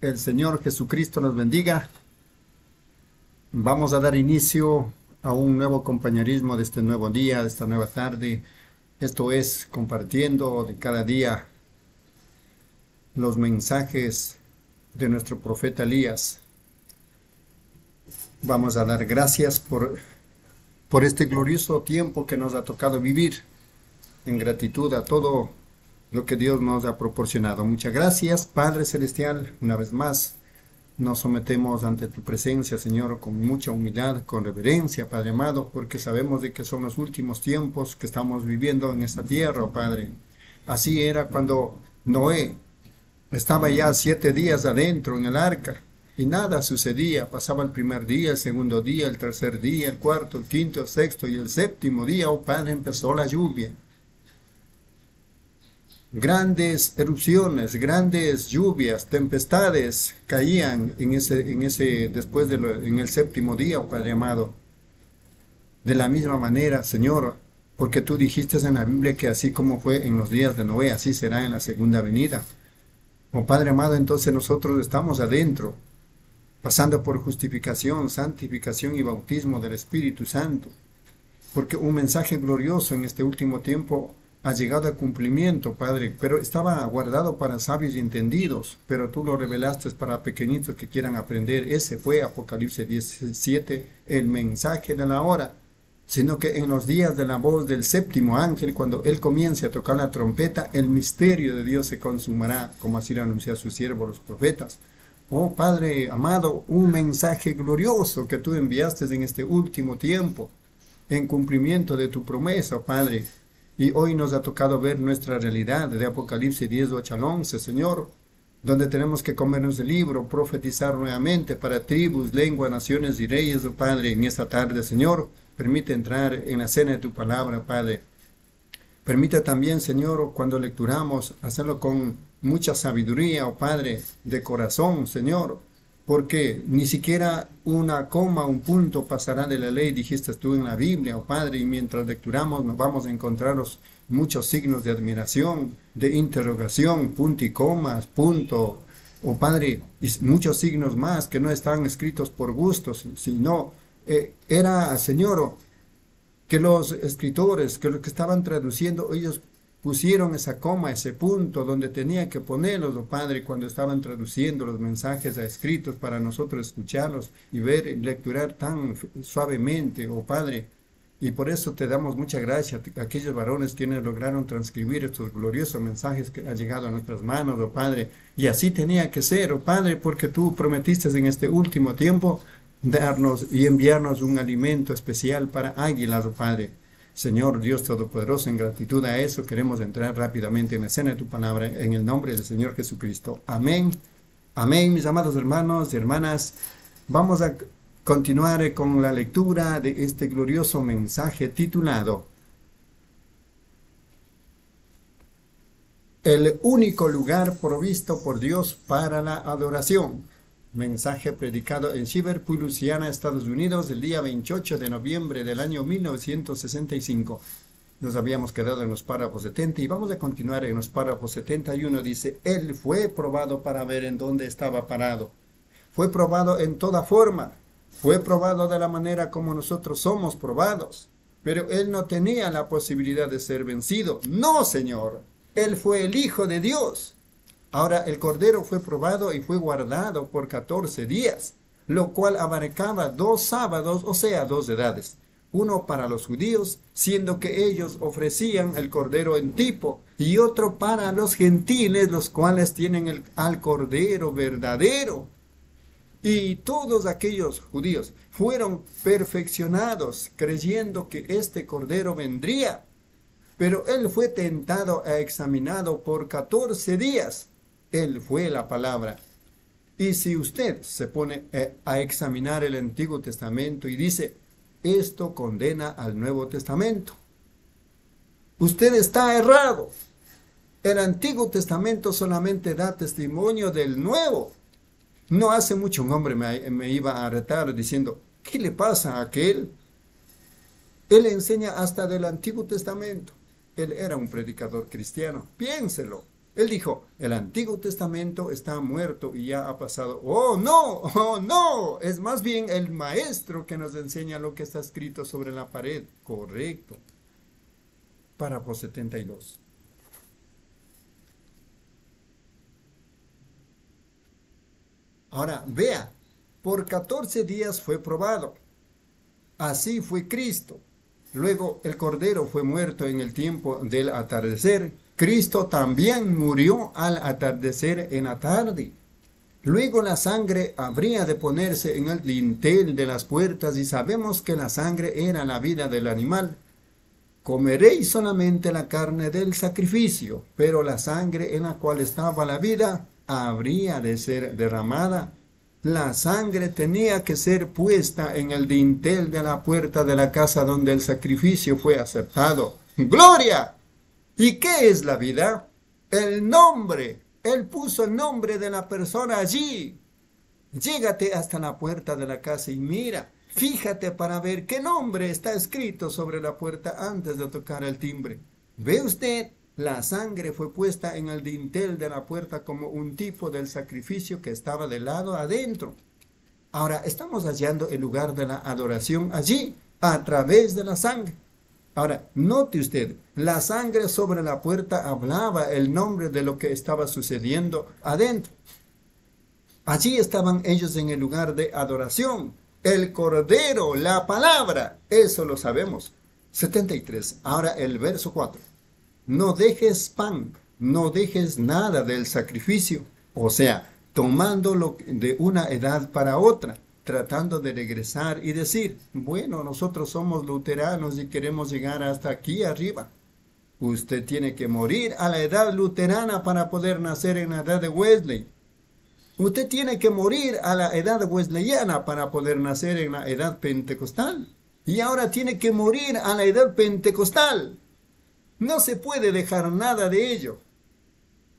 El Señor Jesucristo nos bendiga. Vamos a dar inicio a un nuevo compañerismo de este nuevo día, de esta nueva tarde. Esto es compartiendo de cada día los mensajes de nuestro profeta Elías. Vamos a dar gracias por, por este glorioso tiempo que nos ha tocado vivir en gratitud a todo lo que Dios nos ha proporcionado. Muchas gracias, Padre Celestial, una vez más. Nos sometemos ante tu presencia, Señor, con mucha humildad, con reverencia, Padre amado, porque sabemos de que son los últimos tiempos que estamos viviendo en esta tierra, Padre. Así era cuando Noé estaba ya siete días adentro en el arca y nada sucedía. Pasaba el primer día, el segundo día, el tercer día, el cuarto, el quinto, el sexto y el séptimo día, oh Padre, empezó la lluvia grandes erupciones, grandes lluvias, tempestades caían en ese, en ese, después de en el séptimo día, Padre amado. De la misma manera, Señor, porque tú dijiste en la Biblia que así como fue en los días de Noé, así será en la segunda venida. Oh Padre amado, entonces nosotros estamos adentro, pasando por justificación, santificación y bautismo del Espíritu Santo. Porque un mensaje glorioso en este último tiempo ha llegado a cumplimiento, Padre, pero estaba guardado para sabios y entendidos, pero tú lo revelaste para pequeñitos que quieran aprender. Ese fue Apocalipsis 17, el mensaje de la hora, sino que en los días de la voz del séptimo ángel, cuando él comience a tocar la trompeta, el misterio de Dios se consumará, como así lo anunció a sus siervos los profetas. Oh Padre amado, un mensaje glorioso que tú enviaste en este último tiempo, en cumplimiento de tu promesa, Padre y hoy nos ha tocado ver nuestra realidad de Apocalipsis 10, 8 al 11, Señor, donde tenemos que comernos el libro, profetizar nuevamente para tribus, lenguas, naciones y reyes, oh Padre, en esta tarde, Señor. Permite entrar en la cena de tu palabra, Padre. Permite también, Señor, cuando lecturamos, hacerlo con mucha sabiduría, oh Padre, de corazón, Señor porque ni siquiera una coma, un punto pasará de la ley, dijiste tú en la Biblia, oh Padre, y mientras lecturamos nos vamos a encontrar muchos signos de admiración, de interrogación, punto y comas, punto, oh Padre, y muchos signos más que no están escritos por gustos, sino eh, era, Señor, que los escritores, que los que estaban traduciendo, ellos pusieron esa coma, ese punto donde tenía que ponerlos, oh Padre, cuando estaban traduciendo los mensajes a escritos para nosotros escucharlos y ver y lecturar tan suavemente, oh Padre. Y por eso te damos mucha gracia a aquellos varones quienes lograron transcribir estos gloriosos mensajes que han llegado a nuestras manos, oh Padre. Y así tenía que ser, oh Padre, porque tú prometiste en este último tiempo darnos y enviarnos un alimento especial para águilas, oh Padre. Señor Dios Todopoderoso, en gratitud a eso queremos entrar rápidamente en la escena de tu palabra en el nombre del Señor Jesucristo. Amén. Amén, mis amados hermanos y hermanas. Vamos a continuar con la lectura de este glorioso mensaje titulado El único lugar provisto por Dios para la adoración. Mensaje predicado en Shiverpool, Louisiana, Estados Unidos, el día 28 de noviembre del año 1965. Nos habíamos quedado en los párrafos 70 y vamos a continuar en los párrafos 71. Dice, Él fue probado para ver en dónde estaba parado. Fue probado en toda forma. Fue probado de la manera como nosotros somos probados. Pero Él no tenía la posibilidad de ser vencido. No, Señor. Él fue el Hijo de Dios. Ahora el cordero fue probado y fue guardado por 14 días, lo cual abarcaba dos sábados, o sea, dos edades. Uno para los judíos, siendo que ellos ofrecían el cordero en tipo, y otro para los gentiles, los cuales tienen el, al cordero verdadero. Y todos aquellos judíos fueron perfeccionados creyendo que este cordero vendría. Pero él fue tentado e examinado por 14 días él fue la palabra. Y si usted se pone eh, a examinar el Antiguo Testamento y dice, esto condena al Nuevo Testamento, usted está errado. El Antiguo Testamento solamente da testimonio del Nuevo. No hace mucho un hombre me, me iba a retar diciendo, ¿qué le pasa a aquel? Él enseña hasta del Antiguo Testamento. Él era un predicador cristiano. Piénselo. Él dijo, el Antiguo Testamento está muerto y ya ha pasado. Oh, no, oh, no. Es más bien el maestro que nos enseña lo que está escrito sobre la pared. Correcto. Párrafo 72. Ahora, vea, por 14 días fue probado. Así fue Cristo. Luego el Cordero fue muerto en el tiempo del atardecer Cristo también murió al atardecer en la tarde. Luego la sangre habría de ponerse en el dintel de las puertas y sabemos que la sangre era la vida del animal. Comeréis solamente la carne del sacrificio, pero la sangre en la cual estaba la vida habría de ser derramada. La sangre tenía que ser puesta en el dintel de la puerta de la casa donde el sacrificio fue aceptado. ¡Gloria! ¿Y qué es la vida? El nombre. Él puso el nombre de la persona allí. Llégate hasta la puerta de la casa y mira, fíjate para ver qué nombre está escrito sobre la puerta antes de tocar el timbre. ¿Ve usted? La sangre fue puesta en el dintel de la puerta como un tipo del sacrificio que estaba del lado adentro. Ahora estamos hallando el lugar de la adoración allí, a través de la sangre. Ahora, note usted, la sangre sobre la puerta hablaba el nombre de lo que estaba sucediendo adentro. Allí estaban ellos en el lugar de adoración. El cordero, la palabra, eso lo sabemos. 73. Ahora el verso 4. No dejes pan, no dejes nada del sacrificio. O sea, tomándolo de una edad para otra tratando de regresar y decir, bueno, nosotros somos luteranos y queremos llegar hasta aquí arriba. Usted tiene que morir a la edad luterana para poder nacer en la edad de Wesley. Usted tiene que morir a la edad wesleyana para poder nacer en la edad pentecostal. Y ahora tiene que morir a la edad pentecostal. No se puede dejar nada de ello.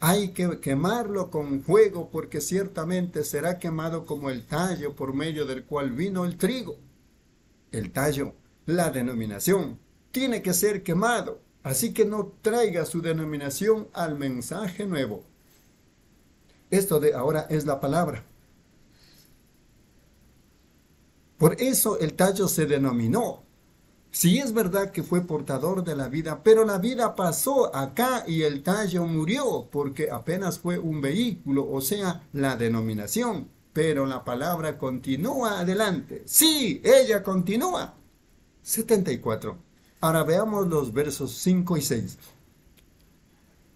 Hay que quemarlo con fuego porque ciertamente será quemado como el tallo por medio del cual vino el trigo. El tallo, la denominación, tiene que ser quemado, así que no traiga su denominación al mensaje nuevo. Esto de ahora es la palabra. Por eso el tallo se denominó Sí es verdad que fue portador de la vida, pero la vida pasó acá y el tallo murió porque apenas fue un vehículo, o sea, la denominación. Pero la palabra continúa adelante. Sí, ella continúa. 74. Ahora veamos los versos 5 y 6.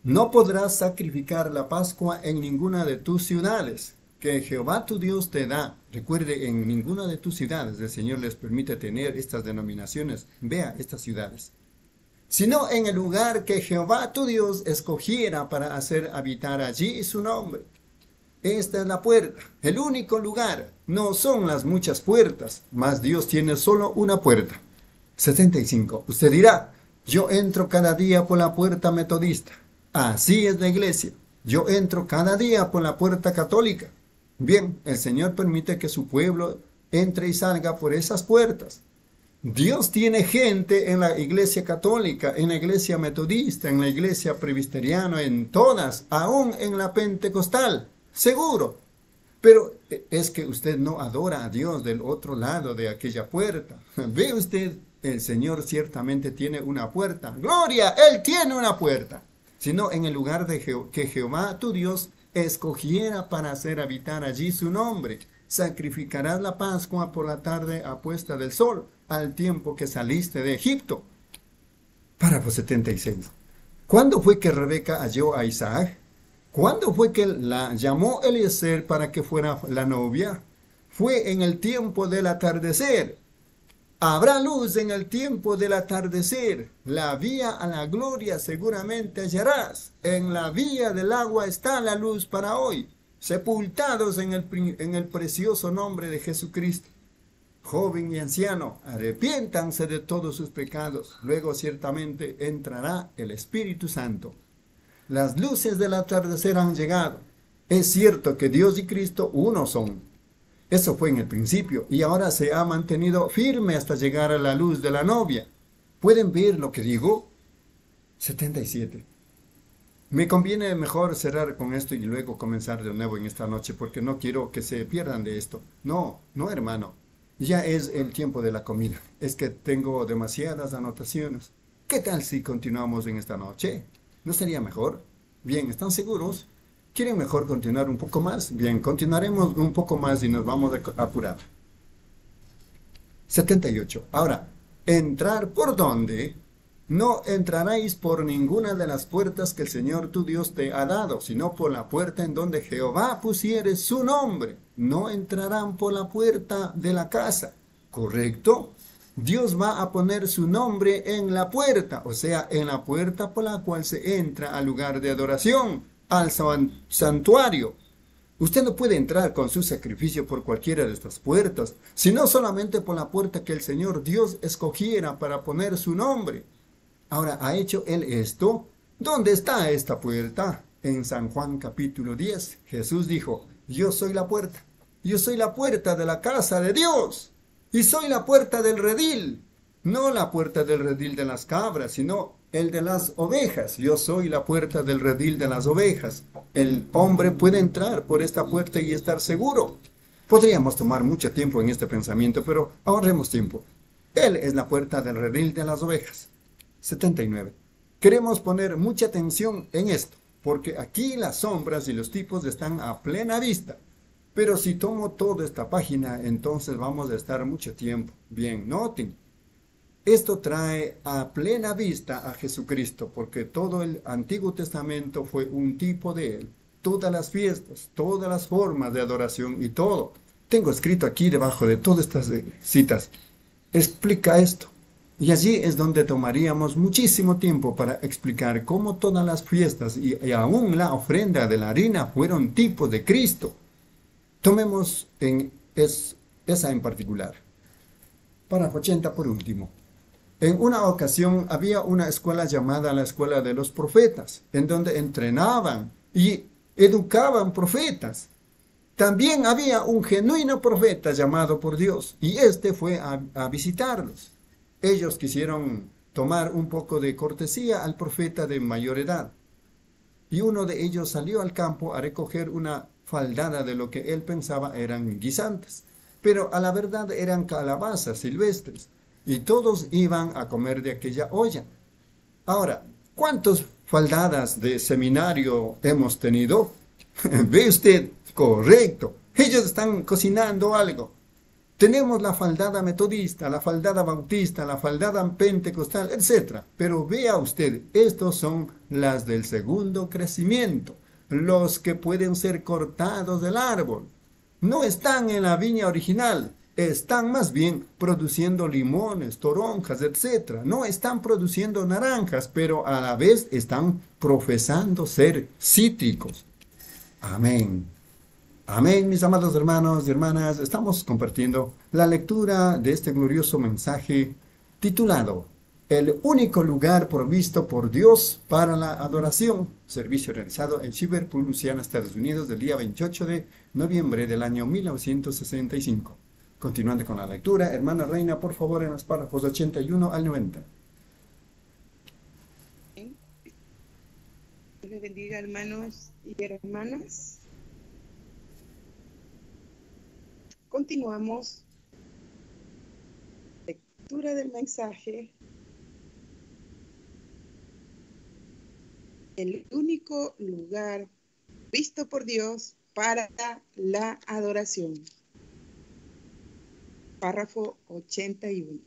No podrás sacrificar la Pascua en ninguna de tus ciudades que Jehová tu Dios te da. Recuerde, en ninguna de tus ciudades el Señor les permite tener estas denominaciones. Vea estas ciudades. Sino en el lugar que Jehová tu Dios escogiera para hacer habitar allí su nombre. Esta es la puerta, el único lugar. No son las muchas puertas, mas Dios tiene solo una puerta. 75. Usted dirá, yo entro cada día por la puerta metodista. Así es la iglesia. Yo entro cada día por la puerta católica. Bien, el Señor permite que su pueblo entre y salga por esas puertas. Dios tiene gente en la iglesia católica, en la iglesia metodista, en la iglesia presbiteriana, en todas, aún en la pentecostal, seguro. Pero es que usted no adora a Dios del otro lado de aquella puerta. Ve usted, el Señor ciertamente tiene una puerta. Gloria, Él tiene una puerta. Sino en el lugar de que Jehová, tu Dios, escogiera para hacer habitar allí su nombre. Sacrificarás la Pascua por la tarde a puesta del sol, al tiempo que saliste de Egipto. Párrafo 76. ¿Cuándo fue que Rebeca halló a Isaac? ¿Cuándo fue que la llamó Eliezer para que fuera la novia? Fue en el tiempo del atardecer, Habrá luz en el tiempo del atardecer. La vía a la gloria seguramente hallarás. En la vía del agua está la luz para hoy. Sepultados en el, en el precioso nombre de Jesucristo. Joven y anciano, arrepiéntanse de todos sus pecados. Luego ciertamente entrará el Espíritu Santo. Las luces del atardecer han llegado. Es cierto que Dios y Cristo uno son eso fue en el principio y ahora se ha mantenido firme hasta llegar a la luz de la novia. ¿Pueden ver lo que digo? 77. Me conviene mejor cerrar con esto y luego comenzar de nuevo en esta noche porque no quiero que se pierdan de esto. No, no hermano. Ya es el tiempo de la comida. Es que tengo demasiadas anotaciones. ¿Qué tal si continuamos en esta noche? ¿No sería mejor? Bien, ¿están seguros? ¿Quieren mejor continuar un poco más? Bien, continuaremos un poco más y nos vamos a apurar. 78. Ahora, ¿entrar por dónde? No entraréis por ninguna de las puertas que el Señor tu Dios te ha dado, sino por la puerta en donde Jehová pusiere su nombre. No entrarán por la puerta de la casa. ¿Correcto? Dios va a poner su nombre en la puerta, o sea, en la puerta por la cual se entra al lugar de adoración, al santuario. Usted no puede entrar con su sacrificio por cualquiera de estas puertas, sino solamente por la puerta que el Señor Dios escogiera para poner su nombre. Ahora, ¿ha hecho él esto? ¿Dónde está esta puerta? En San Juan capítulo 10, Jesús dijo, yo soy la puerta, yo soy la puerta de la casa de Dios, y soy la puerta del redil, no la puerta del redil de las cabras, sino el de las ovejas. Yo soy la puerta del redil de las ovejas. El hombre puede entrar por esta puerta y estar seguro. Podríamos tomar mucho tiempo en este pensamiento, pero ahorremos tiempo. Él es la puerta del redil de las ovejas. 79. Queremos poner mucha atención en esto, porque aquí las sombras y los tipos están a plena vista. Pero si tomo toda esta página, entonces vamos a estar mucho tiempo. Bien, noten. Esto trae a plena vista a Jesucristo, porque todo el Antiguo Testamento fue un tipo de Él. Todas las fiestas, todas las formas de adoración y todo. Tengo escrito aquí debajo de todas estas citas. Explica esto. Y allí es donde tomaríamos muchísimo tiempo para explicar cómo todas las fiestas y, aún la ofrenda de la harina fueron tipos de Cristo. Tomemos esa en particular. Para 80 por último. En una ocasión había una escuela llamada la Escuela de los Profetas, en donde entrenaban y educaban profetas. También había un genuino profeta llamado por Dios, y éste fue a visitarlos ellos quisieron tomar un poco de cortesía al profeta de mayor edad. Y uno de ellos salió al campo a recoger una faldada de lo que él pensaba eran guisantes, pero a la verdad eran calabazas silvestres, y todos iban a comer de aquella olla. Ahora, ¿cuántas faldadas de seminario hemos tenido? ¿Ve usted? Correcto. Ellos están cocinando algo. Tenemos la faldada metodista, la faldada bautista, la faldada pentecostal, etc. Pero vea usted, estos son las del segundo crecimiento, los que pueden ser cortados del árbol. No están en la viña original, están más bien produciendo limones, toronjas, etc. No están produciendo naranjas, pero a la vez están profesando ser cítricos. Amén. Amén, mis amados hermanos y hermanas. Estamos compartiendo la lectura de este glorioso mensaje titulado El único lugar provisto por Dios para la adoración. Servicio realizado en Liverpool, Luciana, Estados Unidos, del día 28 de noviembre del año 1965. Continuando con la lectura, hermana Reina, por favor, en los párrafos 81 al 90. Dios bendiga, hermanos y hermanas. Continuamos. Lectura del mensaje. El único lugar visto por Dios para la adoración. Párrafo 81.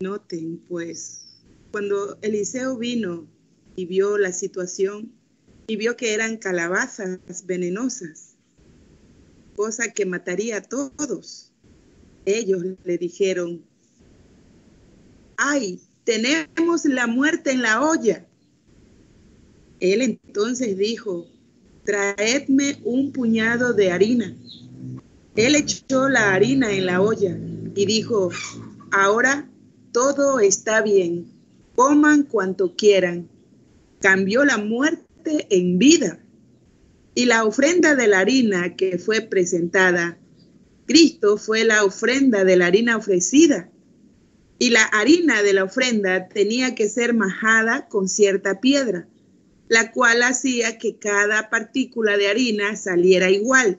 Noten, pues, cuando Eliseo vino y vio la situación y vio que eran calabazas venenosas, cosa que mataría a todos, ellos le dijeron, ay, tenemos la muerte en la olla. Él entonces dijo, traedme un puñado de harina. Él echó la harina en la olla y dijo, ahora todo está bien. coman cuanto quieran. Cambió la muerte en vida. Y la ofrenda de la harina que fue presentada, Cristo fue la ofrenda de la harina ofrecida. Y la harina de la ofrenda tenía que ser majada con cierta piedra, la cual hacía que cada partícula de harina saliera igual,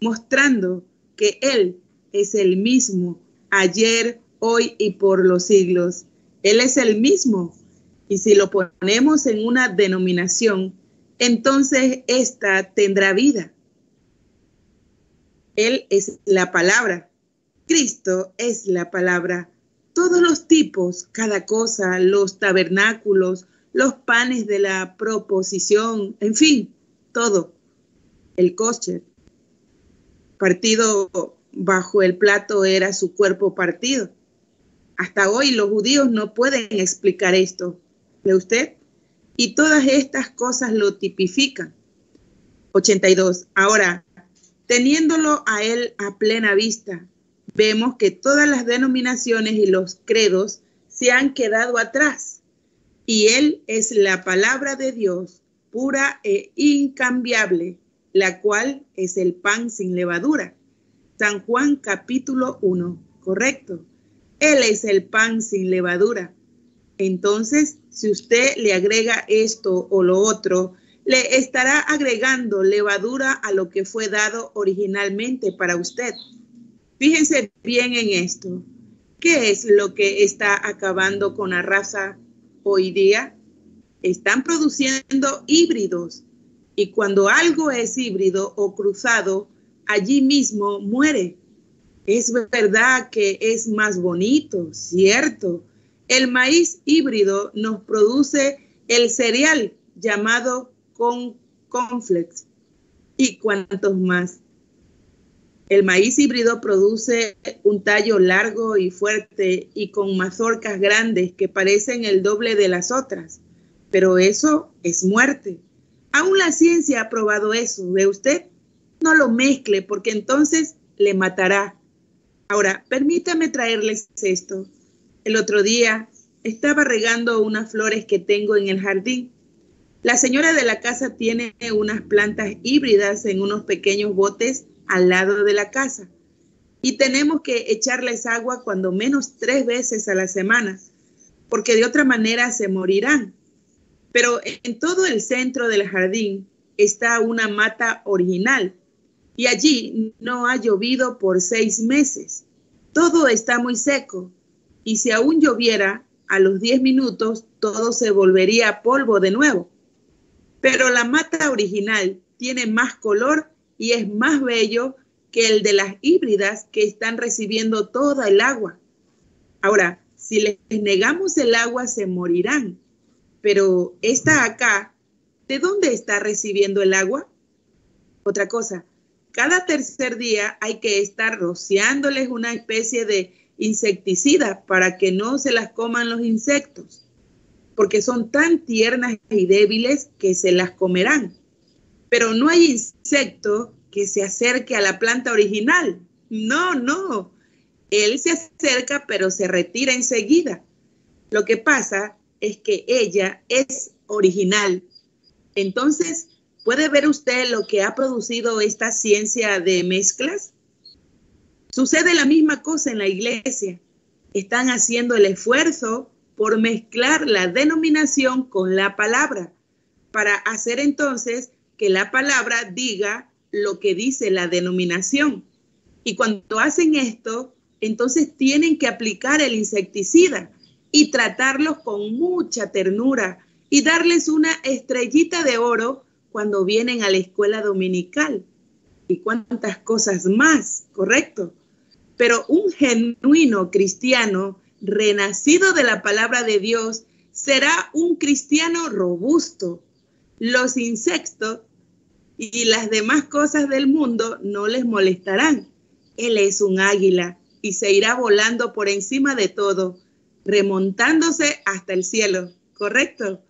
mostrando que Él es el mismo ayer, hoy y por los siglos. Él es el mismo. Y si lo ponemos en una denominación, entonces esta tendrá vida. Él es la palabra. Cristo es la palabra. Todos los tipos, cada cosa, los tabernáculos, los panes de la proposición, en fin, todo. El kosher, partido bajo el plato era su cuerpo partido. Hasta hoy los judíos no pueden explicar esto. ¿De usted? Y todas estas cosas lo tipifican. 82. Ahora, teniéndolo a él a plena vista, vemos que todas las denominaciones y los credos se han quedado atrás. Y él es la palabra de Dios, pura e incambiable, la cual es el pan sin levadura San Juan capítulo 1, correcto. Él es el pan sin levadura. Entonces, si usted le agrega esto o lo otro, le estará agregando levadura a lo que fue dado originalmente para usted. Fíjense bien en esto. ¿Qué es lo que está acabando con la raza hoy día? Están produciendo híbridos. Y cuando algo es híbrido o cruzado, allí mismo muere. Es verdad que es más bonito, cierto. El maíz híbrido nos produce el cereal llamado con conflex y cuantos más. El maíz híbrido produce un tallo largo y fuerte y con mazorcas grandes que parecen el doble de las otras, pero eso es muerte. Aún la ciencia ha probado eso, ¿ve usted? no lo mezcle porque entonces le matará. Ahora, permítame traerles esto. El otro día estaba regando unas flores que tengo en el jardín. La señora de la casa tiene unas plantas híbridas en unos pequeños botes al lado de la casa y tenemos que echarles agua cuando menos tres veces a la semana, porque de otra manera se morirán. Pero en todo el centro del jardín está una mata original y allí no ha llovido por seis meses. Todo está muy seco y si aún lloviera, a los diez minutos todo se volvería polvo de nuevo. Pero la mata original tiene más color y es más bello que el de las híbridas que están recibiendo toda el agua. Ahora, si les negamos el agua, se morirán. Pero esta acá, ¿de dónde está recibiendo el agua? Otra cosa, cada tercer día hay que estar rociándoles una especie de insecticida para que no se las coman los insectos, porque son tan tiernas y débiles que se las comerán. Pero no hay insecto que se acerque a la planta original. No, no. Él se acerca pero se retira enseguida. Lo que pasa es que ella es original. Entonces, ¿Puede ver usted lo que ha producido esta ciencia de mezclas? Sucede la misma cosa en la iglesia. Están haciendo el esfuerzo por mezclar la denominación con la palabra, para hacer entonces que la palabra diga lo que dice la denominación. Y cuando hacen esto, entonces tienen que aplicar el insecticida y tratarlos con mucha ternura y darles una estrellita de oro cuando vienen a la escuela dominical y cuántas cosas más, ¿correcto? Pero un genuino cristiano, renacido de la palabra de Dios, será un cristiano robusto. Los insectos y las demás cosas del mundo no les molestarán. Él es un águila y se irá volando por encima de todo, remontándose hasta el cielo, ¿correcto?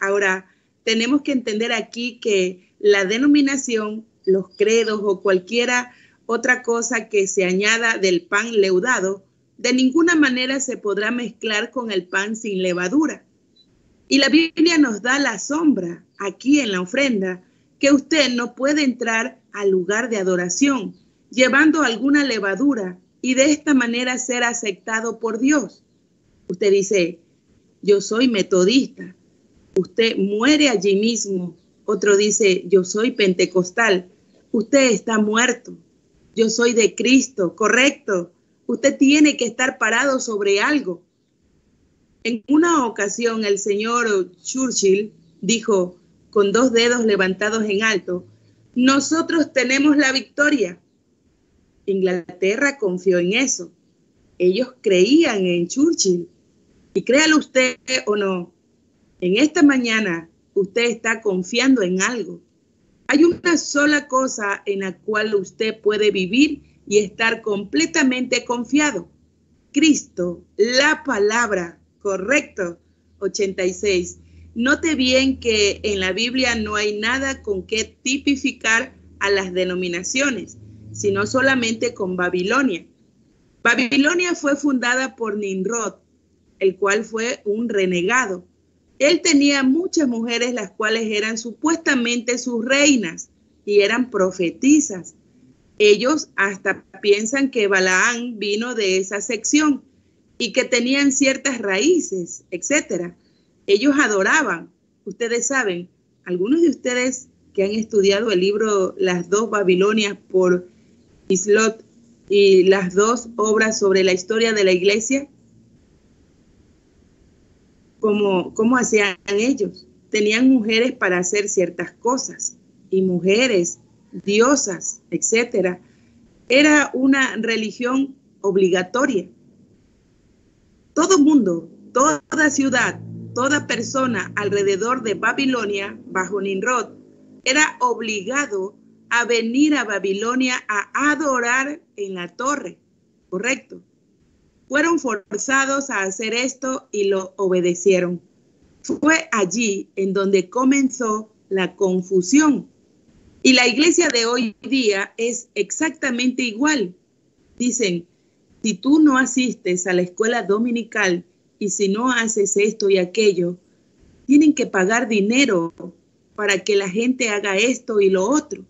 Ahora, tenemos que entender aquí que la denominación, los credos o cualquiera otra cosa que se añada del pan leudado, de ninguna manera se podrá mezclar con el pan sin levadura. Y la Biblia nos da la sombra aquí en la ofrenda que usted no puede entrar al lugar de adoración llevando alguna levadura y de esta manera ser aceptado por Dios. Usted dice, yo soy metodista. Usted muere allí mismo. Otro dice, yo soy pentecostal. Usted está muerto. Yo soy de Cristo, correcto. Usted tiene que estar parado sobre algo. En una ocasión el señor Churchill dijo, con dos dedos levantados en alto, nosotros tenemos la victoria. Inglaterra confió en eso. Ellos creían en Churchill. Y créalo usted o no, en esta mañana usted está confiando en algo. Hay una sola cosa en la cual usted puede vivir y estar completamente confiado. Cristo, la palabra, correcto. 86. Note bien que en la Biblia no hay nada con que tipificar a las denominaciones, sino solamente con Babilonia. Babilonia fue fundada por Nimrod, el cual fue un renegado. Él tenía muchas mujeres las cuales eran supuestamente sus reinas y eran profetizas. Ellos hasta piensan que Balaán vino de esa sección y que tenían ciertas raíces, etcétera. Ellos adoraban. Ustedes saben, algunos de ustedes que han estudiado el libro Las dos Babilonias por Islot y las dos obras sobre la historia de la iglesia, ¿cómo, cómo hacían ellos? Tenían mujeres para hacer ciertas cosas y mujeres diosas, etcétera. Era una religión obligatoria. Todo mundo, toda ciudad, toda persona alrededor de Babilonia, bajo Nimrod, era obligado a venir a Babilonia a adorar en la torre, ¿correcto? Fueron forzados a hacer esto y lo obedecieron. Fue allí en donde comenzó la confusión y la iglesia de hoy día es exactamente igual. Dicen, si tú no asistes a la escuela dominical y si no haces esto y aquello, tienen que pagar dinero para que la gente haga esto y lo otro.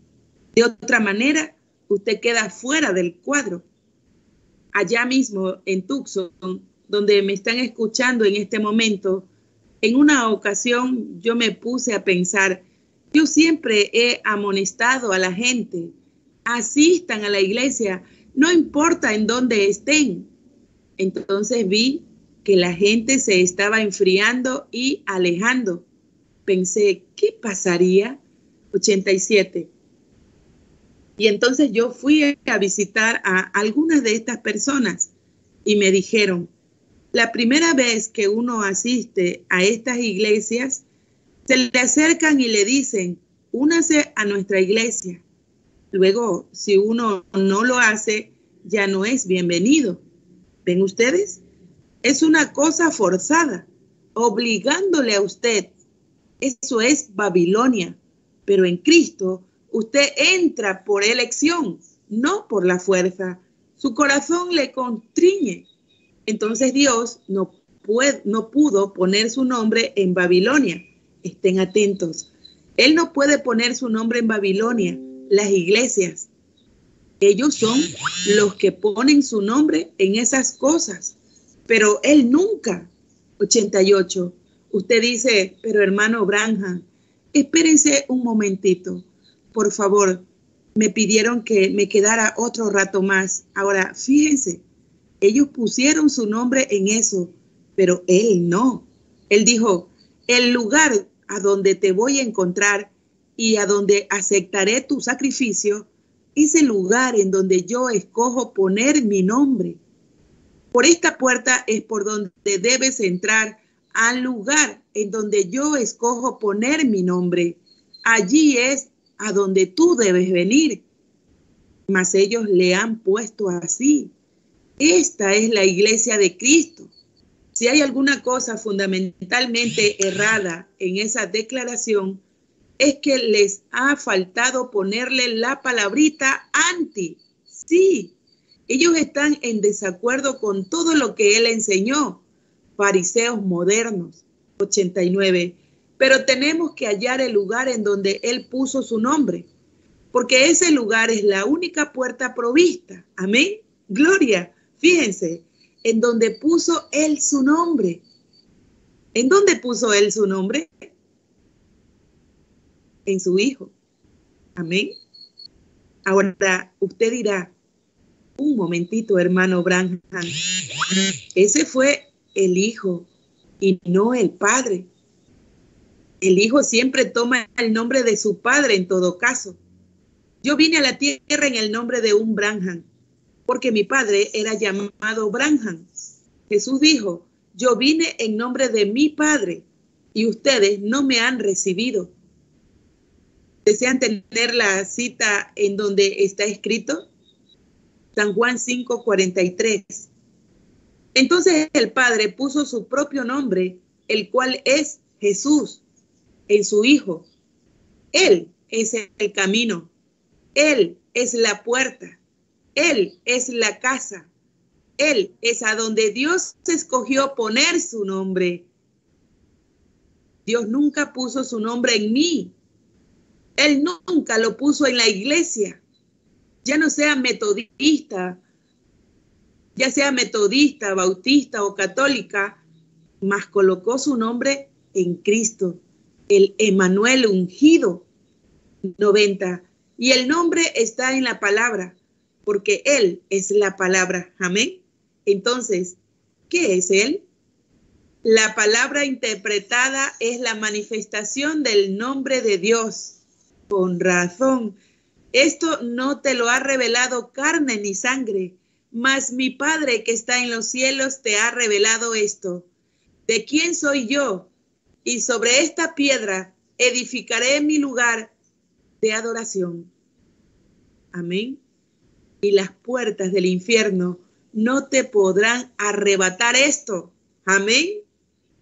De otra manera, usted queda fuera del cuadro. Allá mismo en Tucson, donde me están escuchando en este momento, en una ocasión yo me puse a pensar, yo siempre he amonestado a la gente, asistan a la iglesia, no importa en dónde estén. Entonces vi que la gente se estaba enfriando y alejando. Pensé, ¿qué pasaría? 87. Y entonces yo fui a visitar a algunas de estas personas y me dijeron, la primera vez que uno asiste a estas iglesias, se le acercan y le dicen, únase a nuestra iglesia. Luego, si uno no lo hace, ya no es bienvenido. ¿Ven ustedes? Es una cosa forzada, obligándole a usted. Eso es Babilonia. Pero en Cristo, usted entra por elección, no por la fuerza. Su corazón le constriñe. Entonces Dios no, no pudo poner su nombre en Babilonia estén atentos. Él no puede poner su nombre en Babilonia, las iglesias. Ellos son los que ponen su nombre en esas cosas, pero Él nunca. 88. Usted dice, pero hermano Branja, espérense un momentito, por favor. Me pidieron que me quedara otro rato más. Ahora, fíjense, ellos pusieron su nombre en eso, pero Él no. Él dijo, el lugar a donde te voy a encontrar y a donde aceptaré tu sacrificio, es el lugar en donde yo escojo poner mi nombre. Por esta puerta es por donde debes entrar al lugar en donde yo escojo poner mi nombre. Allí es a donde tú debes venir. Mas ellos le han puesto así. Esta es la iglesia de Cristo. Si hay alguna cosa fundamentalmente errada en esa declaración, es que les ha faltado ponerle la palabrita anti. Sí, ellos están en desacuerdo con todo lo que él enseñó. Fariseos modernos. 89. Pero tenemos que hallar el lugar en donde Él puso su nombre, porque ese lugar es la única puerta provista. Amén. Gloria. Fíjense, en donde puso Él su nombre. ¿En dónde puso Él su nombre? En su Hijo. Amén. Ahora, usted dirá, un momentito, hermano Branham, ese fue el Hijo y no el Padre. El Hijo siempre toma el nombre de su Padre en todo caso. Yo vine a la tierra en el nombre de un Branham, porque mi padre era llamado Branham. Jesús dijo, yo vine en nombre de mi Padre y ustedes no me han recibido. ¿Desean tener la cita en donde está escrito? San Juan 5:43. Entonces el Padre puso su propio nombre, el cual es Jesús, en su Hijo. Él es el camino, Él es la puerta, Él es la casa, Él es a donde Dios escogió poner su nombre. Dios nunca puso su nombre en mí, Él nunca lo puso en la iglesia. Ya no sea metodista, ya sea metodista, bautista o católica, mas colocó su nombre en Cristo, el Emanuel ungido. 90. Y el nombre está en la palabra, porque Él es la palabra. Amén. Entonces, ¿qué es Él? La palabra interpretada es la manifestación del nombre de Dios. Con razón, esto no te lo ha revelado carne ni sangre, mas mi Padre que está en los cielos te ha revelado esto. ¿De quién soy yo? Y sobre esta piedra edificaré mi lugar de adoración. Amén. Y las puertas del infierno no te podrán arrebatar esto. Amén.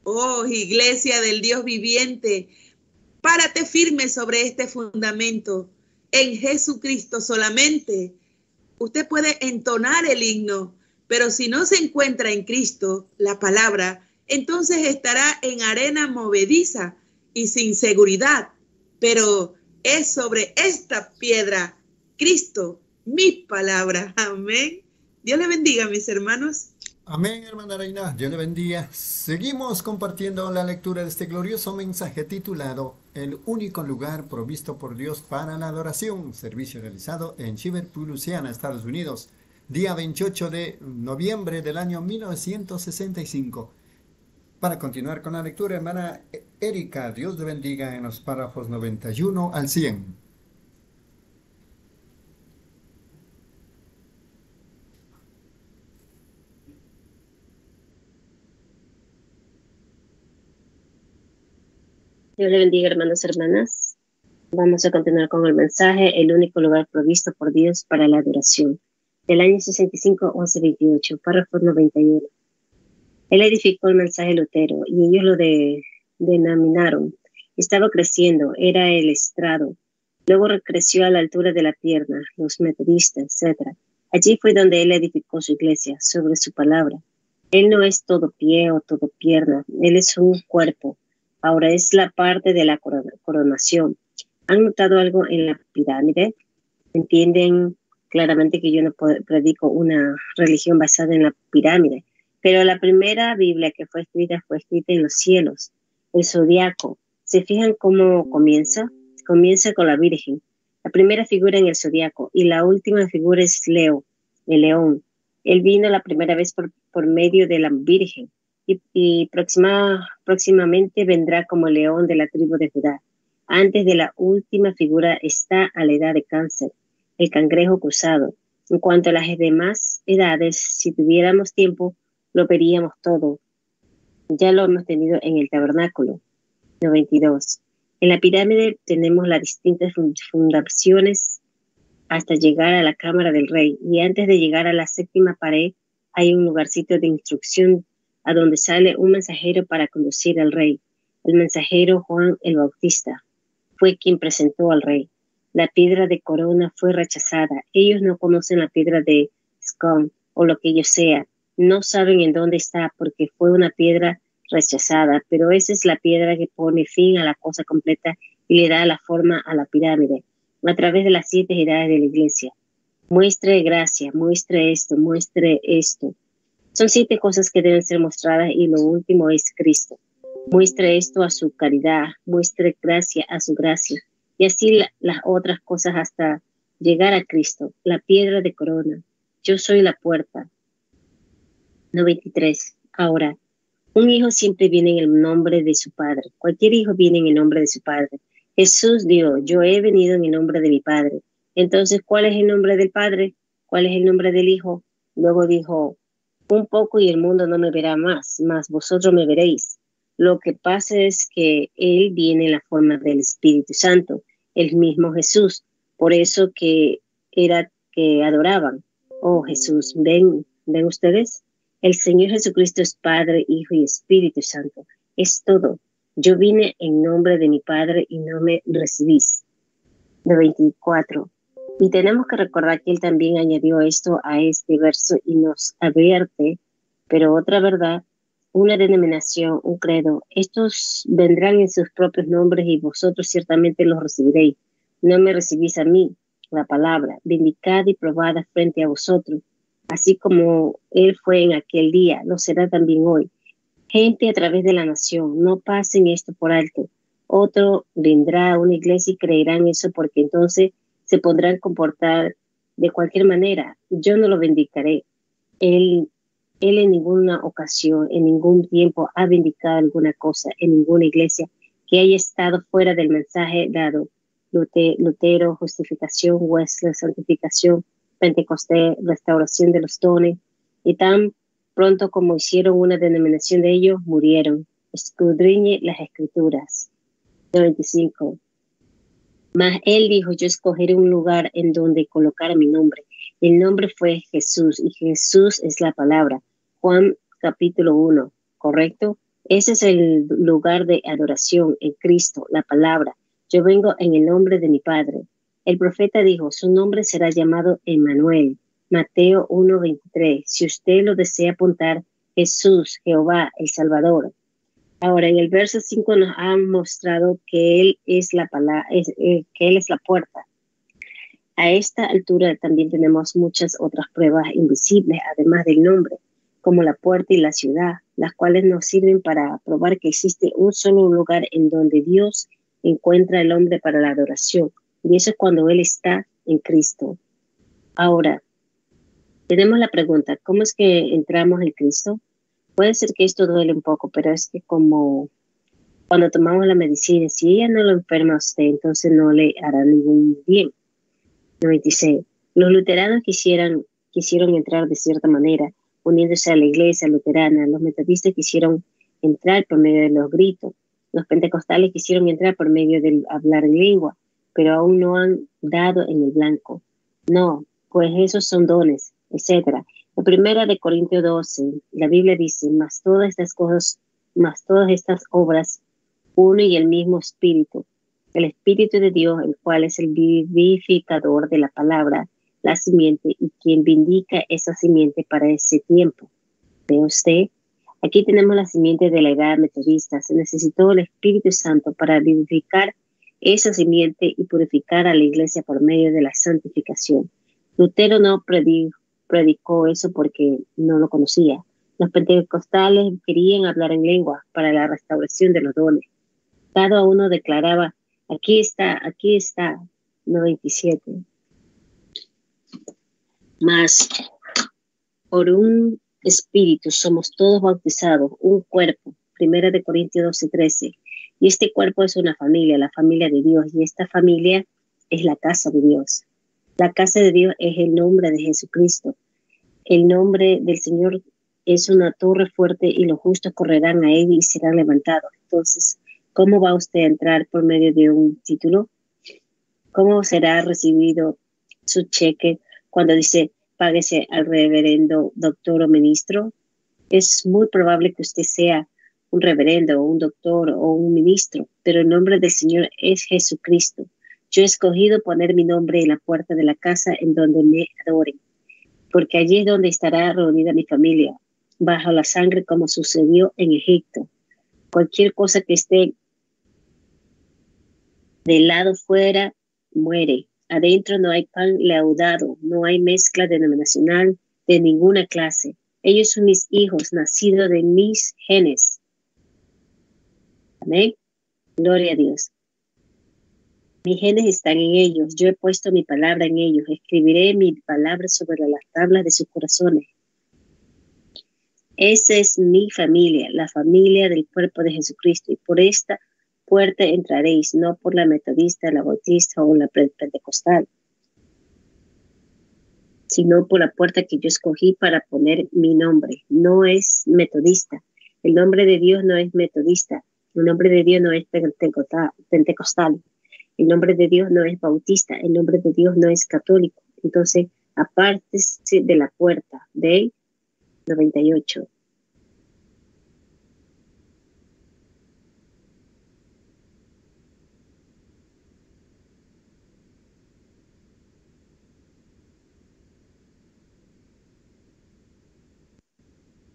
Oh, iglesia del Dios viviente, párate firme sobre este fundamento en Jesucristo solamente. Usted puede entonar el himno, pero si no se encuentra en Cristo, la palabra, entonces estará en arena movediza y sin seguridad. Pero es sobre esta piedra, Cristo, mi palabra. Amén. Dios le bendiga, mis hermanos. Amén, hermana Reina. Dios le bendiga. Seguimos compartiendo la lectura de este glorioso mensaje titulado El único lugar provisto por Dios para la adoración. Servicio realizado en Chiverpool, Luciana, Estados Unidos. Día 28 de noviembre del año 1965. Para continuar con la lectura, hermana Erika, Dios le bendiga en los párrafos 91 al 100. Dios le bendiga, hermanos y hermanas. Vamos a continuar con el mensaje, el único lugar provisto por Dios para la adoración. Del año 65, 11, 28, párrafo 91. Él edificó el mensaje Lutero y ellos lo denominaron. Estaba creciendo, era el estrado. Luego creció a la altura de la pierna, los metodistas, etc. Allí fue donde él edificó su iglesia, sobre su palabra. Él no es todo pie o todo pierna, él es un cuerpo Ahora es la parte de la coronación. ¿Han notado algo en la pirámide? Entienden claramente que yo no predico una religión basada en la pirámide, pero la primera Biblia que fue escrita fue escrita en los cielos, el zodiaco. ¿Se fijan cómo comienza? Comienza con la Virgen. La primera figura en el zodiaco y la última figura es Leo, el león. Él vino la primera vez por, por medio de la Virgen y, próximamente vendrá como león de la tribu de Judá. Antes de la última figura está a la edad de cáncer, el cangrejo cruzado. En cuanto a las demás edades, si tuviéramos tiempo, lo veríamos todo. Ya lo hemos tenido en el tabernáculo. 92. En la pirámide tenemos las distintas fundaciones hasta llegar a la cámara del rey y antes de llegar a la séptima pared hay un lugarcito de instrucción a donde sale un mensajero para conducir al rey. El mensajero Juan el Bautista fue quien presentó al rey. La piedra de corona fue rechazada. Ellos no conocen la piedra de Scone o lo que ellos sea. No saben en dónde está porque fue una piedra rechazada, pero esa es la piedra que pone fin a la cosa completa y le da la forma a la pirámide a través de las siete edades de la iglesia. Muestre gracia, muestre esto, muestre esto. Son siete cosas que deben ser mostradas y lo último es Cristo. Muestre esto a su caridad, muestre gracia a su gracia y así las otras cosas hasta llegar a Cristo, la piedra de corona. Yo soy la puerta. 93. Ahora, un hijo siempre viene en el nombre de su padre. Cualquier hijo viene en el nombre de su padre. Jesús dijo, yo he venido en el nombre de mi padre. Entonces, ¿cuál es el nombre del padre? ¿Cuál es el nombre del hijo? Luego dijo, un poco y el mundo no me verá más, más vosotros me veréis. Lo que pasa es que Él viene en la forma del Espíritu Santo, el mismo Jesús. Por eso que era que adoraban. Oh Jesús, ven, ven ustedes. El Señor Jesucristo es Padre, Hijo y Espíritu Santo. Es todo. Yo vine en nombre de mi Padre y no me recibís. De 24. Y tenemos que recordar que Él también añadió esto a este verso y nos advierte, pero otra verdad, una denominación, un credo, estos vendrán en sus propios nombres y vosotros ciertamente los recibiréis. No me recibís a mí, la palabra, vindicada y probada frente a vosotros así como Él fue en aquel día, lo será también hoy. Gente a través de la nación, no pasen esto por alto. Otro vendrá a una iglesia y creerá en eso porque entonces se podrán comportar de cualquier manera. Yo no lo bendicaré. Él, él en ninguna ocasión, en ningún tiempo ha vindicado alguna cosa en ninguna iglesia que haya estado fuera del mensaje dado. Lutero, justificación, Wesley, santificación, Pentecostés, restauración de los dones, y tan pronto como hicieron una denominación de ellos, murieron. Escudriñe las escrituras. 95. Mas él dijo, yo escogeré un lugar en donde colocar mi nombre. El nombre fue Jesús y Jesús es la palabra. Juan capítulo 1, ¿correcto? Ese es el lugar de adoración en Cristo, la palabra. Yo vengo en el nombre de mi Padre. El profeta dijo, su nombre será llamado Emmanuel. Mateo 1:23. Si usted lo desea apuntar, Jesús, Jehová, el Salvador. Ahora, en el verso 5 nos ha mostrado que Él es la palabra, eh, que Él es la puerta. A esta altura también tenemos muchas otras pruebas invisibles, además del nombre, como la puerta y la ciudad, las cuales nos sirven para probar que existe un solo lugar en donde Dios encuentra al hombre para la adoración, y eso es cuando Él está en Cristo. Ahora, tenemos la pregunta, ¿cómo es que entramos en Cristo? Puede ser que esto duele un poco, pero es que como cuando tomamos la medicina, si ella no lo enferma a usted, entonces no le hará ningún bien. 96. Los luteranos quisieran, quisieron entrar de cierta manera, uniéndose a la iglesia luterana. Los metodistas quisieron entrar por medio de los gritos. Los pentecostales quisieron entrar por medio del hablar en lengua pero aún no han dado en el blanco. No, pues esos son dones, etc. La primera de Corintios 12, la Biblia dice, más todas estas cosas, más todas estas obras, uno y el mismo espíritu, el espíritu de Dios, el cual es el vivificador de la palabra, la simiente y quien vindica esa simiente para ese tiempo. ¿Ve usted? Aquí tenemos la simiente de la edad metodista. Se necesitó el Espíritu Santo para vivificar esa simiente y purificar a la iglesia por medio de la santificación. Lutero no predicó eso porque no lo conocía. Los pentecostales querían hablar en lengua para la restauración de los dones. Cada uno declaraba, aquí está, aquí está, 97. Más, por un espíritu somos todos bautizados, un cuerpo. Primera de Corintios 12, 13 y este cuerpo es una familia, la familia de Dios, y esta familia es la casa de Dios. La casa de Dios es el nombre de Jesucristo. El nombre del Señor es una torre fuerte y los justos correrán a él y serán levantados. Entonces, ¿cómo va usted a entrar por medio de un título? ¿Cómo será recibido su cheque cuando dice páguese al reverendo doctor o ministro? Es muy probable que usted sea un reverendo o un doctor o un ministro, pero el nombre del Señor es Jesucristo. Yo he escogido poner mi nombre en la puerta de la casa en donde me adoren, porque allí es donde estará reunida mi familia, bajo la sangre como sucedió en Egipto. Cualquier cosa que esté del lado fuera muere. Adentro no hay pan leudado, no hay mezcla denominacional de ninguna clase. Ellos son mis hijos, nacidos de mis genes. Amén. Gloria a Dios. Mis genes están en ellos. Yo he puesto mi palabra en ellos. Escribiré mi palabra sobre las tablas de sus corazones. Esa es mi familia, la familia del cuerpo de Jesucristo. Y por esta puerta entraréis, no por la metodista, la bautista o la pentecostal, sino por la puerta que yo escogí para poner mi nombre. No es metodista. El nombre de Dios no es metodista. El nombre de Dios no es pentecostal. El nombre de Dios no es bautista. El nombre de Dios no es católico. Entonces, aparte de la puerta de 98.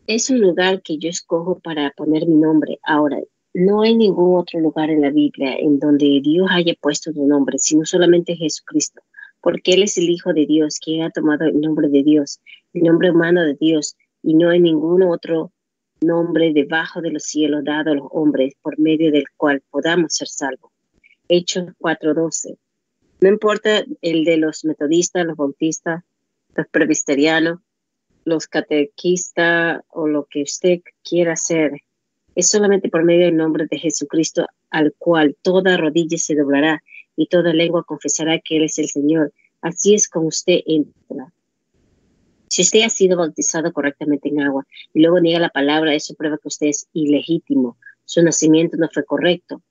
es un lugar que yo escojo para poner mi nombre. Ahora, no hay ningún otro lugar en la Biblia en donde Dios haya puesto tu nombre, sino solamente Jesucristo, porque Él es el Hijo de Dios, quien ha tomado el nombre de Dios, el nombre humano de Dios, y no hay ningún otro nombre debajo de los cielos dado a los hombres por medio del cual podamos ser salvos. Hechos 4:12. No importa el de los metodistas, los bautistas, los presbiterianos, los catequistas o lo que usted quiera hacer, es solamente por medio del nombre de Jesucristo al cual toda rodilla se doblará y toda lengua confesará que Él es el Señor. Así es como usted entra. Si usted ha sido bautizado correctamente en agua y luego niega la palabra, eso prueba que usted es ilegítimo. Su nacimiento no fue correcto.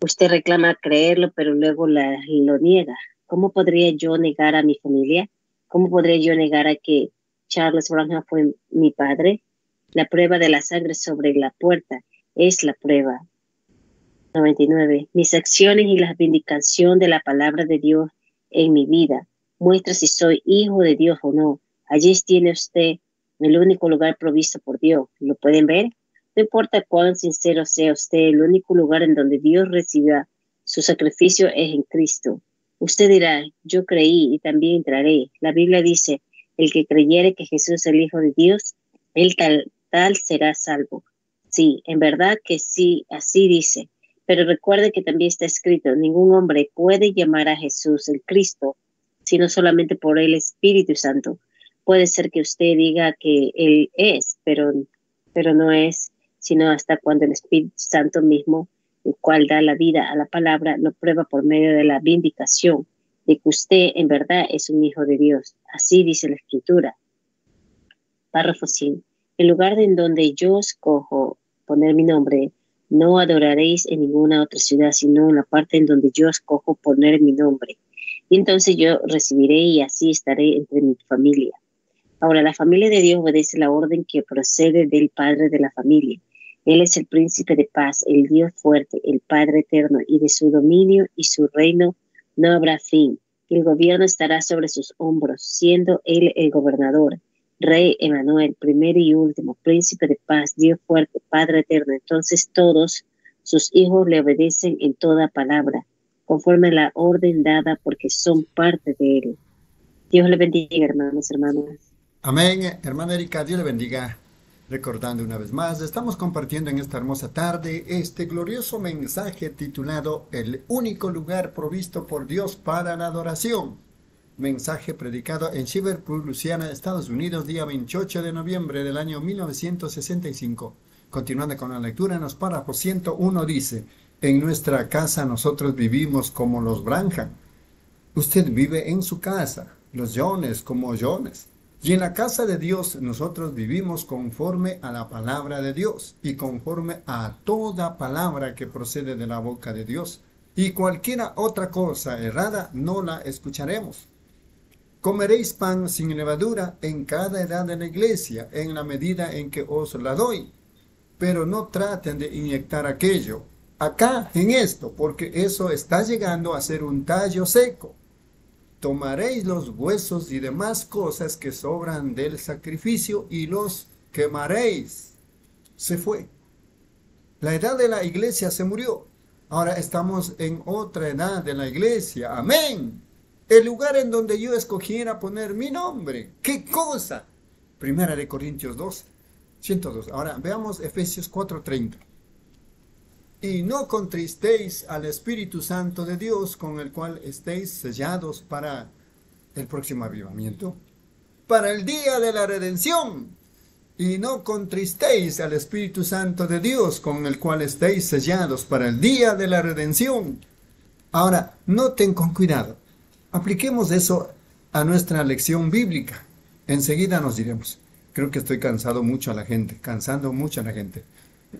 Usted reclama creerlo, pero luego lo niega. ¿Cómo podría yo negar a mi familia? ¿Cómo podría yo negar a que Charles Branham fue mi padre. La prueba de la sangre sobre la puerta es la prueba. 99. Mis acciones y la vindicación de la palabra de Dios en mi vida muestra si soy hijo de Dios o no. Allí tiene usted el único lugar provisto por Dios. ¿Lo pueden ver? No importa cuán sincero sea usted, el único lugar en donde Dios reciba su sacrificio es en Cristo. Usted dirá, yo creí y también entraré. La Biblia dice, el que creyere que Jesús es el Hijo de Dios, él tal, será salvo. Sí, en verdad que sí, así dice. Pero recuerde que también está escrito, ningún hombre puede llamar a Jesús el Cristo, sino solamente por el Espíritu Santo. Puede ser que usted diga que Él es, pero, pero no es, sino hasta cuando el Espíritu Santo mismo, el cual da la vida a la palabra, lo prueba por medio de la vindicación de que usted en verdad es un hijo de Dios. Así dice la escritura. Párrafo 100. El lugar en donde yo escojo poner mi nombre, no adoraréis en ninguna otra ciudad, sino en la parte en donde yo escojo poner mi nombre. Y entonces yo recibiré y así estaré entre mi familia. Ahora, la familia de Dios obedece la orden que procede del Padre de la familia. Él es el príncipe de paz, el Dios fuerte, el Padre eterno, y de su dominio y su reino no habrá fin. El gobierno estará sobre sus hombros, siendo él el gobernador, Rey Emanuel, primero y último, príncipe de paz, Dios fuerte, Padre eterno. Entonces todos sus hijos le obedecen en toda palabra, conforme a la orden dada, porque son parte de él. Dios le bendiga, hermanos, hermanas. Amén, hermana Erika, Dios le bendiga. Recordando una vez más, estamos compartiendo en esta hermosa tarde este glorioso mensaje titulado El único lugar provisto por Dios para la adoración. Mensaje predicado en Shiverpool, Luciana, Estados Unidos, día 28 de noviembre del año 1965. Continuando con la lectura en los párrafos 101 dice, En nuestra casa nosotros vivimos como los Branham. Usted vive en su casa, los Jones como Jones. Y en la casa de Dios nosotros vivimos conforme a la palabra de Dios y conforme a toda palabra que procede de la boca de Dios. Y cualquiera otra cosa errada no la escucharemos. Comeréis pan sin levadura en cada edad de la iglesia, en la medida en que os la doy. Pero no traten de inyectar aquello acá en esto, porque eso está llegando a ser un tallo seco tomaréis los huesos y demás cosas que sobran del sacrificio y los quemaréis. Se fue. La edad de la iglesia se murió. Ahora estamos en otra edad de la iglesia. Amén. El lugar en donde yo escogiera poner mi nombre. ¿Qué cosa? Primera de Corintios 2, 102. Ahora veamos Efesios 4:30. Y no contristéis al Espíritu Santo de Dios con el cual estéis sellados para el próximo avivamiento, para el día de la redención. Y no contristéis al Espíritu Santo de Dios con el cual estéis sellados para el día de la redención. Ahora, noten con cuidado. Apliquemos eso a nuestra lección bíblica. Enseguida nos diremos. Creo que estoy cansado mucho a la gente, cansando mucho a la gente.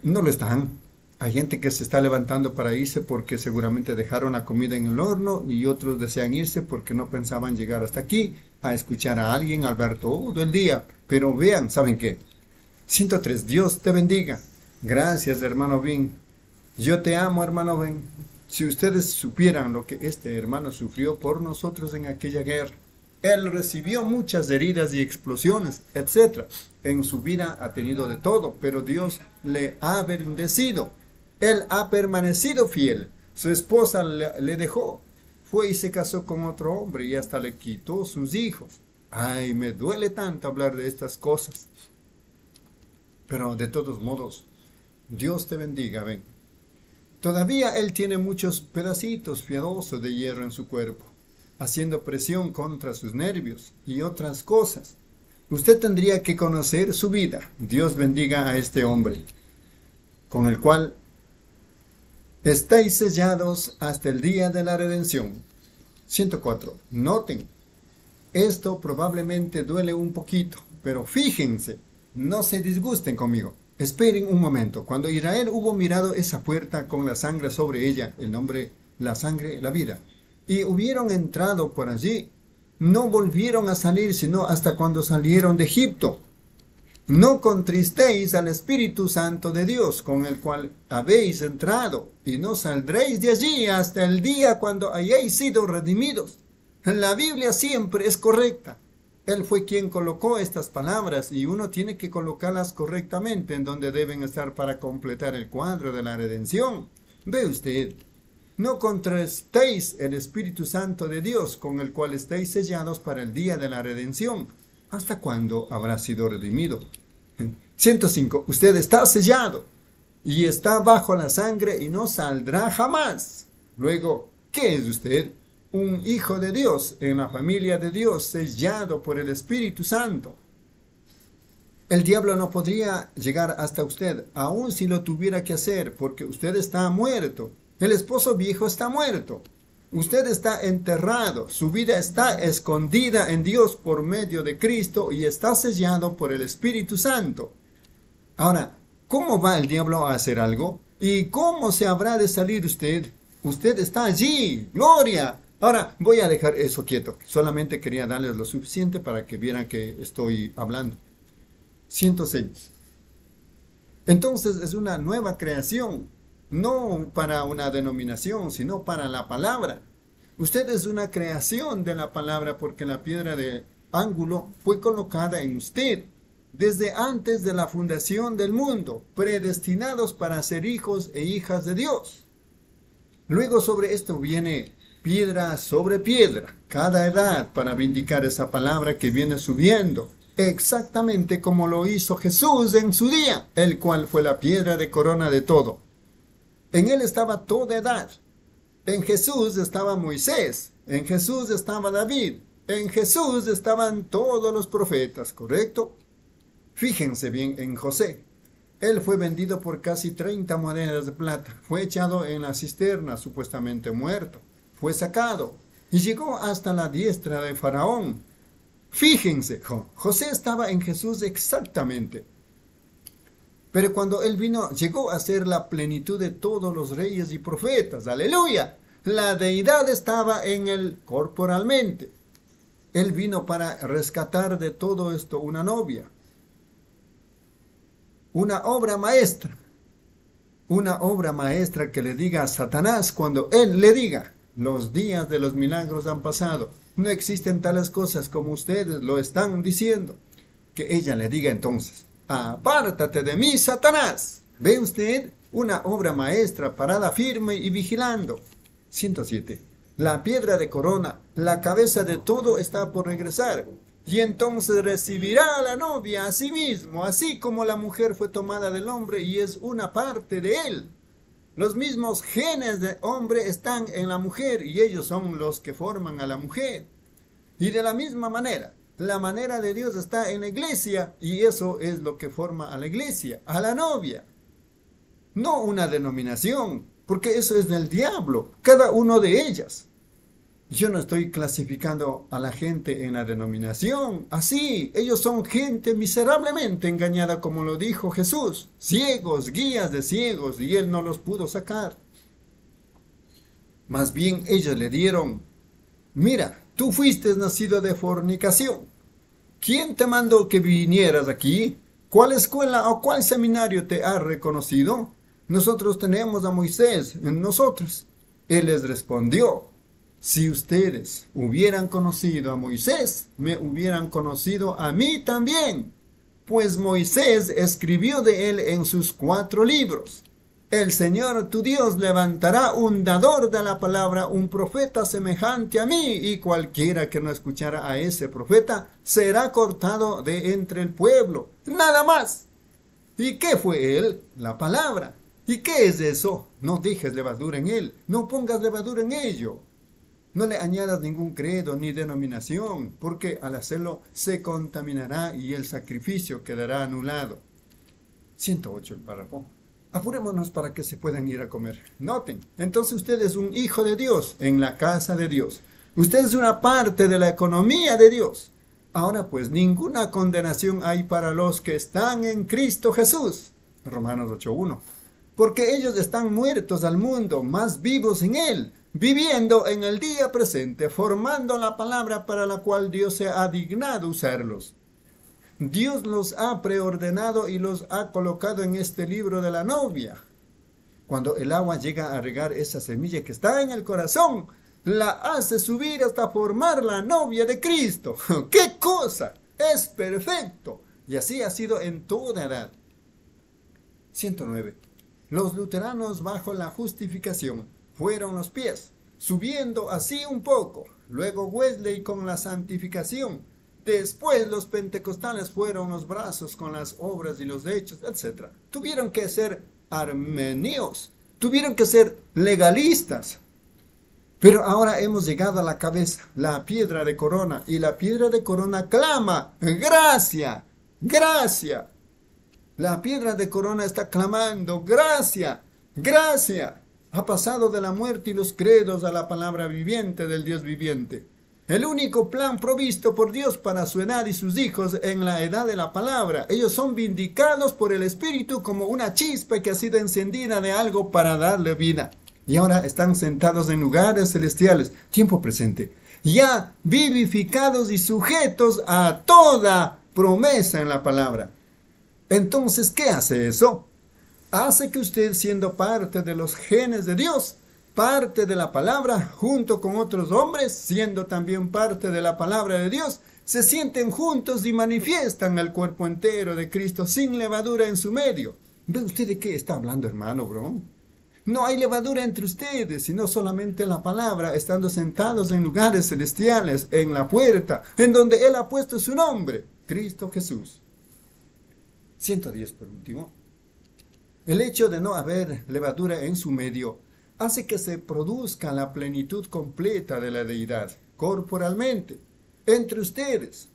No lo están. Hay gente que se está levantando para irse porque seguramente dejaron la comida en el horno y otros desean irse porque no pensaban llegar hasta aquí a escuchar a alguien hablar todo el día. Pero vean, ¿saben qué? 103. Dios te bendiga. Gracias, hermano Ben. Yo te amo, hermano Ben. Si ustedes supieran lo que este hermano sufrió por nosotros en aquella guerra, él recibió muchas heridas y explosiones, etc. En su vida ha tenido de todo, pero Dios le ha bendecido. Él ha permanecido fiel. Su esposa le, le dejó. Fue y se casó con otro hombre y hasta le quitó sus hijos. Ay, me duele tanto hablar de estas cosas. Pero de todos modos, Dios te bendiga, ven. Todavía él tiene muchos pedacitos piadosos de hierro en su cuerpo, haciendo presión contra sus nervios y otras cosas. Usted tendría que conocer su vida. Dios bendiga a este hombre, con el cual estáis sellados hasta el día de la redención. 104. Noten, esto probablemente duele un poquito, pero fíjense, no se disgusten conmigo. Esperen un momento. Cuando Israel hubo mirado esa puerta con la sangre sobre ella, el nombre, la sangre, la vida, y hubieron entrado por allí, no volvieron a salir sino hasta cuando salieron de Egipto. No contristéis al Espíritu Santo de Dios, con el cual habéis entrado, y no saldréis de allí hasta el día cuando hayáis sido redimidos. La Biblia siempre es correcta. Él fue quien colocó estas palabras y uno tiene que colocarlas correctamente en donde deben estar para completar el cuadro de la redención. Ve usted, no contrastéis el Espíritu Santo de Dios con el cual estáis sellados para el día de la redención. ¿Hasta cuándo habrá sido redimido? 105. Usted está sellado y está bajo la sangre y no saldrá jamás. Luego, ¿qué es usted? Un hijo de Dios en la familia de Dios, sellado por el Espíritu Santo. El diablo no podría llegar hasta usted, aun si lo tuviera que hacer, porque usted está muerto. El esposo viejo está muerto. Usted está enterrado, su vida está escondida en Dios por medio de Cristo y está sellado por el Espíritu Santo. Ahora, ¿cómo va el diablo a hacer algo? ¿Y cómo se habrá de salir usted? Usted está allí, gloria, Ahora voy a dejar eso quieto. Solamente quería darles lo suficiente para que vieran que estoy hablando. 106. Entonces es una nueva creación, no para una denominación, sino para la palabra. Usted es una creación de la palabra porque la piedra de ángulo fue colocada en usted desde antes de la fundación del mundo, predestinados para ser hijos e hijas de Dios. Luego sobre esto viene piedra sobre piedra, cada edad para vindicar esa palabra que viene subiendo, exactamente como lo hizo Jesús en su día, el cual fue la piedra de corona de todo. En él estaba toda edad. En Jesús estaba Moisés, en Jesús estaba David, en Jesús estaban todos los profetas, ¿correcto? Fíjense bien en José. Él fue vendido por casi 30 monedas de plata, fue echado en la cisterna, supuestamente muerto fue sacado y llegó hasta la diestra de Faraón. Fíjense, José estaba en Jesús exactamente. Pero cuando él vino, llegó a ser la plenitud de todos los reyes y profetas. Aleluya. La deidad estaba en él corporalmente. Él vino para rescatar de todo esto una novia. Una obra maestra. Una obra maestra que le diga a Satanás cuando él le diga, los días de los milagros han pasado. No existen tales cosas como ustedes lo están diciendo. Que ella le diga entonces, apártate de mí, Satanás. ¿Ve usted? una obra maestra parada firme y vigilando. 107. La piedra de corona, la cabeza de todo está por regresar. Y entonces recibirá a la novia a sí mismo, así como la mujer fue tomada del hombre y es una parte de él. Los mismos genes de hombre están en la mujer y ellos son los que forman a la mujer. Y de la misma manera, la manera de Dios está en la iglesia y eso es lo que forma a la iglesia, a la novia. No una denominación, porque eso es del diablo, cada uno de ellas. Yo no estoy clasificando a la gente en la denominación. Así, ellos son gente miserablemente engañada, como lo dijo Jesús. Ciegos, guías de ciegos, y él no los pudo sacar. Más bien ellos le dieron, mira, tú fuiste nacido de fornicación. ¿Quién te mandó que vinieras aquí? ¿Cuál escuela o cuál seminario te ha reconocido? Nosotros tenemos a Moisés en nosotros. Él les respondió, si ustedes hubieran conocido a Moisés, me hubieran conocido a mí también, pues Moisés escribió de él en sus cuatro libros. El Señor tu Dios levantará un dador de la palabra, un profeta semejante a mí, y cualquiera que no escuchara a ese profeta será cortado de entre el pueblo. Nada más. ¿Y qué fue él? La palabra. ¿Y qué es eso? No dejes levadura en él, no pongas levadura en ello. No le añadas ningún credo ni denominación, porque al hacerlo se contaminará y el sacrificio quedará anulado. 108 el párrafo. Apurémonos para que se puedan ir a comer. Noten, entonces usted es un hijo de Dios en la casa de Dios. Usted es una parte de la economía de Dios. Ahora pues ninguna condenación hay para los que están en Cristo Jesús. Romanos 8.1. Porque ellos están muertos al mundo, más vivos en él viviendo en el día presente, formando la palabra para la cual Dios se ha dignado usarlos. Dios los ha preordenado y los ha colocado en este libro de la novia. Cuando el agua llega a regar esa semilla que está en el corazón, la hace subir hasta formar la novia de Cristo. ¡Qué cosa! Es perfecto. Y así ha sido en toda edad. 109. Los luteranos bajo la justificación fueron los pies, subiendo así un poco. Luego Wesley con la santificación. Después los pentecostales fueron los brazos con las obras y los hechos, etc. Tuvieron que ser armenios, tuvieron que ser legalistas. Pero ahora hemos llegado a la cabeza, la piedra de corona, y la piedra de corona clama, gracia, gracia. La piedra de corona está clamando, gracia, gracia ha pasado de la muerte y los credos a la palabra viviente del Dios viviente. El único plan provisto por Dios para su edad y sus hijos en la edad de la palabra. Ellos son vindicados por el Espíritu como una chispa que ha sido encendida de algo para darle vida. Y ahora están sentados en lugares celestiales, tiempo presente, ya vivificados y sujetos a toda promesa en la palabra. Entonces, ¿qué hace eso? Hace que usted, siendo parte de los genes de Dios, parte de la palabra, junto con otros hombres, siendo también parte de la palabra de Dios, se sienten juntos y manifiestan al cuerpo entero de Cristo sin levadura en su medio. ¿Ve usted de qué está hablando, hermano, bro? No hay levadura entre ustedes, sino solamente la palabra, estando sentados en lugares celestiales, en la puerta, en donde Él ha puesto su nombre, Cristo Jesús. 110 por último. El hecho de no haber levadura en su medio hace que se produzca la plenitud completa de la deidad, corporalmente, entre ustedes.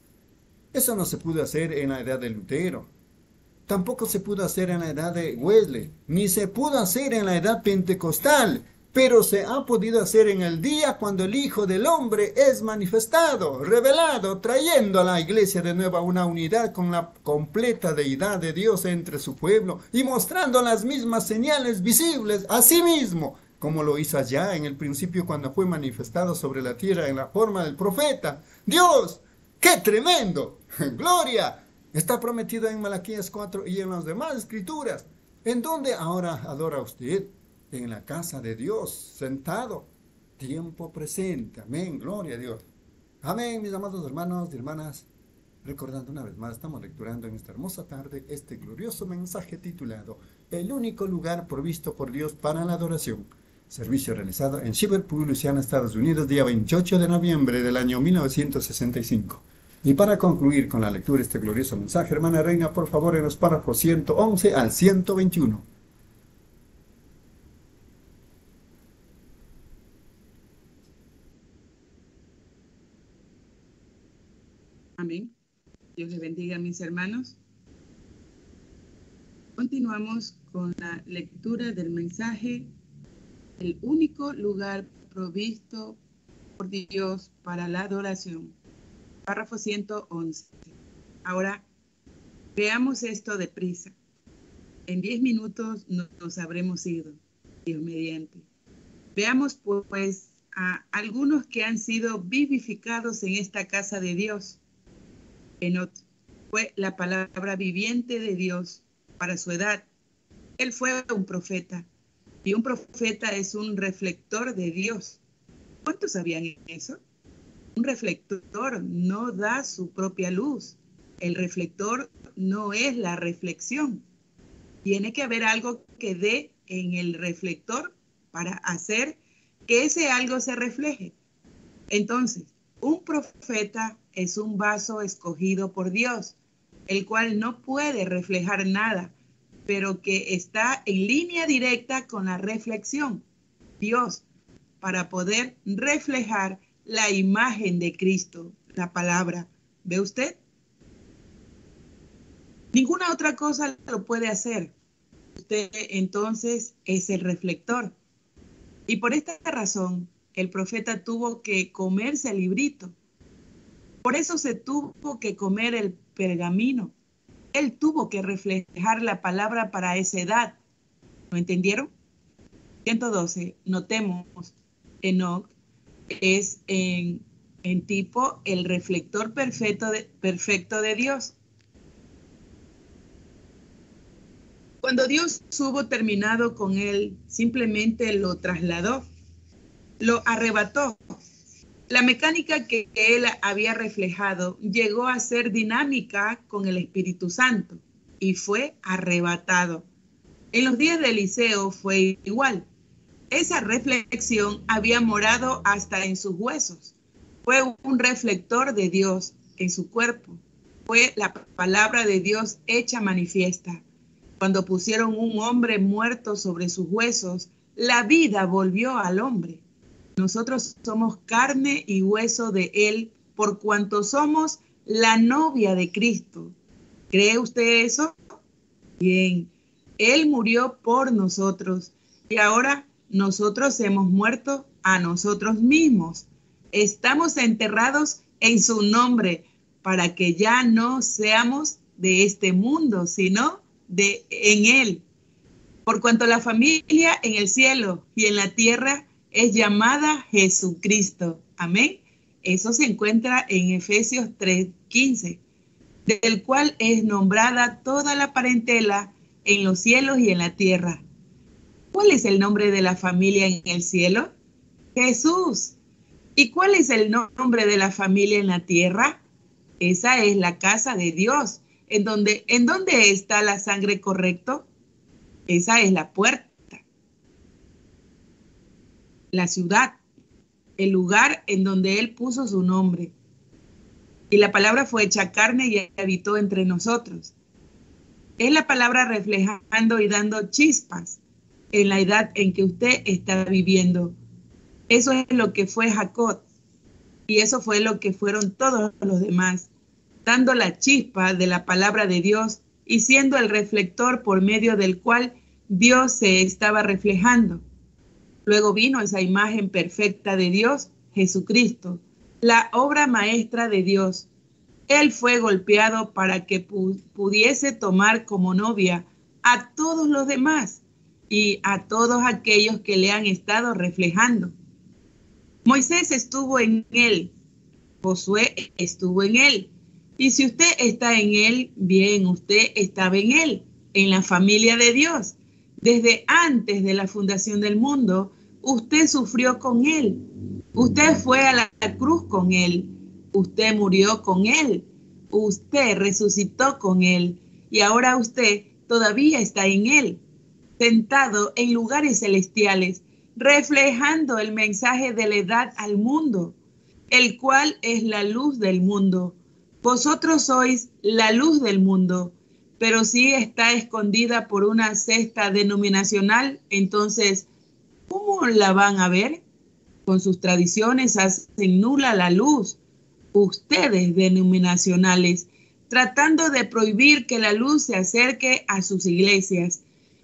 Eso no se pudo hacer en la edad de Lutero. Tampoco se pudo hacer en la edad de Wesley, ni se pudo hacer en la edad pentecostal, pero se ha podido hacer en el día cuando el Hijo del Hombre es manifestado, revelado, trayendo a la iglesia de nuevo una unidad con la completa deidad de Dios entre su pueblo y mostrando las mismas señales visibles a sí mismo, como lo hizo allá en el principio cuando fue manifestado sobre la tierra en la forma del profeta. Dios, qué tremendo, gloria, está prometido en Malaquías 4 y en las demás escrituras. ¿En dónde ahora adora usted? En la casa de Dios, sentado, tiempo presente. Amén, gloria a Dios. Amén, mis amados hermanos y hermanas. Recordando una vez más, estamos lecturando en esta hermosa tarde este glorioso mensaje titulado El único lugar provisto por Dios para la adoración. Servicio realizado en Shiverpool, Luisiana, Estados Unidos, día 28 de noviembre del año 1965. Y para concluir con la lectura de este glorioso mensaje, hermana Reina, por favor, en los párrafos 111 al 121. Amén. Dios les bendiga, mis hermanos. Continuamos con la lectura del mensaje, el único lugar provisto por Dios para la adoración. Párrafo 111. Ahora, veamos esto deprisa. En 10 minutos nos habremos ido, Dios mediante. Veamos pues a algunos que han sido vivificados en esta casa de Dios Enot fue la palabra viviente de Dios para su edad. Él fue un profeta y un profeta es un reflector de Dios. ¿Cuántos sabían eso? Un reflector no da su propia luz. El reflector no es la reflexión. Tiene que haber algo que dé en el reflector para hacer que ese algo se refleje. Entonces, un profeta es un vaso escogido por Dios, el cual no puede reflejar nada, pero que está en línea directa con la reflexión. Dios, para poder reflejar la imagen de Cristo, la palabra. ¿Ve usted? Ninguna otra cosa lo puede hacer. Usted entonces es el reflector. Y por esta razón, el profeta tuvo que comerse el librito. Por eso se tuvo que comer el pergamino. Él tuvo que reflejar la palabra para esa edad. ¿Lo entendieron? 112. Notemos, Enoch es en, en tipo el reflector perfecto de, perfecto de Dios. Cuando Dios hubo terminado con él, simplemente lo trasladó lo arrebató. La mecánica que, él había reflejado llegó a ser dinámica con el Espíritu Santo y fue arrebatado. En los días de Eliseo fue igual. Esa reflexión había morado hasta en sus huesos. Fue un reflector de Dios en su cuerpo. Fue la palabra de Dios hecha manifiesta. Cuando pusieron un hombre muerto sobre sus huesos, la vida volvió al hombre. Nosotros somos carne y hueso de Él por cuanto somos la novia de Cristo. ¿Cree usted eso? Bien, Él murió por nosotros y ahora nosotros hemos muerto a nosotros mismos. Estamos enterrados en su nombre para que ya no seamos de este mundo, sino de en Él. Por cuanto la familia en el cielo y en la tierra es llamada Jesucristo. Amén. Eso se encuentra en Efesios 3:15, del cual es nombrada toda la parentela en los cielos y en la tierra. ¿Cuál es el nombre de la familia en el cielo? Jesús. ¿Y cuál es el nombre de la familia en la tierra? Esa es la casa de Dios. ¿En donde, ¿En dónde está la sangre correcto? Esa es la puerta la ciudad, el lugar en donde Él puso su nombre. Y la palabra fue hecha carne y habitó entre nosotros. Es la palabra reflejando y dando chispas en la edad en que usted está viviendo. Eso es lo que fue Jacob. Y eso fue lo que fueron todos los demás, dando la chispa de la palabra de Dios y siendo el reflector por medio del cual Dios se estaba reflejando. Luego vino esa imagen perfecta de Dios, Jesucristo, la obra maestra de Dios. Él fue golpeado para que pudiese tomar como novia a todos los demás y a todos aquellos que le han estado reflejando. Moisés estuvo en él, Josué estuvo en él. Y si usted está en él, bien, usted estaba en él, en la familia de Dios. Desde antes de la fundación del mundo, Usted sufrió con Él. Usted fue a la cruz con Él. Usted murió con Él. Usted resucitó con Él y ahora usted todavía está en Él, sentado en lugares celestiales, reflejando el mensaje de la edad al mundo, el cual es la luz del mundo. Vosotros sois la luz del mundo, pero si está escondida por una cesta denominacional, entonces, ¿cómo la van a ver? Con sus tradiciones hacen nula la luz. Ustedes denominacionales tratando de prohibir que la luz se acerque a sus iglesias.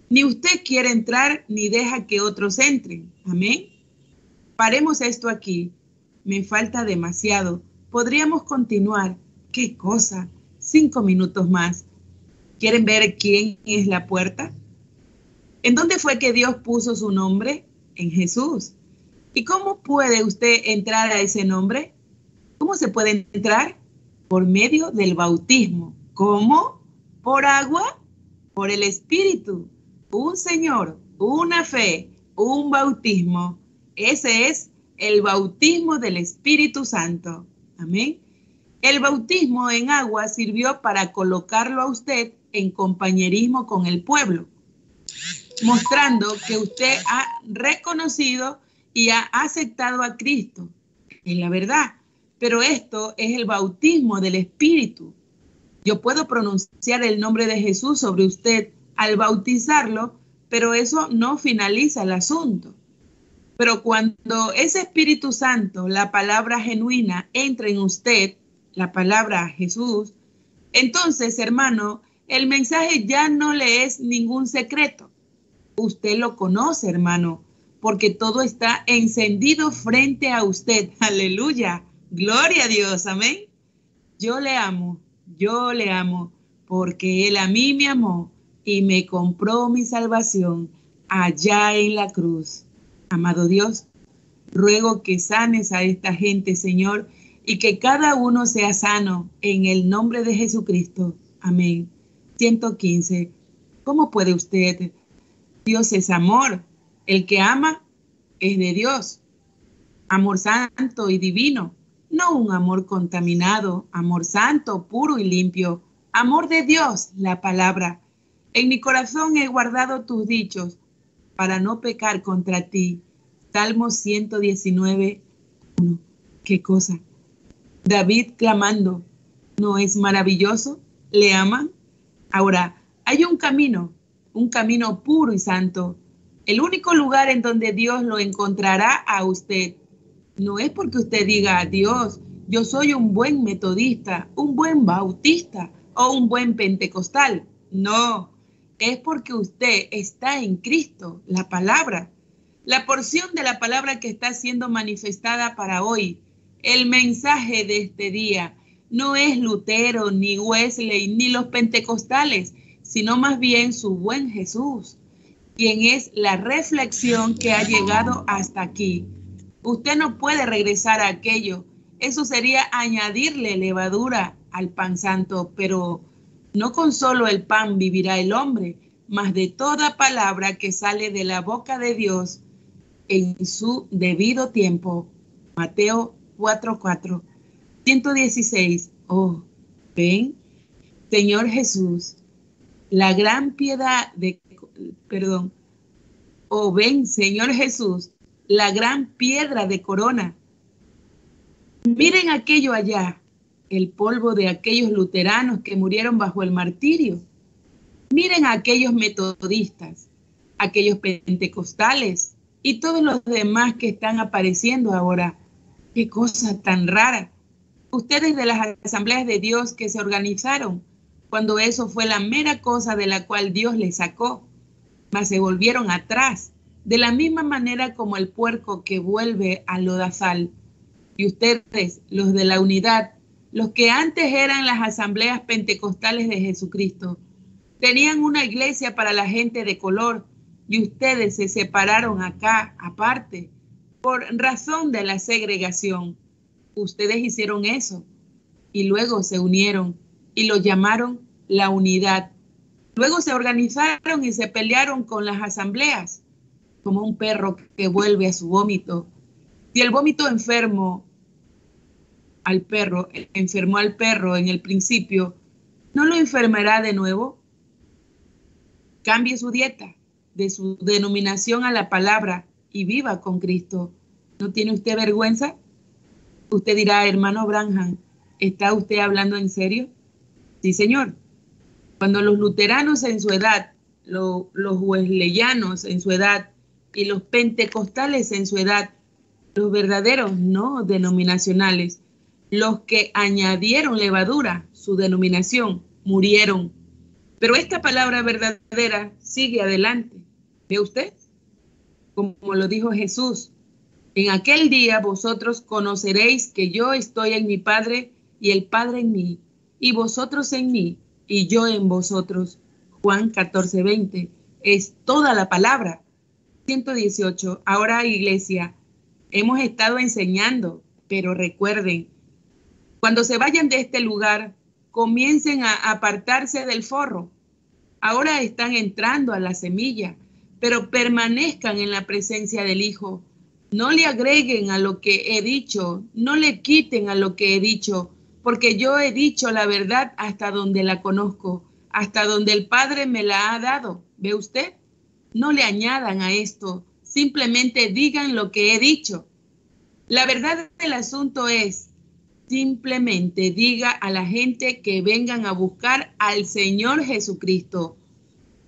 Ni usted quiere entrar ni deja que otros entren. Amén. Paremos esto aquí. Me falta demasiado. Podríamos continuar. ¿Qué cosa? Cinco minutos más. ¿Quieren ver quién es la puerta? ¿En dónde fue que Dios puso su nombre? En Jesús. ¿Y cómo puede usted entrar a ese nombre? ¿Cómo se puede entrar? por medio del bautismo. ¿Cómo? Por agua, por el Espíritu. Un Señor, una fe, un bautismo. Ese es el bautismo del Espíritu Santo. Amén. El bautismo en agua sirvió para colocarlo a usted en compañerismo con el pueblo, mostrando que usted ha reconocido y ha aceptado a Cristo. En la verdad, pero esto es el bautismo del Espíritu. Yo puedo pronunciar el nombre de Jesús sobre usted al bautizarlo, pero eso no finaliza el asunto. Pero cuando ese Espíritu Santo, la palabra genuina, entra en usted, la palabra Jesús, entonces, hermano, el mensaje ya no le es ningún secreto. Usted lo conoce, hermano, porque todo está encendido frente a usted. Aleluya. Gloria a Dios, amén. Yo le amo, yo le amo, porque Él a mí me amó y me compró mi salvación allá en la cruz. Amado Dios, ruego que sanes a esta gente, Señor, y que cada uno sea sano en el nombre de Jesucristo. Amén. 115. ¿Cómo puede usted? Dios es amor. El que ama es de Dios. Amor santo y divino no un amor contaminado, amor santo, puro y limpio, amor de Dios, la palabra. En mi corazón he guardado tus dichos para no pecar contra ti. Salmo 119, 1. ¿Qué cosa? David clamando, ¿no es maravilloso? ¿Le aman? Ahora, hay un camino, un camino puro y santo, el único lugar en donde Dios lo encontrará a usted no es porque usted diga, Dios, yo soy un buen metodista, un buen bautista o un buen pentecostal. No, es porque usted está en Cristo, la palabra, la porción de la palabra que está siendo manifestada para hoy, el mensaje de este día. No es Lutero, ni Wesley, ni los pentecostales, sino más bien su buen Jesús, quien es la reflexión que ha llegado hasta aquí. Usted no puede regresar a aquello. Eso sería añadirle levadura al pan santo, pero no con solo el pan vivirá el hombre, mas de toda palabra que sale de la boca de Dios en su debido tiempo. Mateo 4:4. 116. Oh, ven, Señor Jesús, la gran piedad de, perdón, oh, ven, Señor Jesús, la gran piedra de corona. Miren aquello allá, el polvo de aquellos luteranos que murieron bajo el martirio. Miren a aquellos metodistas, aquellos pentecostales y todos los demás que están apareciendo ahora. Qué cosa tan rara. Ustedes de las asambleas de Dios que se organizaron cuando eso fue la mera cosa de la cual Dios les sacó, mas se volvieron atrás de la misma manera como el puerco que vuelve al lodazal. Y ustedes, los de la unidad, los que antes eran las asambleas pentecostales de Jesucristo, tenían una iglesia para la gente de color y ustedes se separaron acá aparte por razón de la segregación. Ustedes hicieron eso y luego se unieron y lo llamaron la unidad. Luego se organizaron y se pelearon con las asambleas como un perro que vuelve a su vómito. Si el vómito enfermo al perro, enfermó al perro en el principio, ¿no lo enfermará de nuevo? Cambie su dieta de su denominación a la palabra y viva con Cristo. ¿No tiene usted vergüenza? Usted dirá, hermano Branham, ¿está usted hablando en serio? Sí, señor. Cuando los luteranos en su edad, los wesleyanos en su edad y los pentecostales en su edad, los verdaderos no denominacionales, los que añadieron levadura, su denominación, murieron. Pero esta palabra verdadera sigue adelante. ¿Ve usted? Como lo dijo Jesús, en aquel día vosotros conoceréis que yo estoy en mi Padre y el Padre en mí, y vosotros en mí y yo en vosotros. Juan 14, 20. Es toda la palabra. 118. Ahora, iglesia, hemos estado enseñando, pero recuerden, cuando se vayan de este lugar, comiencen a apartarse del forro. Ahora están entrando a la semilla, pero permanezcan en la presencia del Hijo no le agreguen a lo que he dicho, no le quiten a lo que he dicho, porque yo he dicho la verdad hasta donde la conozco, hasta donde el Padre me la ha dado. ¿Ve usted? No le añadan a esto, simplemente digan lo que he dicho. La verdad del asunto es, simplemente diga a la gente que vengan a buscar al Señor Jesucristo.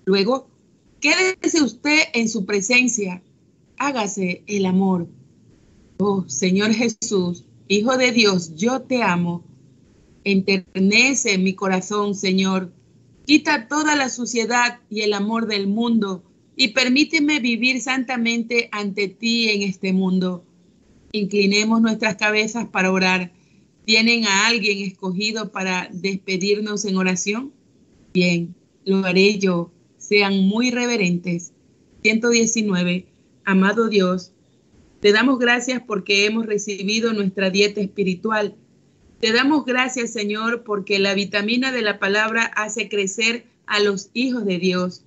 Luego, quédese usted en su presencia hágase el amor. Oh Señor Jesús, Hijo de Dios, yo te amo. Enternece mi corazón, Señor. Quita toda la suciedad y el amor del mundo y permíteme vivir santamente ante ti en este mundo. Inclinemos nuestras cabezas para orar. ¿Tienen a alguien escogido para despedirnos en oración? Bien, lo haré yo. Sean muy reverentes. 119. Amado Dios, te damos gracias porque hemos recibido nuestra dieta espiritual. Te damos gracias, Señor, porque la vitamina de la palabra hace crecer a los hijos de Dios.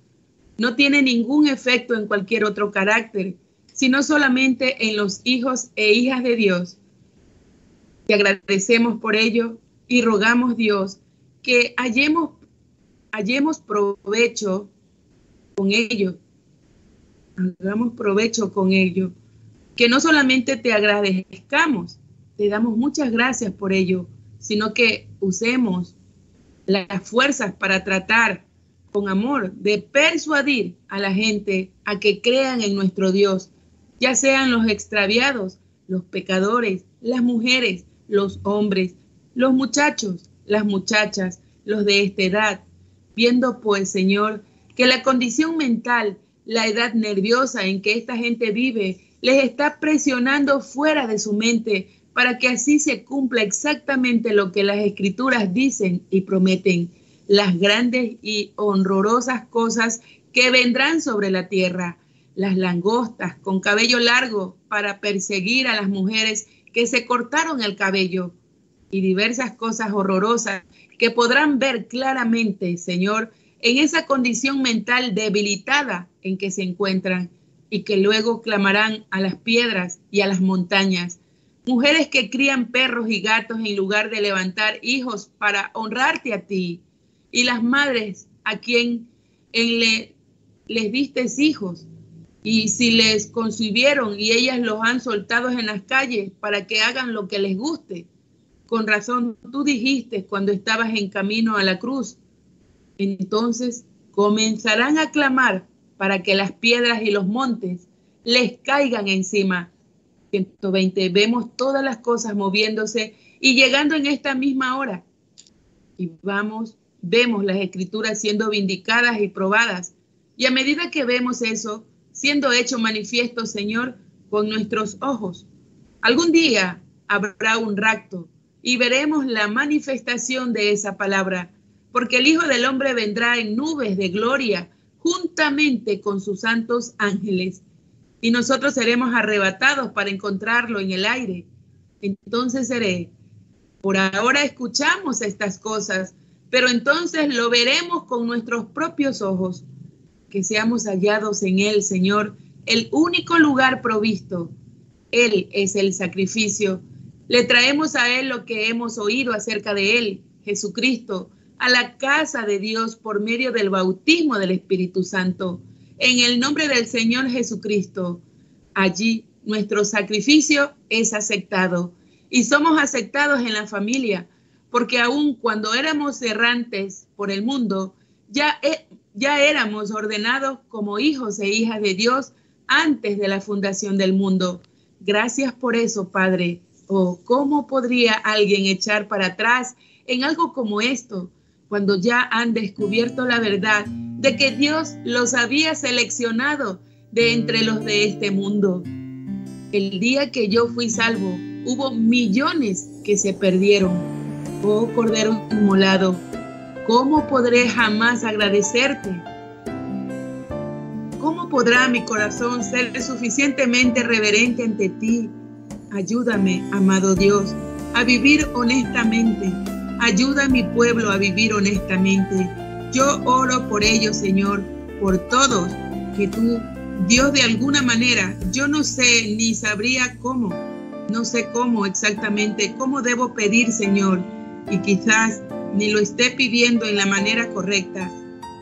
No tiene ningún efecto en cualquier otro carácter, sino solamente en los hijos e hijas de Dios. Te agradecemos por ello y rogamos, Dios, que hallemos, hallemos provecho con ello hagamos provecho con ello. Que no solamente te agradezcamos, te damos muchas gracias por ello, sino que usemos las fuerzas para tratar con amor de persuadir a la gente a que crean en nuestro Dios, ya sean los extraviados, los pecadores, las mujeres, los hombres, los muchachos, las muchachas, los de esta edad, viendo pues, Señor, que la condición mental la edad nerviosa en que esta gente vive les está presionando fuera de su mente para que así se cumpla exactamente lo que las escrituras dicen y prometen, las grandes y honrorosas cosas que vendrán sobre la tierra, las langostas con cabello largo para perseguir a las mujeres que se cortaron el cabello y diversas cosas horrorosas que podrán ver claramente, Señor, en esa condición mental debilitada en que se encuentran y que luego clamarán a las piedras y a las montañas. Mujeres que crían perros y gatos en lugar de levantar hijos para honrarte a ti. Y las madres a quien le, les diste hijos. Y si les concibieron y ellas los han soltado en las calles para que hagan lo que les guste. Con razón tú dijiste cuando estabas en camino a la cruz, entonces comenzarán a clamar para que las piedras y los montes les caigan encima. 120. Vemos todas las cosas moviéndose y llegando en esta misma hora. Y vamos, vemos las escrituras siendo vindicadas y probadas. Y a medida que vemos eso, siendo hecho manifiesto, Señor, con nuestros ojos, algún día habrá un rapto y veremos la manifestación de esa palabra porque el Hijo del Hombre vendrá en nubes de gloria juntamente con sus santos ángeles, y nosotros seremos arrebatados para encontrarlo en el aire. Entonces seré. Por ahora escuchamos estas cosas, pero entonces lo veremos con nuestros propios ojos. Que seamos hallados en Él, Señor, el único lugar provisto. Él es el sacrificio, Le traemos a Él lo que hemos oído acerca de Él, Jesucristo, a la casa de Dios por medio del bautismo del Espíritu Santo. En el nombre del Señor Jesucristo, allí nuestro sacrificio es aceptado y somos aceptados en la familia, porque aun cuando éramos errantes por el mundo, ya, ya éramos ordenados como hijos e hijas de Dios antes de la fundación del mundo. Gracias por eso, Padre. Oh, ¿cómo podría alguien echar para atrás en algo como esto? Cuando ya han descubierto la verdad de que Dios los había seleccionado de entre los de este mundo. El día que yo fui salvo, hubo millones que se perdieron. Oh Cordero inmolado, ¿cómo podré jamás agradecerte? ¿Cómo podrá mi corazón ser suficientemente reverente ante ti? Ayúdame, amado Dios, a vivir honestamente Ayuda a mi pueblo a vivir honestamente. Yo oro por ellos, Señor, por todos, que tú, Dios, de alguna manera, yo no sé ni sabría cómo, no sé cómo exactamente, cómo debo pedir, Señor, y quizás ni lo esté pidiendo en la manera correcta,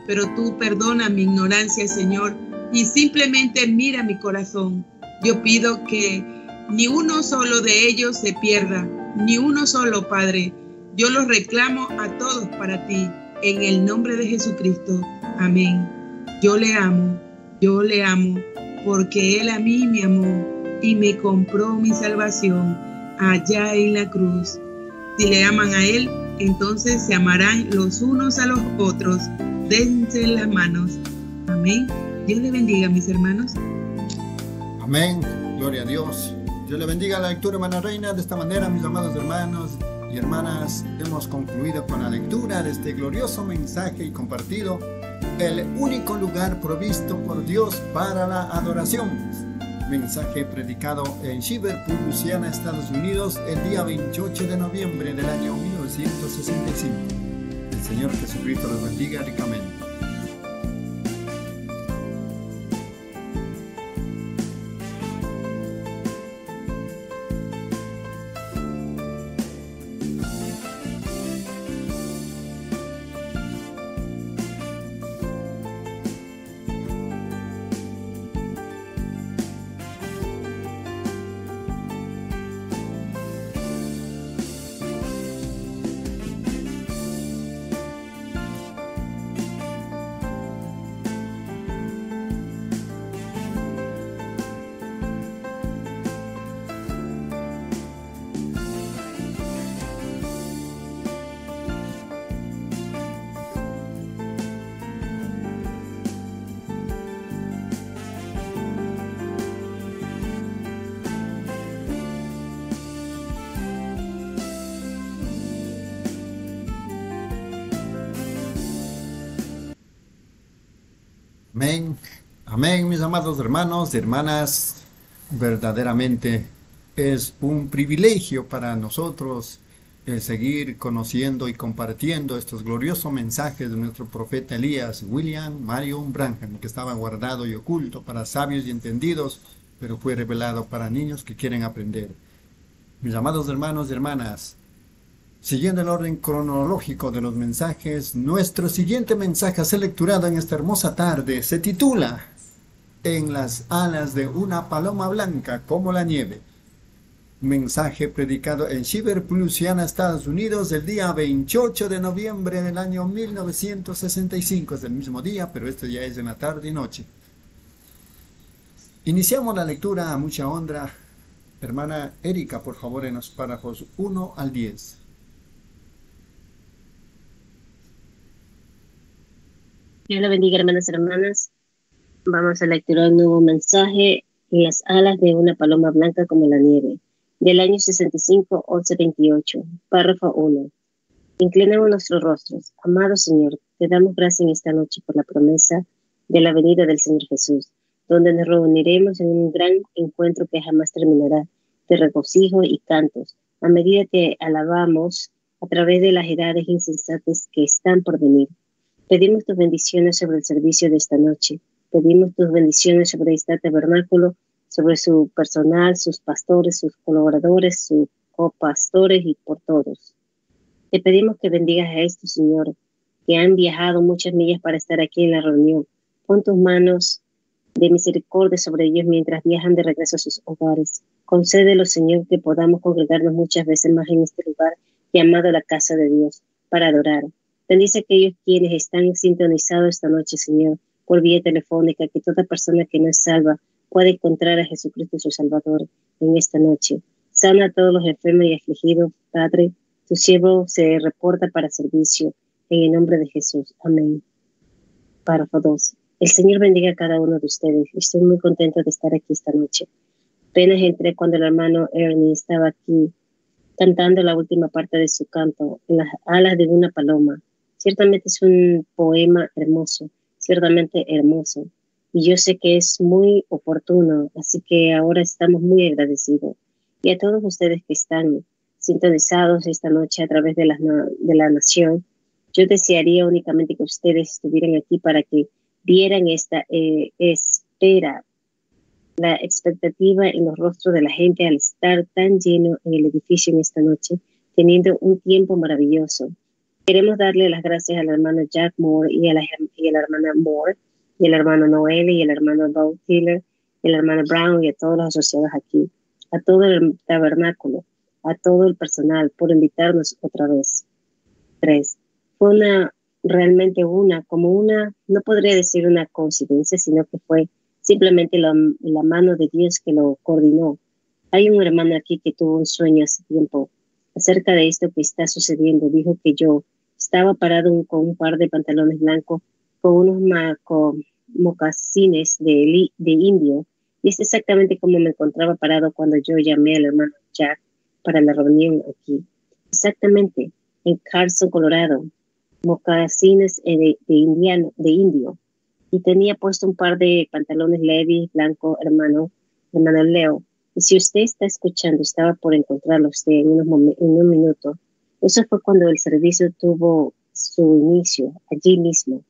pero tú perdona mi ignorancia, Señor, y simplemente mira mi corazón. Yo pido que ni uno solo de ellos se pierda, ni uno solo, Padre, yo los reclamo a todos para ti, en el nombre de Jesucristo. Amén. Yo le amo, yo le amo, porque Él a mí me amó y me compró mi salvación allá en la cruz. Si le aman a Él, entonces se amarán los unos a los otros. Dense las manos. Amén. Dios le bendiga, mis hermanos. Amén. Gloria a Dios. Dios le bendiga la lectura, hermana reina. De esta manera, mis amados hermanos, y hermanas, hemos concluido con la lectura de este glorioso mensaje y compartido el único lugar provisto por Dios para la adoración. Mensaje predicado en Shiverpool, Louisiana, Estados Unidos, el día 28 de noviembre del año 1965. El Señor Jesucristo los bendiga ricamente. Amados hermanos y hermanas. Verdaderamente es un privilegio para nosotros seguir conociendo y compartiendo estos gloriosos mensajes de nuestro profeta Elías, William Marion Branham, que estaba guardado y oculto para sabios y entendidos, pero fue revelado para niños que quieren aprender. Mis amados hermanos y hermanas, Siguiendo el orden cronológico de los mensajes, nuestro siguiente mensaje a ser lecturado en esta hermosa tarde se titula En las alas de una paloma blanca como la nieve. Mensaje predicado en Shiverpool, Estados Unidos, el día 28 de noviembre del año 1965. Es el mismo día, pero esto ya es en la tarde y noche. Iniciamos la lectura a mucha honra. Hermana Erika, por favor, en los párrafos 1 al 10. Dios la bendiga, hermanas y hermanas. Vamos a lecturar un nuevo mensaje en las alas de una paloma blanca como la nieve, del año 65, 11, 28, párrafo 1. Inclinamos nuestros rostros. Amado Señor, te damos gracias en esta noche por la promesa de la venida del Señor Jesús, donde nos reuniremos en un gran encuentro que jamás terminará, de regocijo y cantos, a medida que alabamos a través de las edades insensatas que están por venir Pedimos tus bendiciones sobre el servicio de esta noche. Pedimos tus bendiciones sobre este tabernáculo, sobre su personal, sus pastores, sus colaboradores, sus copastores y por todos. Te pedimos que bendigas a estos, Señor, que han viajado muchas millas para estar aquí en la reunión. Pon tus manos de misericordia sobre ellos mientras viajan de regreso a sus hogares. Concédelo, Señor, que podamos congregarnos muchas veces más en este lugar llamado la casa de Dios para adorar. Bendice a aquellos quienes están sintonizados esta noche, Señor, por vía telefónica, que toda persona que no es salva pueda encontrar a Jesucristo su Salvador en esta noche. Sana a todos los enfermos y afligidos, Padre. Tu siervo se reporta para servicio. En el nombre de Jesús. Amén. Párrafo 2. El Señor bendiga a cada uno de ustedes. Estoy muy contento de estar aquí esta noche. Apenas entré cuando el hermano Ernie estaba aquí cantando la última parte de su canto, en las alas de una paloma. Ciertamente es un poema hermoso, ciertamente hermoso. Y yo sé que es muy oportuno, así que ahora estamos muy agradecidos. Y a todos ustedes que están sintonizados esta noche a través de la, de la nación, yo desearía únicamente que ustedes estuvieran aquí para que vieran esta eh, espera, la expectativa en los rostros de la gente al estar tan lleno en el edificio en esta noche, teniendo un tiempo maravilloso. Queremos darle las gracias al hermano Jack Moore y a la, y la hermana Moore, y al hermano Noel y al hermano Bob Tiller, al hermano Brown y a todos los asociados aquí, a todo el tabernáculo, a todo el personal por invitarnos otra vez. Tres, fue una, realmente una, como una, no podría decir una coincidencia, sino que fue simplemente la, la mano de Dios que lo coordinó. Hay un hermano aquí que tuvo un sueño hace tiempo acerca de esto que está sucediendo. Dijo que yo estaba parado con un par de pantalones blancos con unos mocasines de, de indio y es exactamente como me encontraba parado cuando yo llamé al hermano Jack para la reunión aquí. Exactamente, en Carson, Colorado mocasines eh, de, de, indiano, de indio y tenía puesto un par de pantalones Levi blanco, hermano, hermano Leo. Y si usted está escuchando, estaba por encontrarlo usted en, unos en un minuto. Eso fue cuando el servicio tuvo su inicio, allí mismo.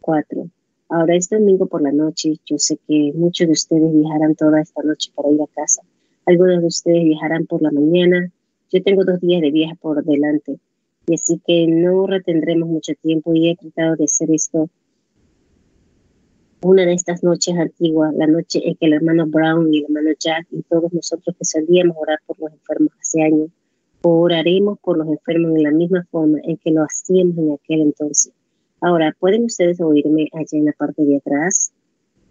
Cuatro. Ahora es domingo por la noche. Yo sé que muchos de ustedes viajarán toda esta noche para ir a casa. Algunos de ustedes viajarán por la mañana. Yo tengo dos días de viaje por delante y así que no retendremos mucho tiempo y he tratado de hacer esto una de estas noches antiguas, la noche en que el hermano Brown y el hermano Jack y todos nosotros que solíamos orar por los enfermos hace años, oraremos por los enfermos en la misma forma en que lo hacíamos en aquel entonces. Ahora, ¿pueden ustedes oírme allá en la parte de atrás?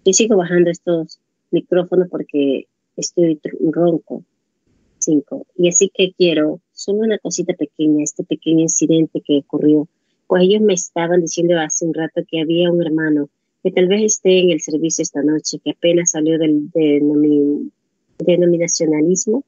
Yo sigo bajando estos micrófonos porque estoy ronco. Cinco. Y así que quiero solo una cosita pequeña, este pequeño incidente que ocurrió. Pues ellos me estaban diciendo hace un rato que había un hermano que tal vez esté en el servicio esta noche, que apenas salió del denominacionalismo,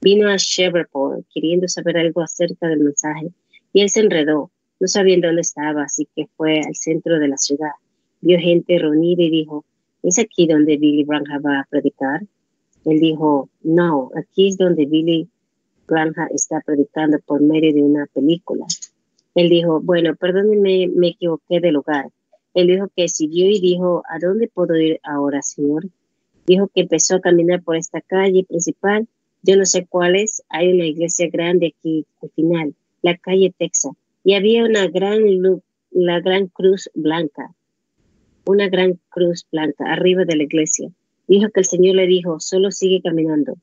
vino a Shreveport queriendo saber algo acerca del mensaje y él se enredó, no sabiendo dónde estaba, así que fue al centro de la ciudad. Vio gente reunida y dijo, ¿es aquí donde Billy Branham va a predicar? Él dijo, no, aquí es donde Billy Granja está predicando por medio de una película. Él dijo, bueno, perdónenme, me equivoqué de lugar. Él dijo que siguió y dijo, ¿a dónde puedo ir ahora, Señor? Dijo que empezó a caminar por esta calle principal. Yo no sé cuál es. Hay una iglesia grande aquí al final, la calle Texas. Y había una gran, la gran cruz blanca, una gran cruz blanca arriba de la iglesia. Dijo que el Señor le dijo, solo sigue caminando.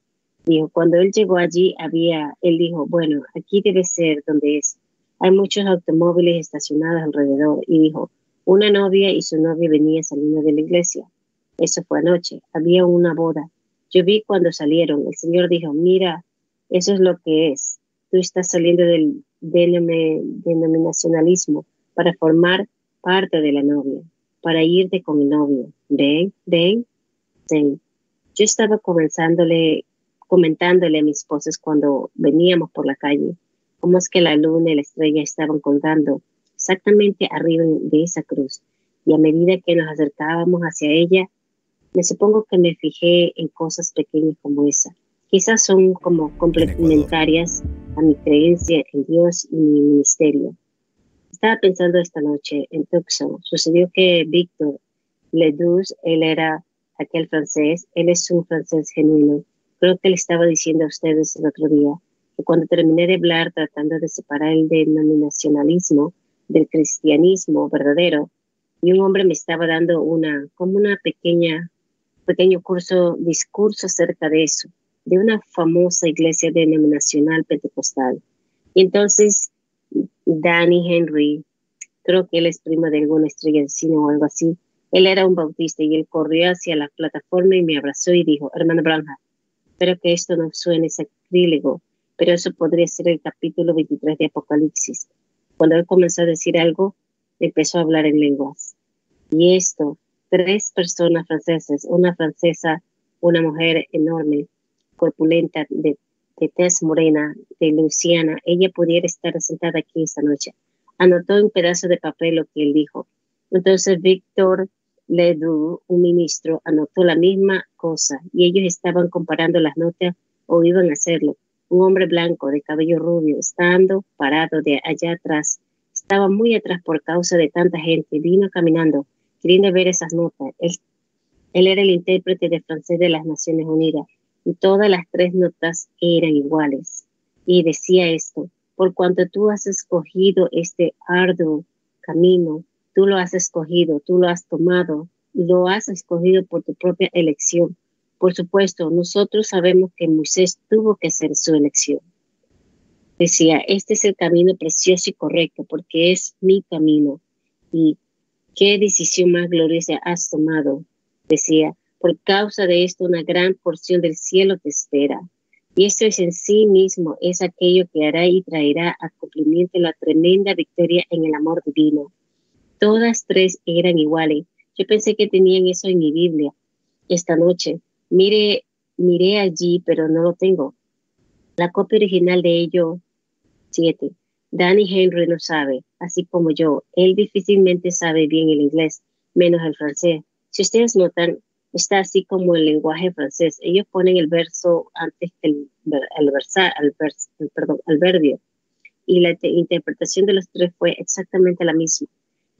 Dijo, cuando él llegó allí, había, él dijo, bueno, aquí debe ser donde es. Hay muchos automóviles estacionados alrededor. Y dijo, una novia y su novia venían saliendo de la iglesia. Eso fue anoche. Había una boda. Yo vi cuando salieron. El Señor dijo, mira, eso es lo que es. Tú estás saliendo del denominacionalismo para formar parte de la novia, para irte con el novio. ¿Ven? ¿Ven? ¿Ven? Yo estaba comenzándole comentándole a mis esposas cuando veníamos por la calle cómo es que la luna y la estrella estaban colgando exactamente arriba de esa cruz. Y a medida que nos acercábamos hacia ella, me supongo que me fijé en cosas pequeñas como esa. Quizás son como complementarias a mi creencia en Dios y mi ministerio. Estaba pensando esta noche en Tucson. Sucedió que Víctor Ledouce, él era aquel francés, él es un francés genuino, Creo que le estaba diciendo a ustedes el otro día Y cuando terminé de hablar tratando de separar el denominacionalismo del cristianismo verdadero, y un hombre me estaba dando una, como una pequeña, pequeño curso, discurso acerca de eso, de una famosa iglesia denominacional pentecostal. Y entonces Danny Henry, creo que él es primo de alguna estrella de cine o algo así, él era un bautista y él corrió hacia la plataforma y me abrazó y dijo, hermano Branja, espero que esto no suene sacrílego, pero eso podría ser el capítulo 23 de Apocalipsis. Cuando él comenzó a decir algo, empezó a hablar en lenguas. Y esto, tres personas francesas, una francesa, una mujer enorme, corpulenta, de, tez morena, de Luciana, ella pudiera estar sentada aquí esta noche. Anotó un pedazo de papel lo que él dijo. Entonces Víctor Ledoux, un ministro, anotó la misma cosa y ellos estaban comparando las notas o iban a hacerlo. Un hombre blanco de cabello rubio, estando parado de allá atrás, estaba muy atrás por causa de tanta gente, vino caminando, queriendo ver esas notas. Él, él era el intérprete de francés de las Naciones Unidas y todas las tres notas eran iguales. Y decía esto, por cuanto tú has escogido este arduo camino, tú lo has escogido, tú lo has tomado, lo has escogido por tu propia elección. Por supuesto, nosotros sabemos que Moisés tuvo que hacer su elección. Decía, este es el camino precioso y correcto porque es mi camino. ¿Y qué decisión más gloriosa has tomado? Decía, por causa de esto una gran porción del cielo te espera. Y esto es en sí mismo, es aquello que hará y traerá a cumplimiento la tremenda victoria en el amor divino. Todas tres eran iguales. Yo pensé que tenían eso en mi Biblia esta noche. Mire, miré allí, pero no lo tengo. La copia original de ello, siete. Danny Henry no sabe, así como yo. Él difícilmente sabe bien el inglés, menos el francés. Si ustedes notan, está así como el lenguaje francés. Ellos ponen el verso antes que el, el, versa, el, perdón, el verbio. Y la interpretación de los tres fue exactamente la misma.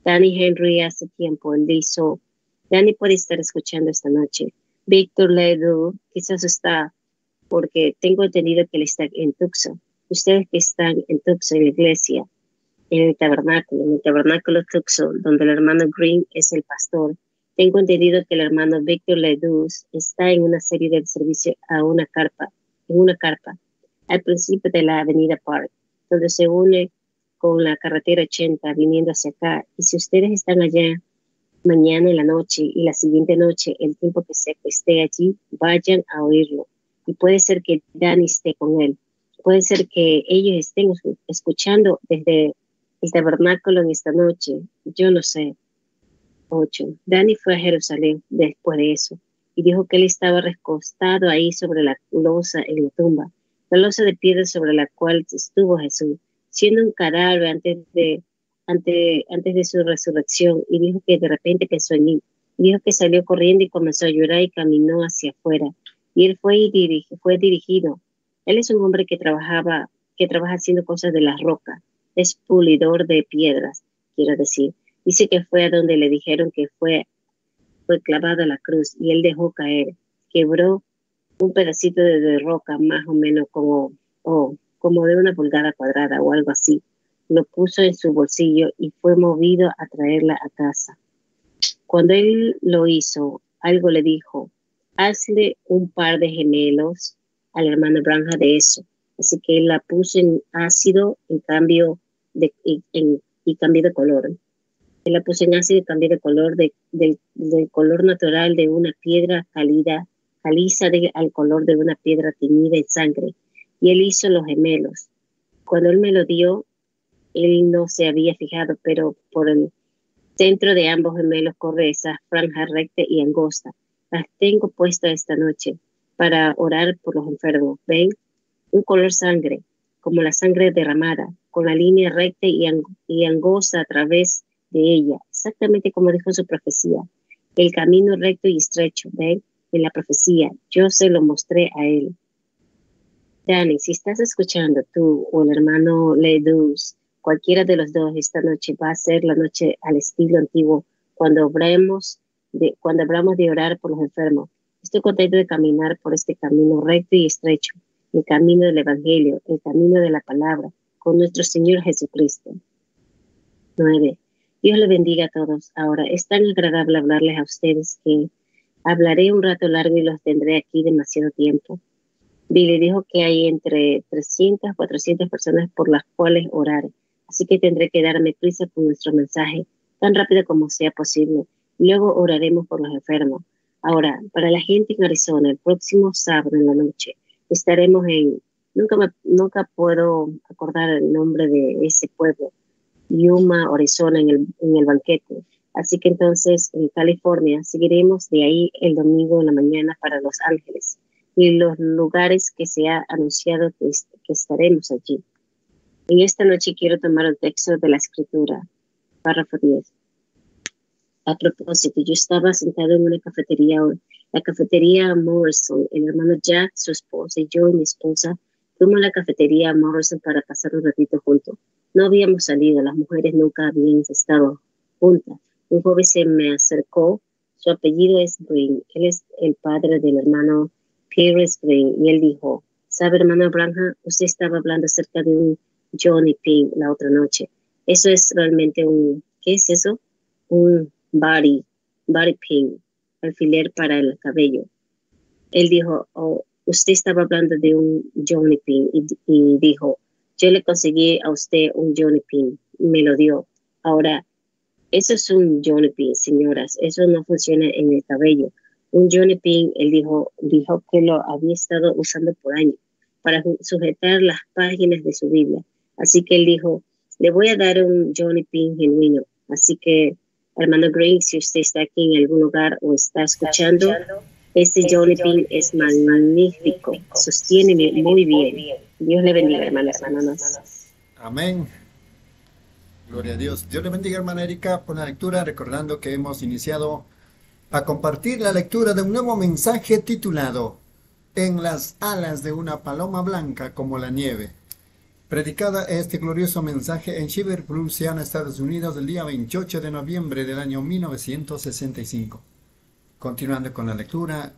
Danny Henry hace tiempo, él hizo, Danny puede estar escuchando esta noche. Víctor Ledo quizás está, porque tengo entendido que él está en Tucson. Ustedes que están en Tucson, en la iglesia, en el tabernáculo, en el tabernáculo Tucson, donde el hermano Green es el pastor, tengo entendido que el hermano Víctor Ledoux está en una serie de servicio a una carpa, en una carpa, al principio de la avenida Park, donde se une con la carretera 80 viniendo hacia acá. Y si ustedes están allá mañana en la noche y la siguiente noche, el tiempo que se esté allí, vayan a oírlo. Y puede ser que Dani esté con él. Puede ser que ellos estén escuchando desde el tabernáculo en esta noche. Yo no sé. 8. Dani fue a Jerusalén después de eso y dijo que él estaba recostado ahí sobre la losa en la tumba, la losa de piedra sobre la cual estuvo Jesús siendo un cadáver antes de, antes de su resurrección y dijo que de repente pensó en mí. Dijo que salió corriendo y comenzó a llorar y caminó hacia afuera. Y él fue, y fue dirigido. Él es un hombre que trabajaba, que trabaja haciendo cosas de las rocas. Es pulidor de piedras, quiero decir. Dice que fue a donde le dijeron que fue, fue clavada la cruz y él dejó caer. Quebró un pedacito de, roca más o menos como, oh, como de una pulgada cuadrada o algo así. Lo puso en su bolsillo y fue movido a traerla a casa. Cuando él lo hizo, algo le dijo, hazle un par de gemelos al hermano Branja de eso. Así que la puso en ácido en cambio de, en, y cambio de color. La puso en ácido y cambio de color de, del color natural de una piedra cálida, caliza de, al color de una piedra teñida en sangre y él hizo los gemelos. Cuando él me lo dio, él no se había fijado, pero por el centro de ambos gemelos corre esa franja recta y angosta. Las tengo puestas esta noche para orar por los enfermos. ¿Ven? Un color sangre, como la sangre derramada, con la línea recta y, angosta a través de ella, exactamente como dijo su profecía. El camino recto y estrecho, ¿ven? En la profecía, yo se lo mostré a él. Dani, si estás escuchando tú o el hermano Ledus, cualquiera de los dos esta noche va a ser la noche al estilo antiguo cuando de, cuando hablamos de orar por los enfermos. Estoy contento de caminar por este camino recto y estrecho el camino del Evangelio, el camino de la palabra, con nuestro Señor Jesucristo. 9. Dios le bendiga a todos. Ahora, es tan agradable hablarles a ustedes que hablaré un rato largo y los tendré aquí demasiado tiempo. Billy dijo que hay entre 300 400 personas por las cuales orar, así que tendré que darme prisa con nuestro mensaje tan rápido como sea posible. Luego oraremos por los enfermos. Ahora, para la gente en Arizona, el próximo sábado en la noche estaremos en, nunca, nunca puedo acordar el nombre de ese pueblo, Yuma, Arizona, en el, en el banquete. Así que entonces en California seguiremos de ahí el domingo en la mañana para Los Ángeles y los lugares que se ha anunciado que, estaremos allí. En esta noche quiero tomar un texto de la escritura, párrafo 10. A propósito, yo estaba sentado en una cafetería, la cafetería Morrison, el hermano Jack, su esposa y yo y mi esposa fuimos a la cafetería Morrison para pasar un ratito juntos. No habíamos salido, las mujeres nunca habían estado juntas. Un joven se me acercó, su apellido es Green, él es el padre del hermano Pierce Green, y él dijo, ¿sabe hermano Branja? Usted estaba hablando acerca de un Johnny Pink la otra noche. Eso es realmente un, ¿qué es eso? Un body, body pin, alfiler para el cabello. Él dijo, oh, usted estaba hablando de un Johnny Pin y, y, dijo, yo le conseguí a usted un Johnny Pin, me lo dio. Ahora, eso es un Johnny Pin, señoras, eso no funciona en el cabello. Un Johnny Pin, él dijo, dijo que lo había estado usando por años para sujetar las páginas de su Biblia. Así que él dijo, le voy a dar un Johnny Pin genuino. Así que, hermano Green, si usted está aquí en algún lugar o está escuchando, este Johnny Pin es magnífico. Sostiene muy bien. Dios le bendiga, hermanas, hermanos. Amén. Gloria a Dios. Dios le bendiga, hermana Erika, por la lectura, recordando que hemos iniciado a compartir la lectura de un nuevo mensaje titulado En las alas de una paloma blanca como la nieve. Predicada este glorioso mensaje en Shiver, Louisiana, Estados Unidos, el día 28 de noviembre del año 1965. Continuando con la lectura,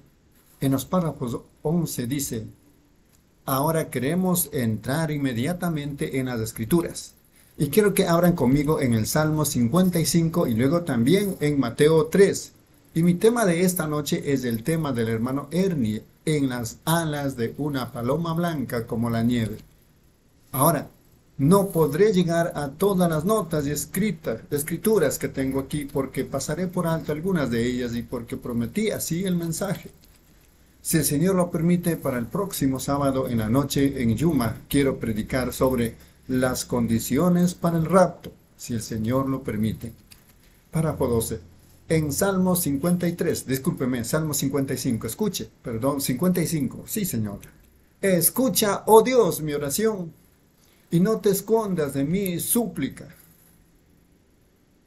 en los párrafos 11 dice, Ahora queremos entrar inmediatamente en las escrituras. Y quiero que abran conmigo en el Salmo 55 y luego también en Mateo 3. Y mi tema de esta noche es el tema del hermano Ernie, en las alas de una paloma blanca como la nieve. Ahora, no podré llegar a todas las notas y escritas, escrituras que tengo aquí porque pasaré por alto algunas de ellas y porque prometí así el mensaje. Si el Señor lo permite, para el próximo sábado en la noche en Yuma quiero predicar sobre las condiciones para el rapto, si el Señor lo permite. Párrafo 12. En Salmo 53, discúlpeme, Salmo 55, escuche, perdón, 55, sí Señor. Escucha, oh Dios, mi oración y no te escondas de mi súplica.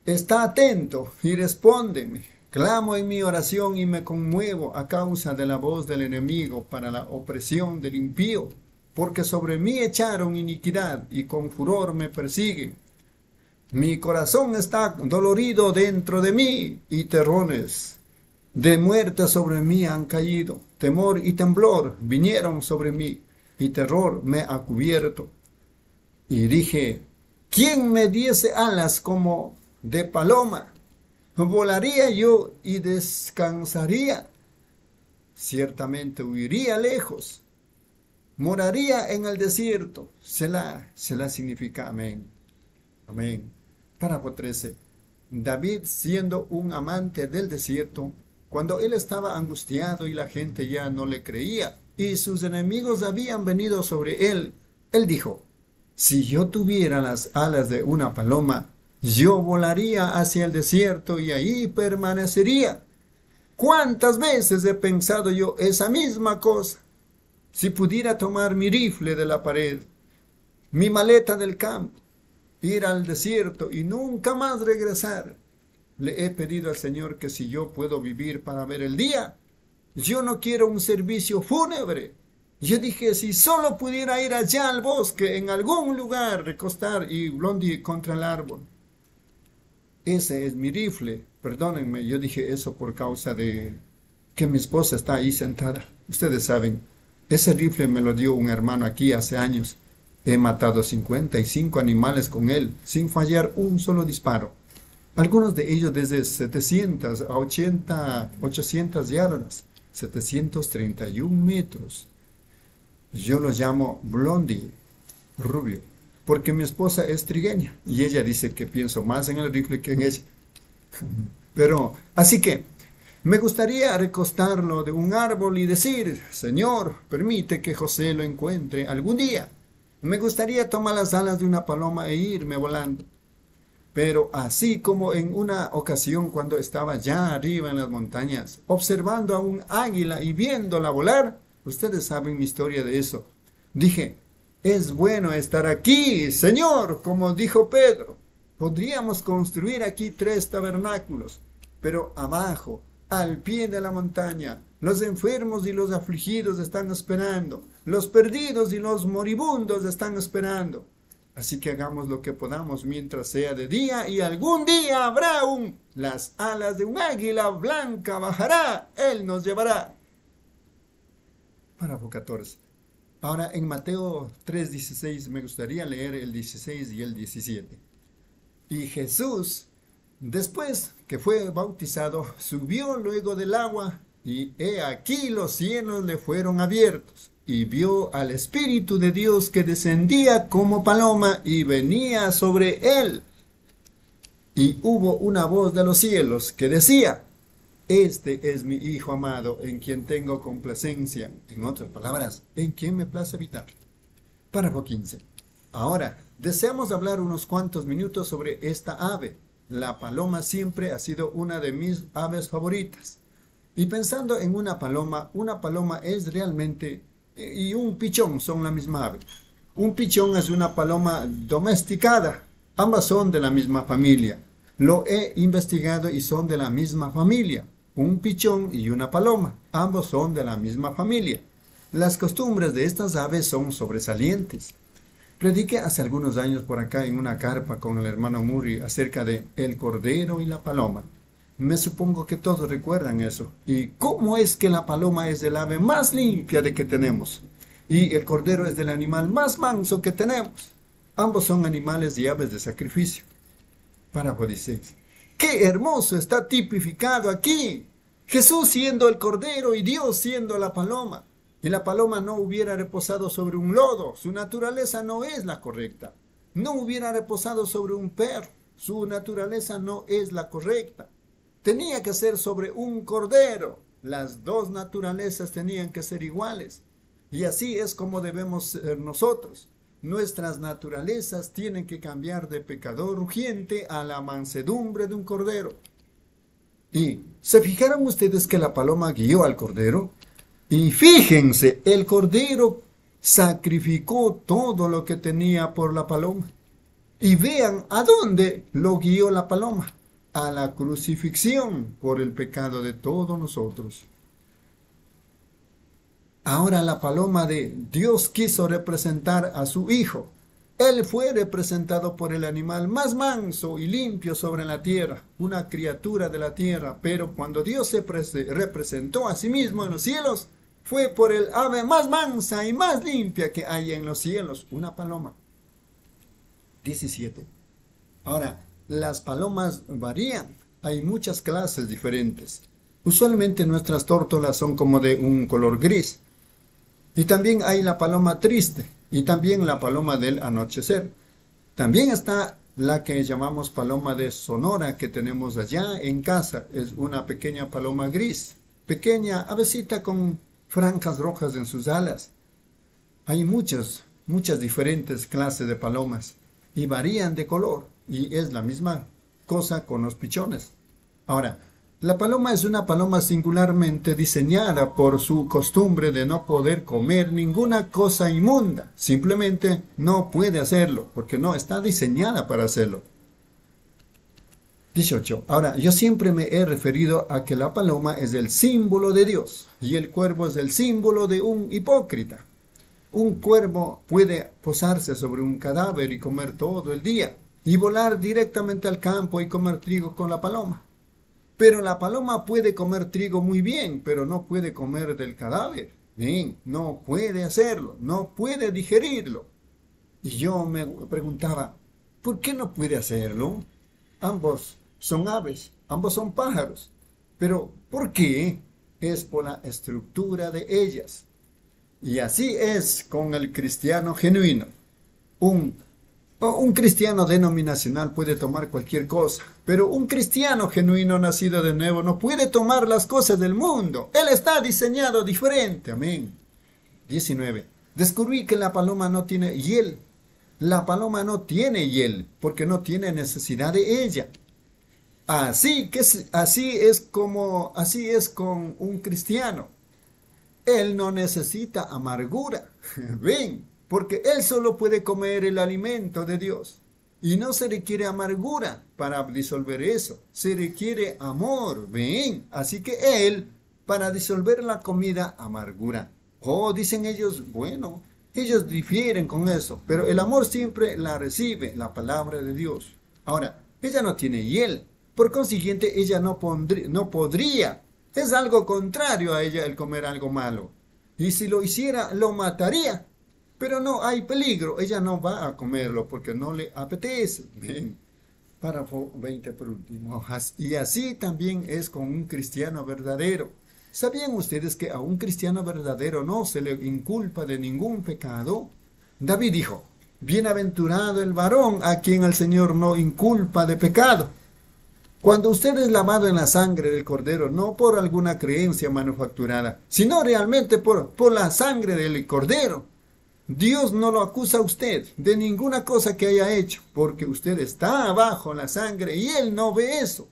Está atento y respóndeme. Clamo en mi oración y me conmuevo a causa de la voz del enemigo para la opresión del impío, porque sobre mí echaron iniquidad y con furor me persiguen. Mi corazón está dolorido dentro de mí y terrones de muerte sobre mí han caído. Temor y temblor vinieron sobre mí y terror me ha cubierto. Y dije, ¿quién me diese alas como de paloma? Volaría yo y descansaría. Ciertamente huiría lejos. Moraría en el desierto. Selah, Selah significa amén. Amén. Párrafo 13. David, siendo un amante del desierto, cuando él estaba angustiado y la gente ya no le creía, y sus enemigos habían venido sobre él, él dijo, si yo tuviera las alas de una paloma, yo volaría hacia el desierto y ahí permanecería. ¿Cuántas veces he pensado yo esa misma cosa? Si pudiera tomar mi rifle de la pared, mi maleta del campo, ir al desierto y nunca más regresar, le he pedido al Señor que si yo puedo vivir para ver el día, yo no quiero un servicio fúnebre, yo dije, si solo pudiera ir allá al bosque, en algún lugar, recostar y blondie contra el árbol. Ese es mi rifle. Perdónenme, yo dije eso por causa de que mi esposa está ahí sentada. Ustedes saben, Ese rifle me lo dio un hermano aquí hace años. He matado 55 animales con él, sin fallar un solo disparo. Algunos de ellos desde 700 a 80, 800 yardas, 731 metros. Yo lo llamo Blondie, rubio, porque mi esposa es trigueña y ella dice que pienso más en el rifle que en ella. Pero, así que, me gustaría recostarlo de un árbol y decir, Señor, permite que José lo encuentre algún día. Me gustaría tomar las alas de una paloma e irme volando. Pero así como en una ocasión cuando estaba ya arriba en las montañas, observando a un águila y viéndola volar, ustedes saben mi historia de eso. Dije, es bueno estar aquí, Señor, como dijo Pedro. Podríamos construir aquí tres tabernáculos, pero abajo, al pie de la montaña, los enfermos y los afligidos están esperando, los perdidos y los moribundos están esperando. Así que hagamos lo que podamos mientras sea de día y algún día habrá un las alas de un águila blanca bajará, él nos llevará. Párrafo 14. Ahora en Mateo 3:16 me gustaría leer el 16 y el 17. Y Jesús, después que fue bautizado, subió luego del agua y he aquí los cielos le fueron abiertos y vio al Espíritu de Dios que descendía como paloma y venía sobre él. Y hubo una voz de los cielos que decía, Este es mi Hijo amado, en quien tengo complacencia. En otras palabras, en quien me place habitar. Párrafo 15. Ahora, deseamos hablar unos cuantos minutos sobre esta ave. La paloma siempre ha sido una de mis aves favoritas. Y pensando en una paloma, una paloma es realmente y un pichón son la misma ave. Un pichón es una paloma domesticada. Ambas son de la misma familia. Lo he investigado y son de la misma familia. Un pichón y una paloma. Ambos son de la misma familia. Las costumbres de estas aves son sobresalientes. Prediqué hace algunos años por acá en una carpa con el hermano Murray acerca de el cordero y la paloma. Me supongo que todos recuerdan eso. ¿Y cómo es que la paloma es el ave más limpia de que tenemos? Y el cordero es el animal más manso que tenemos. Ambos son animales y aves de sacrificio. Para 16. ¡Qué hermoso está tipificado aquí! Jesús siendo el cordero y Dios siendo la paloma. Y la paloma no hubiera reposado sobre un lodo, su naturaleza no es la correcta. No hubiera reposado sobre un perro, su naturaleza no es la correcta tenía que ser sobre un cordero. Las dos naturalezas tenían que ser iguales. Y así es como debemos ser nosotros. Nuestras naturalezas tienen que cambiar de pecador rugiente a la mansedumbre de un cordero. ¿Y se fijaron ustedes que la paloma guió al cordero? Y fíjense, el cordero sacrificó todo lo que tenía por la paloma. Y vean a dónde lo guió la paloma a la crucifixión por el pecado de todos nosotros. Ahora la paloma de Dios quiso representar a su Hijo. Él fue representado por el animal más manso y limpio sobre la tierra, una criatura de la tierra, pero cuando Dios se representó a sí mismo en los cielos, fue por el ave más mansa y más limpia que hay en los cielos, una paloma. 17. Ahora, las palomas varían. Hay muchas clases diferentes. Usualmente nuestras tórtolas son como de un color gris. Y también hay la paloma triste y también la paloma del anochecer. También está la que llamamos paloma de Sonora que tenemos allá en casa. Es una pequeña paloma gris, pequeña avecita con franjas rojas en sus alas. Hay muchas, muchas diferentes clases de palomas y varían de color. Y es la misma cosa con los pichones. Ahora, la paloma es una paloma singularmente diseñada por su costumbre de no poder comer ninguna cosa inmunda. Simplemente no puede hacerlo, porque no está diseñada para hacerlo. 18. Ahora, yo siempre me he referido a que la paloma es el símbolo de Dios y el cuervo es el símbolo de un hipócrita. Un cuervo puede posarse sobre un cadáver y comer todo el día, y volar directamente al campo y comer trigo con la paloma. Pero la paloma puede comer trigo muy bien, pero no puede comer del cadáver. Bien, no puede hacerlo, no puede digerirlo. Y yo me preguntaba, ¿por qué no puede hacerlo? Ambos son aves, ambos son pájaros. Pero, ¿por qué? Es por la estructura de ellas. Y así es con el cristiano genuino. Un, un cristiano denominacional puede tomar cualquier cosa, pero un cristiano genuino nacido de nuevo no puede tomar las cosas del mundo. Él está diseñado diferente. Amén. 19. Descubrí que la paloma no tiene hiel. La paloma no tiene hiel porque no tiene necesidad de ella. Así que así es como así es con un cristiano. Él no necesita amargura. Ven, porque él solo puede comer el alimento de Dios. Y no se requiere amargura para disolver eso. Se requiere amor. Ven. Así que él, para disolver la comida, amargura. Oh, dicen ellos, bueno, ellos difieren con eso. Pero el amor siempre la recibe, la palabra de Dios. Ahora, ella no tiene hiel. Por consiguiente, ella no, no podría. Es algo contrario a ella el comer algo malo. Y si lo hiciera, lo mataría. Pero no hay peligro, ella no va a comerlo porque no le apetece. Bien. Párrafo 20 por último. Y así también es con un cristiano verdadero. ¿Sabían ustedes que a un cristiano verdadero no se le inculpa de ningún pecado? David dijo, Bienaventurado el varón a quien el Señor no inculpa de pecado. Cuando usted es lavado en la sangre del cordero, no por alguna creencia manufacturada, sino realmente por, por la sangre del cordero, Dios no lo acusa a usted de ninguna cosa que haya hecho, porque usted está abajo la sangre y Él no ve eso.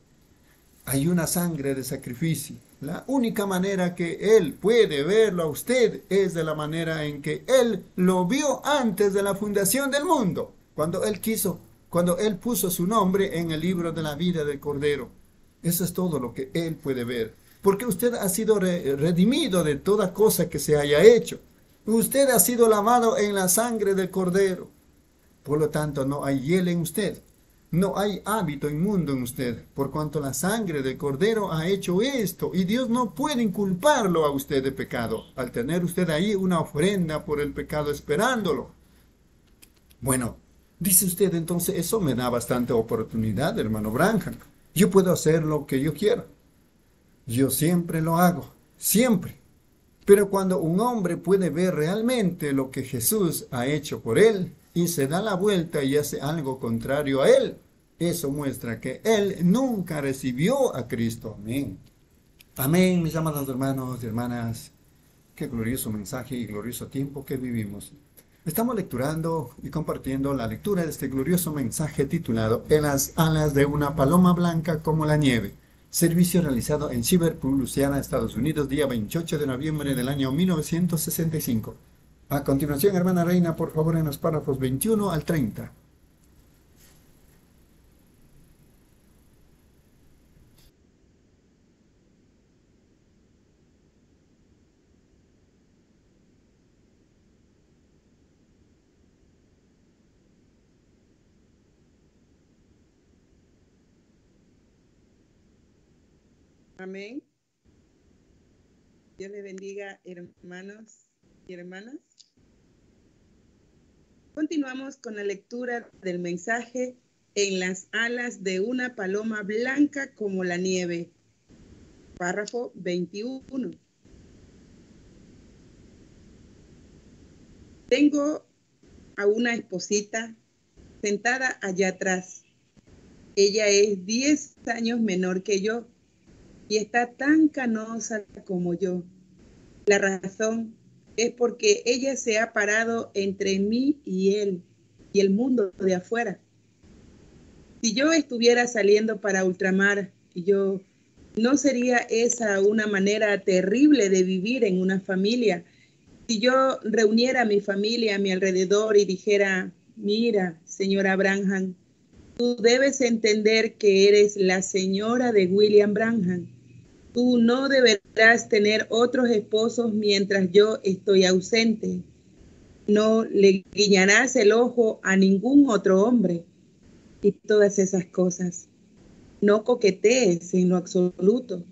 Hay una sangre de sacrificio. La única manera que Él puede verlo a usted es de la manera en que Él lo vio antes de la fundación del mundo, cuando Él quiso, cuando Él puso su nombre en el libro de la vida del Cordero. Eso es todo lo que Él puede ver, porque usted ha sido redimido de toda cosa que se haya hecho. Usted ha sido lavado en la sangre del cordero. Por lo tanto, no hay hiel en usted. No hay hábito inmundo en usted, por cuanto la sangre del cordero ha hecho esto, y Dios no puede inculparlo a usted de pecado, al tener usted ahí una ofrenda por el pecado esperándolo. Bueno, dice usted entonces, eso me da bastante oportunidad, hermano Branham. Yo puedo hacer lo que yo quiero. Yo siempre lo hago, siempre. Pero cuando un hombre puede ver realmente lo que Jesús ha hecho por él y se da la vuelta y hace algo contrario a él, eso muestra que él nunca recibió a Cristo. Amén. Amén, mis amados hermanos y hermanas. Qué glorioso mensaje y glorioso tiempo que vivimos. Estamos lecturando y compartiendo la lectura de este glorioso mensaje titulado En las alas de una paloma blanca como la nieve. Servicio realizado en Shiverpool, Luciana, Estados Unidos, día 28 de noviembre del año 1965. A continuación, hermana Reina, por favor, en los párrafos 21 al 30. Amén. Dios le bendiga, hermanos y hermanas. Continuamos con la lectura del mensaje en las alas de una paloma blanca como la nieve. Párrafo 21. Tengo a una esposita sentada allá atrás. Ella es 10 años menor que yo y está tan canosa como yo. La razón es porque ella se ha parado entre mí y él y el mundo de afuera. Si yo estuviera saliendo para ultramar, yo no sería esa una manera terrible de vivir en una familia. Si yo reuniera a mi familia a mi alrededor y dijera, mira, señora Branham, tú debes entender que eres la señora de William Branham Tú no deberás tener otros esposos mientras yo estoy ausente. No le guiñarás el ojo a ningún otro hombre. Y todas esas cosas. No coquetees en lo absoluto.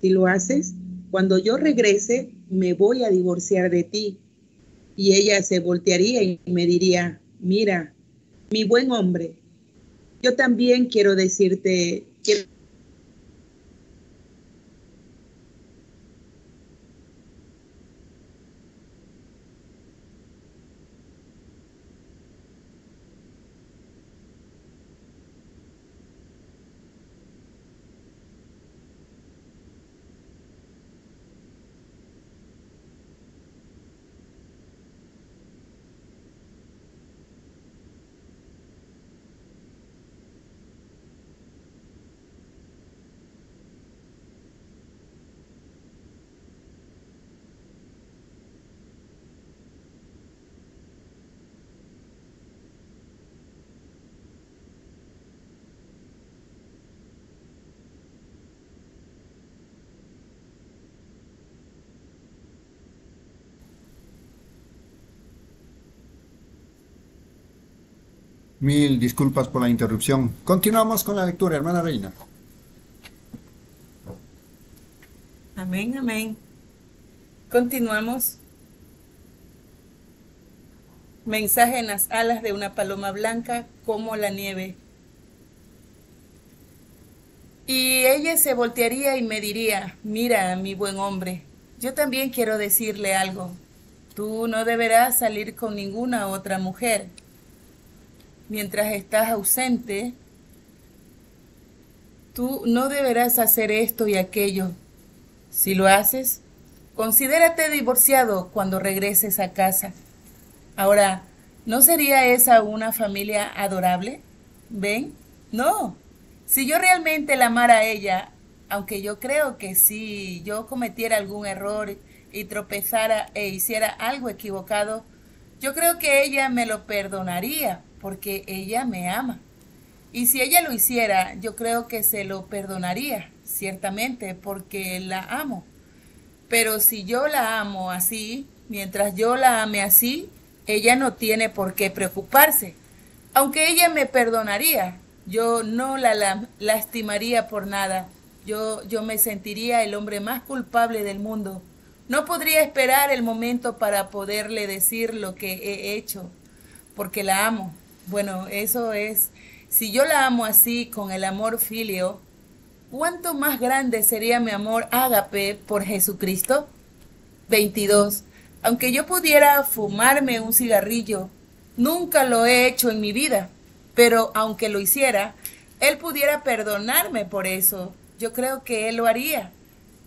Si lo haces, cuando yo regrese, me voy a divorciar de ti. Y ella se voltearía y me diría, mira, mi buen hombre, yo también quiero decirte, quiero Mil disculpas por la interrupción. Continuamos con la lectura, hermana Reina. Amén, amén. Continuamos. Mensaje en las alas de una paloma blanca como la nieve. Y ella se voltearía y me diría, mira, mi buen hombre, yo también quiero decirle algo. Tú no deberás salir con ninguna otra mujer mientras estás ausente, tú no deberás hacer esto y aquello. Si lo haces, considérate divorciado cuando regreses a casa. Ahora, ¿no sería esa una familia adorable? ¿Ven? No. Si yo realmente la amara a ella, aunque yo creo que si yo cometiera algún error y tropezara e hiciera algo equivocado, yo creo que ella me lo perdonaría porque ella me ama. Y si ella lo hiciera, yo creo que se lo perdonaría, ciertamente, porque la amo. Pero si yo la amo así, mientras yo la ame así, ella no tiene por qué preocuparse. Aunque ella me perdonaría, yo no la, lastimaría por nada. Yo, yo me sentiría el hombre más culpable del mundo. No podría esperar el momento para poderle decir lo que he hecho, porque la amo. Bueno, eso es, si yo la amo así, con el amor filio, ¿cuánto más grande sería mi amor ágape por Jesucristo? 22. Aunque yo pudiera fumarme un cigarrillo, nunca lo he hecho en mi vida, pero aunque lo hiciera, Él pudiera perdonarme por eso. Yo creo que Él lo haría.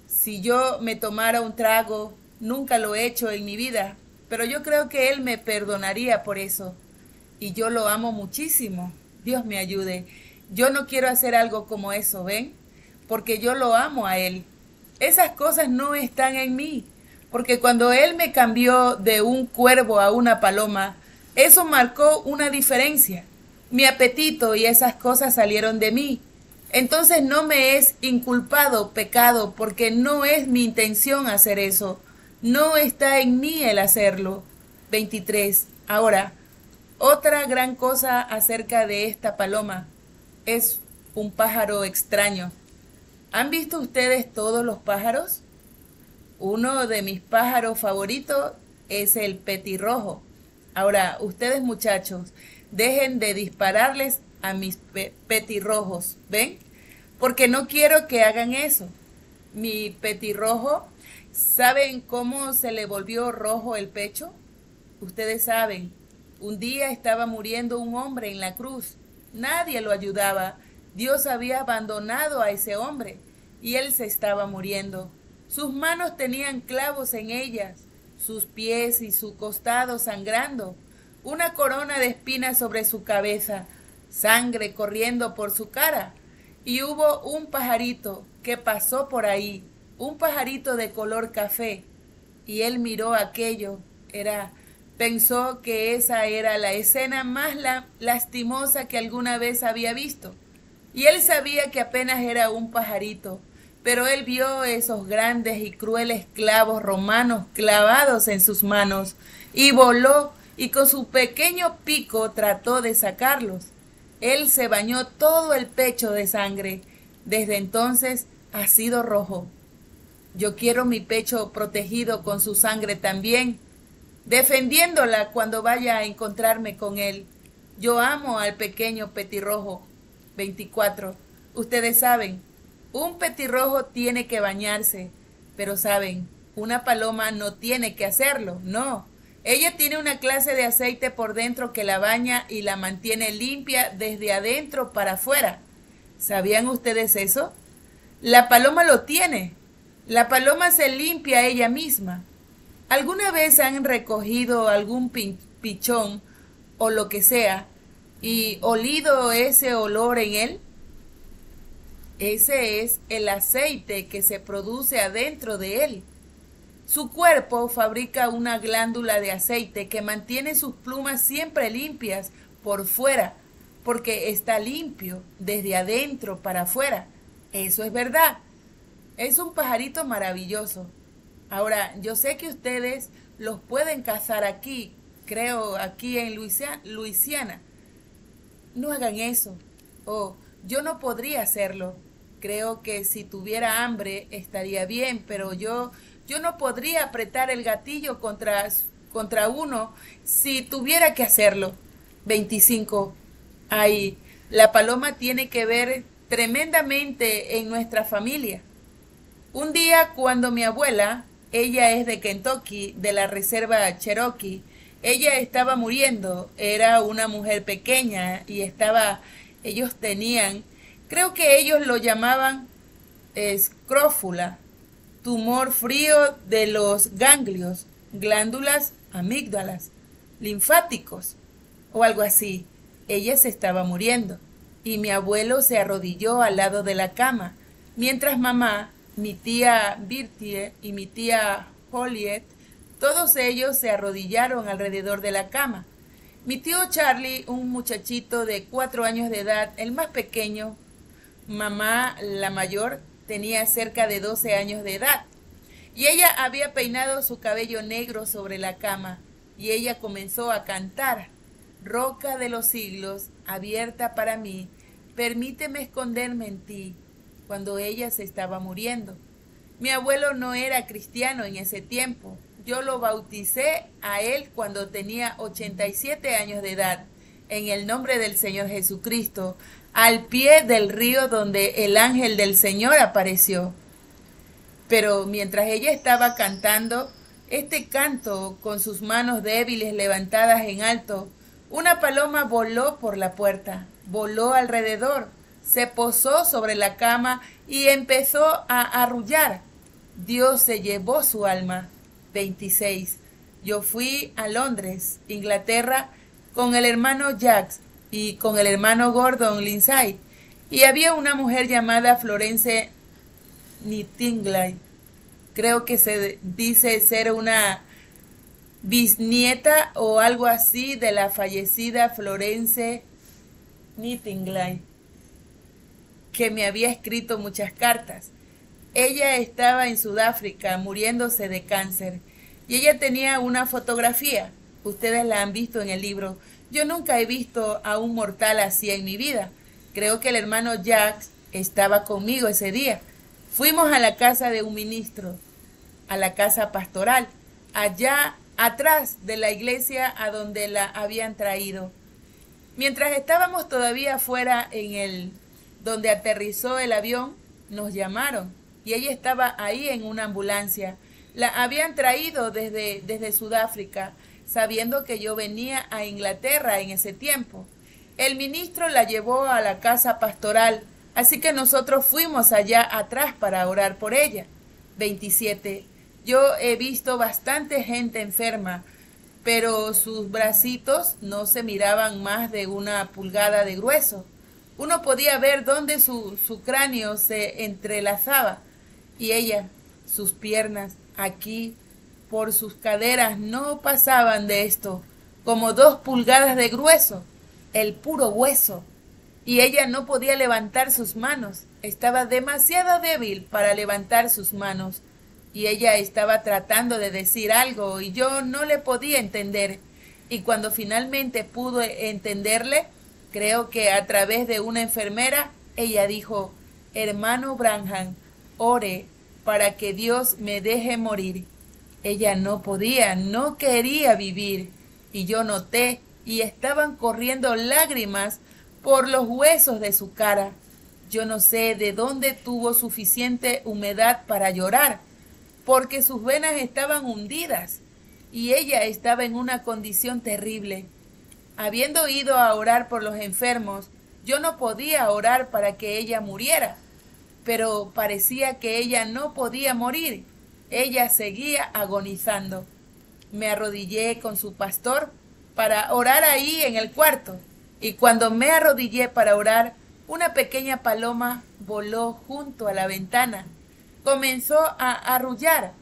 Si yo me tomara un trago, nunca lo he hecho en mi vida, pero yo creo que Él me perdonaría por eso y yo lo amo muchísimo. Dios me ayude. Yo no quiero hacer algo como eso, ¿ven? Porque yo lo amo a Él. Esas cosas no están en mí. Porque cuando Él me cambió de un cuervo a una paloma, eso marcó una diferencia. Mi apetito y esas cosas salieron de mí. Entonces no me es inculpado pecado porque no es mi intención hacer eso. No está en mí el hacerlo. 23. Ahora, otra gran cosa acerca de esta paloma es un pájaro extraño. ¿Han visto ustedes todos los pájaros? Uno de mis pájaros favoritos es el petirrojo. Ahora, ustedes muchachos, dejen de dispararles a mis petirrojos, ¿ven? Porque no quiero que hagan eso. Mi petirrojo, ¿saben cómo se le volvió rojo el pecho? Ustedes saben, un día estaba muriendo un hombre en la cruz. Nadie lo ayudaba. Dios había abandonado a ese hombre y él se estaba muriendo. Sus manos tenían clavos en ellas, sus pies y su costado sangrando, una corona de espinas sobre su cabeza, sangre corriendo por su cara. Y hubo un pajarito que pasó por ahí, un pajarito de color café, y él miró aquello. Era Pensó que esa era la escena más lastimosa que alguna vez había visto. Y él sabía que apenas era un pajarito, pero él vio esos grandes y crueles clavos romanos clavados en sus manos y voló y con su pequeño pico trató de sacarlos. Él se bañó todo el pecho de sangre. Desde entonces ha sido rojo. Yo quiero mi pecho protegido con su sangre también, defendiéndola cuando vaya a encontrarme con él. Yo amo al pequeño petirrojo. 24. Ustedes saben, un petirrojo tiene que bañarse, pero saben, una paloma no tiene que hacerlo, no. Ella tiene una clase de aceite por dentro que la baña y la mantiene limpia desde adentro para afuera. ¿Sabían ustedes eso? La paloma lo tiene. La paloma se limpia ella misma. ¿Alguna vez han recogido algún pichón o lo que sea y olido ese olor en él? Ese es el aceite que se produce adentro de él. Su cuerpo fabrica una glándula de aceite que mantiene sus plumas siempre limpias por fuera, porque está limpio desde adentro para afuera. Eso es verdad. Es un pajarito maravilloso. Ahora, yo sé que ustedes los pueden cazar aquí, creo, aquí en Luisiana. No hagan eso. Oh, yo no podría hacerlo. Creo que si tuviera hambre estaría bien, pero yo yo no podría apretar el gatillo contra, contra uno si tuviera que hacerlo. 25. Ahí, la paloma tiene que ver tremendamente en nuestra familia. Un día cuando mi abuela, ella es de Kentucky, de la reserva Cherokee, ella estaba muriendo, era una mujer pequeña y estaba, ellos tenían, creo que ellos lo llamaban escrófula, tumor frío de los ganglios, glándulas, amígdalas, linfáticos o algo así. Ella se estaba muriendo y mi abuelo se arrodilló al lado de la cama, mientras mamá, mi tía Birtie y mi tía Joliet, todos ellos se arrodillaron alrededor de la cama. Mi tío Charlie, un muchachito de cuatro años de edad, el más pequeño, mamá, la mayor, tenía cerca de 12 años de edad, y ella había peinado su cabello negro sobre la cama, y ella comenzó a cantar, Roca de los siglos, abierta para mí, permíteme esconderme en ti, cuando ella se estaba muriendo. Mi abuelo no era cristiano en ese tiempo. Yo lo bauticé a él cuando tenía 87 años de edad, en el nombre del Señor Jesucristo, al pie del río donde el ángel del Señor apareció. Pero mientras ella estaba cantando este canto con sus manos débiles levantadas en alto, una paloma voló por la puerta, voló alrededor, se posó sobre la cama y empezó a arrullar. Dios se llevó su alma. 26. Yo fui a Londres, Inglaterra, con el hermano Jacques y con el hermano Gordon Lindsay. Y había una mujer llamada Florence Nightingale. Creo que se dice ser una bisnieta o algo así de la fallecida Florence Nightingale, que me había escrito muchas cartas. Ella estaba en Sudáfrica muriéndose de cáncer y ella tenía una fotografía. Ustedes la han visto en el libro yo nunca he visto a un mortal así en mi vida. Creo que el hermano Jack estaba conmigo ese día. Fuimos a la casa de un ministro, a la casa pastoral, allá atrás de la iglesia a donde la habían traído. Mientras estábamos todavía fuera en el donde aterrizó el avión, nos llamaron y ella estaba ahí en una ambulancia. La habían traído desde, desde Sudáfrica sabiendo que yo venía a Inglaterra en ese tiempo. El ministro la llevó a la casa pastoral, así que nosotros fuimos allá atrás para orar por ella. 27. Yo he visto bastante gente enferma, pero sus bracitos no se miraban más de una pulgada de grueso. Uno podía ver dónde su, su cráneo se entrelazaba y ella, sus piernas, aquí, por sus caderas no pasaban de esto, como dos pulgadas de grueso, el puro hueso, y ella no podía levantar sus manos, estaba demasiado débil para levantar sus manos, y ella estaba tratando de decir algo y yo no le podía entender, y cuando finalmente pudo entenderle, creo que a través de una enfermera, ella dijo, hermano Branham, ore, para que Dios me deje morir. Ella no podía, no quería vivir, y yo noté y estaban corriendo lágrimas por los huesos de su cara. Yo no sé de dónde tuvo suficiente humedad para llorar, porque sus venas estaban hundidas y ella estaba en una condición terrible. Habiendo ido a orar por los enfermos, yo no podía orar para que ella muriera, pero parecía que ella no podía morir. Ella seguía agonizando. Me arrodillé con su pastor para orar ahí en el cuarto, y cuando me arrodillé para orar, una pequeña paloma voló junto a la ventana. Comenzó a arrullar.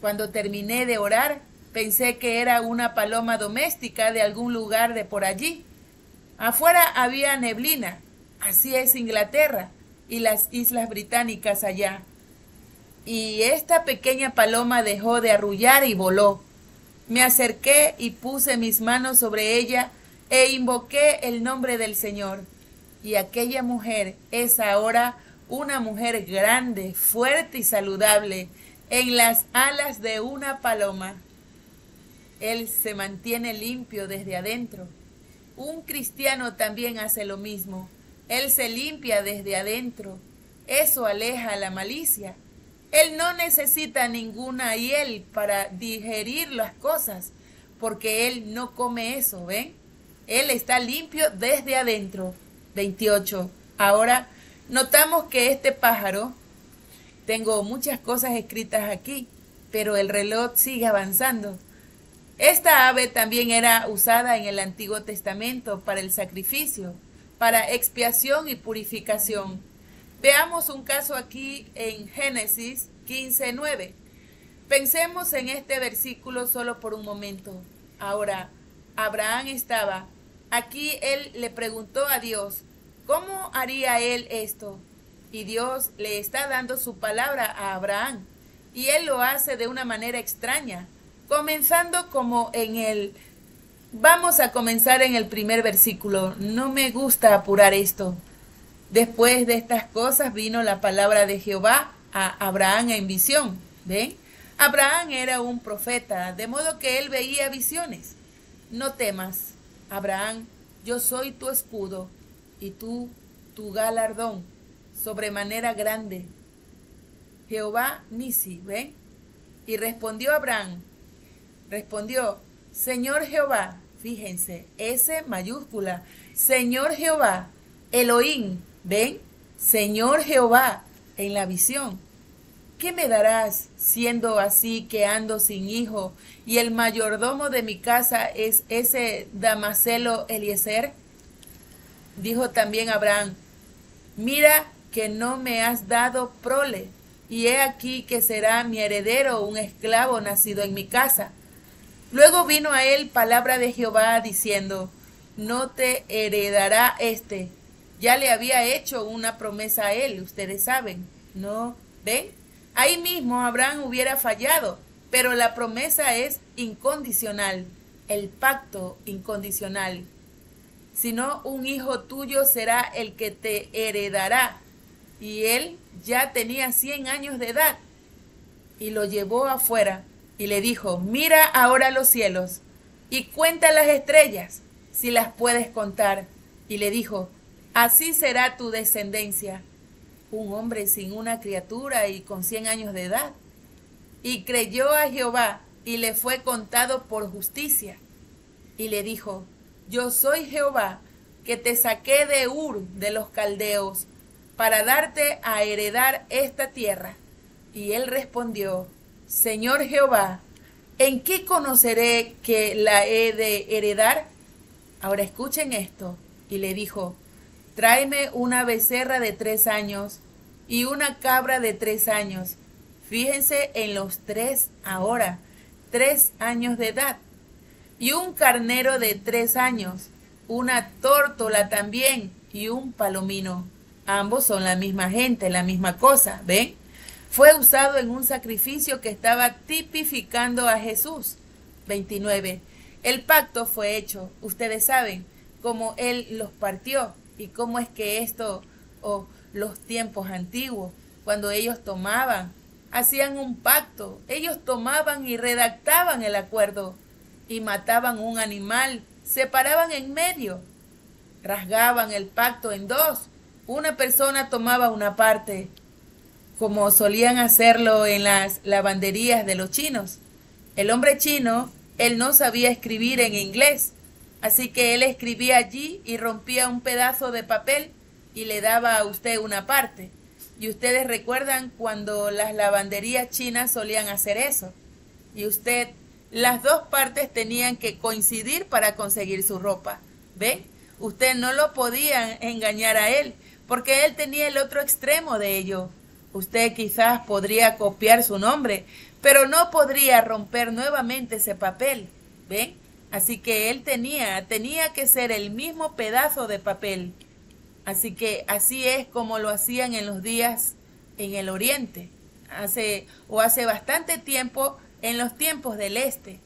Cuando terminé de orar, pensé que era una paloma doméstica de algún lugar de por allí. Afuera había neblina, así es Inglaterra y las islas británicas allá. Y esta pequeña paloma dejó de arrullar y voló. Me acerqué y puse mis manos sobre ella e invoqué el nombre del Señor. Y aquella mujer es ahora una mujer grande, fuerte y saludable, en las alas de una paloma. Él se mantiene limpio desde adentro. Un cristiano también hace lo mismo. Él se limpia desde adentro. Eso aleja la malicia. Él no necesita ninguna hiel para digerir las cosas, porque él no come eso, ¿ven? Él está limpio desde adentro. 28. Ahora notamos que este pájaro, tengo muchas cosas escritas aquí, pero el reloj sigue avanzando. Esta ave también era usada en el Antiguo Testamento para el sacrificio, para expiación y purificación. Veamos un caso aquí en Génesis 15:9. Pensemos en este versículo solo por un momento. Ahora, Abraham estaba aquí, él le preguntó a Dios, ¿cómo haría él esto? Y Dios le está dando su palabra a Abraham. Y él lo hace de una manera extraña comenzando como en el... Vamos a comenzar en el primer versículo. No me gusta apurar esto. Después de estas cosas vino la palabra de Jehová a Abraham en visión. ¿Ven? Abraham era un profeta, de modo que él veía visiones. No temas, Abraham, yo soy tu escudo y tú tu galardón, sobremanera grande. Jehová Nisi, ¿ven? Y respondió Abraham, Respondió, Señor Jehová, fíjense, S mayúscula, Señor Jehová, Elohim, ven, Señor Jehová, en la visión. ¿Qué me darás siendo así que ando sin hijo y el mayordomo de mi casa es ese Damaselo Eliezer? Dijo también Abraham, mira que no me has dado prole, y he aquí que será mi heredero un esclavo nacido en mi casa. Luego vino a él palabra de Jehová diciendo, no te heredará este. Ya le había hecho una promesa a él, ustedes saben, ¿no? ¿Ven? Ahí mismo Abraham hubiera fallado, pero la promesa es incondicional, el pacto incondicional. Sino un hijo tuyo será el que te heredará. Y él ya tenía 100 años de edad y lo llevó afuera y le dijo, mira ahora los cielos y cuenta las estrellas, si las puedes contar. Y le dijo, así será tu descendencia. Un hombre sin una criatura y con cien años de edad. Y creyó a Jehová y le fue contado por justicia. Y le dijo, yo soy Jehová, que te saqué de Ur de los caldeos, para darte a heredar esta tierra. Y él respondió, Señor Jehová, ¿en qué conoceré que la he de heredar? Ahora escuchen esto. Y le dijo, tráeme una becerra de tres años y una cabra de tres años. Fíjense en los tres ahora, tres años de edad. Y un carnero de tres años, una tórtola también y un palomino. Ambos son la misma gente, la misma cosa, ¿ven? Fue usado en un sacrificio que estaba tipificando a Jesús. 29. El pacto fue hecho, ustedes saben, cómo Él los partió y cómo es que esto, o los tiempos antiguos, cuando ellos tomaban hacían un pacto. Ellos tomaban y redactaban el acuerdo y mataban un animal, separaban en medio, rasgaban el pacto en dos. Una persona tomaba una parte, como solían hacerlo en las lavanderías de los chinos. El hombre chino, él no sabía escribir en inglés, así que él escribía allí y rompía un pedazo de papel y le daba a usted una parte. Y ustedes recuerdan cuando las lavanderías chinas solían hacer eso. Y usted, las dos partes tenían que coincidir para conseguir su ropa. ¿Ve? Usted no lo podía engañar a él, porque él tenía el otro extremo de ello. Usted quizás podría copiar su nombre, pero no podría romper nuevamente ese papel. ¿Ven? Así que él tenía, tenía que ser el mismo pedazo de papel. Así que así es como lo hacían en los días en el oriente, hace o hace bastante tiempo en los tiempos del este.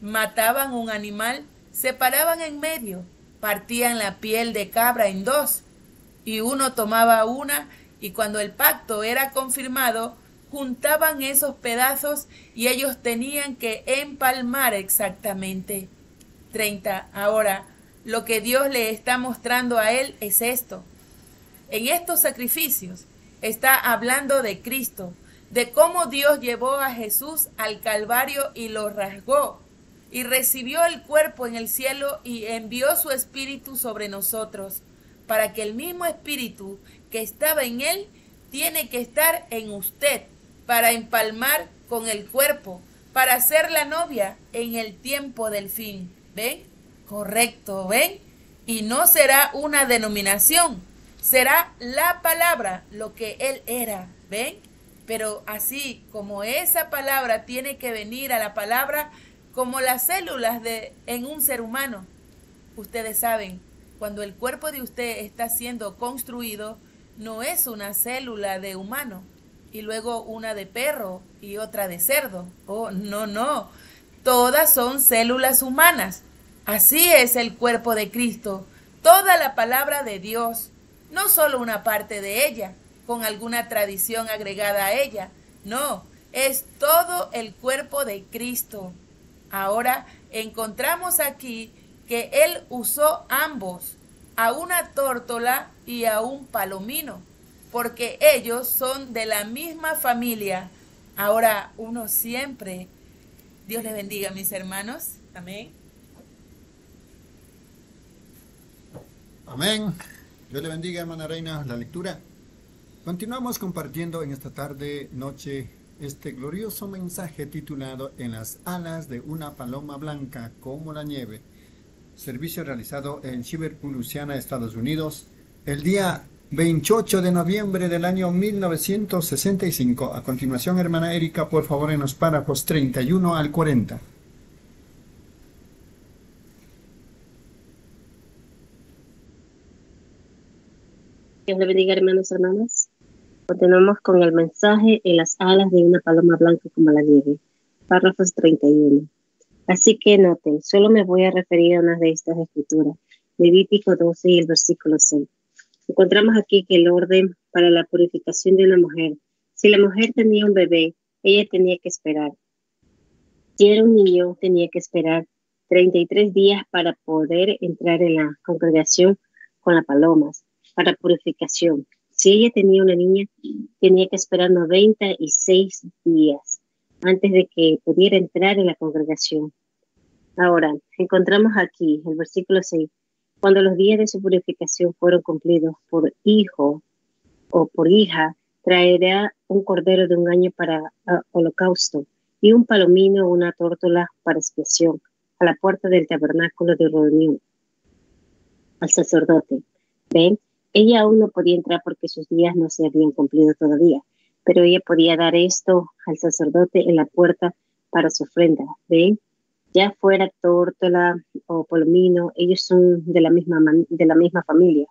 Mataban un animal, separaban en medio, partían la piel de cabra en dos, y uno tomaba una, y cuando el pacto era confirmado, juntaban esos pedazos y ellos tenían que empalmar exactamente 30. Ahora, lo que Dios le está mostrando a él es esto. En estos sacrificios está hablando de Cristo, de cómo Dios llevó a Jesús al Calvario y lo rasgó, y recibió el cuerpo en el cielo y envió su espíritu sobre nosotros, para que el mismo espíritu que estaba en él tiene que estar en usted, para empalmar con el cuerpo, para ser la novia en el tiempo del fin. ¿Ven? Correcto, ¿ven? Y no será una denominación, será la palabra, lo que Él era, ¿ven? Pero así como esa palabra tiene que venir a la palabra como las células de, en un ser humano. Ustedes saben, cuando el cuerpo de usted está siendo construido, no es una célula de humano y luego una de perro y otra de cerdo. Oh, no, no. Todas son células humanas. Así es el cuerpo de Cristo, toda la palabra de Dios, no solo una parte de ella, con alguna tradición agregada a ella, no, es todo el cuerpo de Cristo. Ahora encontramos aquí que Él usó ambos, a una tórtola y a un palomino, porque ellos son de la misma familia. Ahora uno siempre, Dios les bendiga mis hermanos, amén Amén. Dios le bendiga, hermana Reina, la lectura. Continuamos compartiendo en esta tarde, noche, este glorioso mensaje titulado En las alas de una paloma blanca como la nieve. Servicio realizado en Liverpool, Luciana, Estados Unidos, el día 28 de noviembre del año 1965. A continuación, hermana Erika, por favor, en los párrafos 31 al 40. Dios le bendiga, hermanos y hermanas. Continuamos con el mensaje en las alas de una paloma blanca como la nieve. Párrafos 31. Así que noten, solo me voy a referir a una de estas escrituras, Levítico 12 y el versículo 6. Encontramos aquí que el orden para la purificación de una mujer, si la mujer tenía un bebé, ella tenía que esperar. Si era un niño, tenía que esperar 33 días para poder entrar en la congregación con las palomas para purificación. Si ella tenía una niña, tenía que esperar 96 días antes de que pudiera entrar en la congregación. Ahora, encontramos aquí el versículo 6. Cuando los días de su purificación fueron cumplidos por hijo o por hija, traerá un cordero de un año para ah, holocausto y un palomino o una tórtola para expiación a la puerta del tabernáculo de reunión al sacerdote. ¿Ven? Ella aún no podía entrar porque sus días no se habían cumplido todavía, pero ella podía dar esto al sacerdote en la puerta para su ofrenda. ¿Ven? Ya fuera tórtola o polomino, ellos son de la misma, de la misma familia.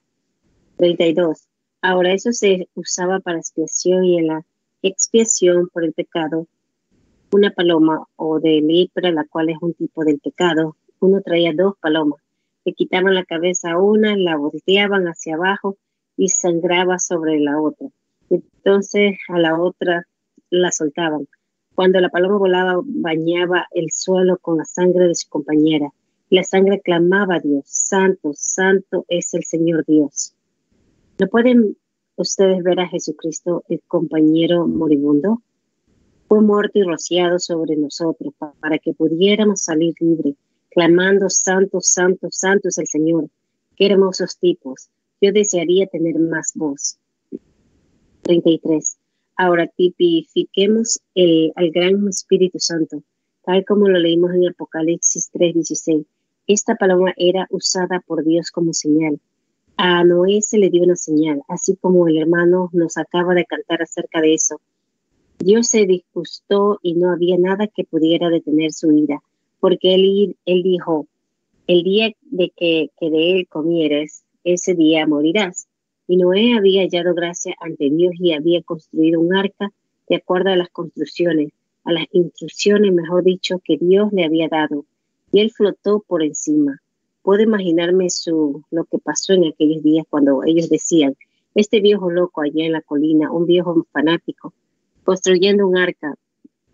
32. Ahora eso se usaba para expiación y en la expiación por el pecado, una paloma o de lepra, la cual es un tipo del pecado, uno traía dos palomas le quitaban la cabeza a una, la volteaban hacia abajo y sangraba sobre la otra. Entonces a la otra la soltaban. Cuando la paloma volaba, bañaba el suelo con la sangre de su compañera. La sangre clamaba a Dios, Santo, Santo es el Señor Dios. ¿No pueden ustedes ver a Jesucristo, el compañero moribundo? Fue muerto y rociado sobre nosotros para que pudiéramos salir libres, clamando, Santo, Santo, Santo es el Señor. Qué hermosos tipos. Yo desearía tener más voz. 33. Ahora tipifiquemos el, al gran Espíritu Santo, tal como lo leímos en Apocalipsis 3:16. Esta palabra era usada por Dios como señal. A Noé se le dio una señal, así como el hermano nos acaba de cantar acerca de eso. Dios se disgustó y no había nada que pudiera detener su ira, porque él, él dijo, el día de que, que de él comieres, ese día morirás. Y Noé había hallado gracia ante Dios y había construido un arca de acuerdo a las construcciones, a las instrucciones, mejor dicho, que Dios le había dado. Y él flotó por encima. Puedo imaginarme su, lo que pasó en aquellos días cuando ellos decían, este viejo loco allá en la colina, un viejo fanático, construyendo un arca,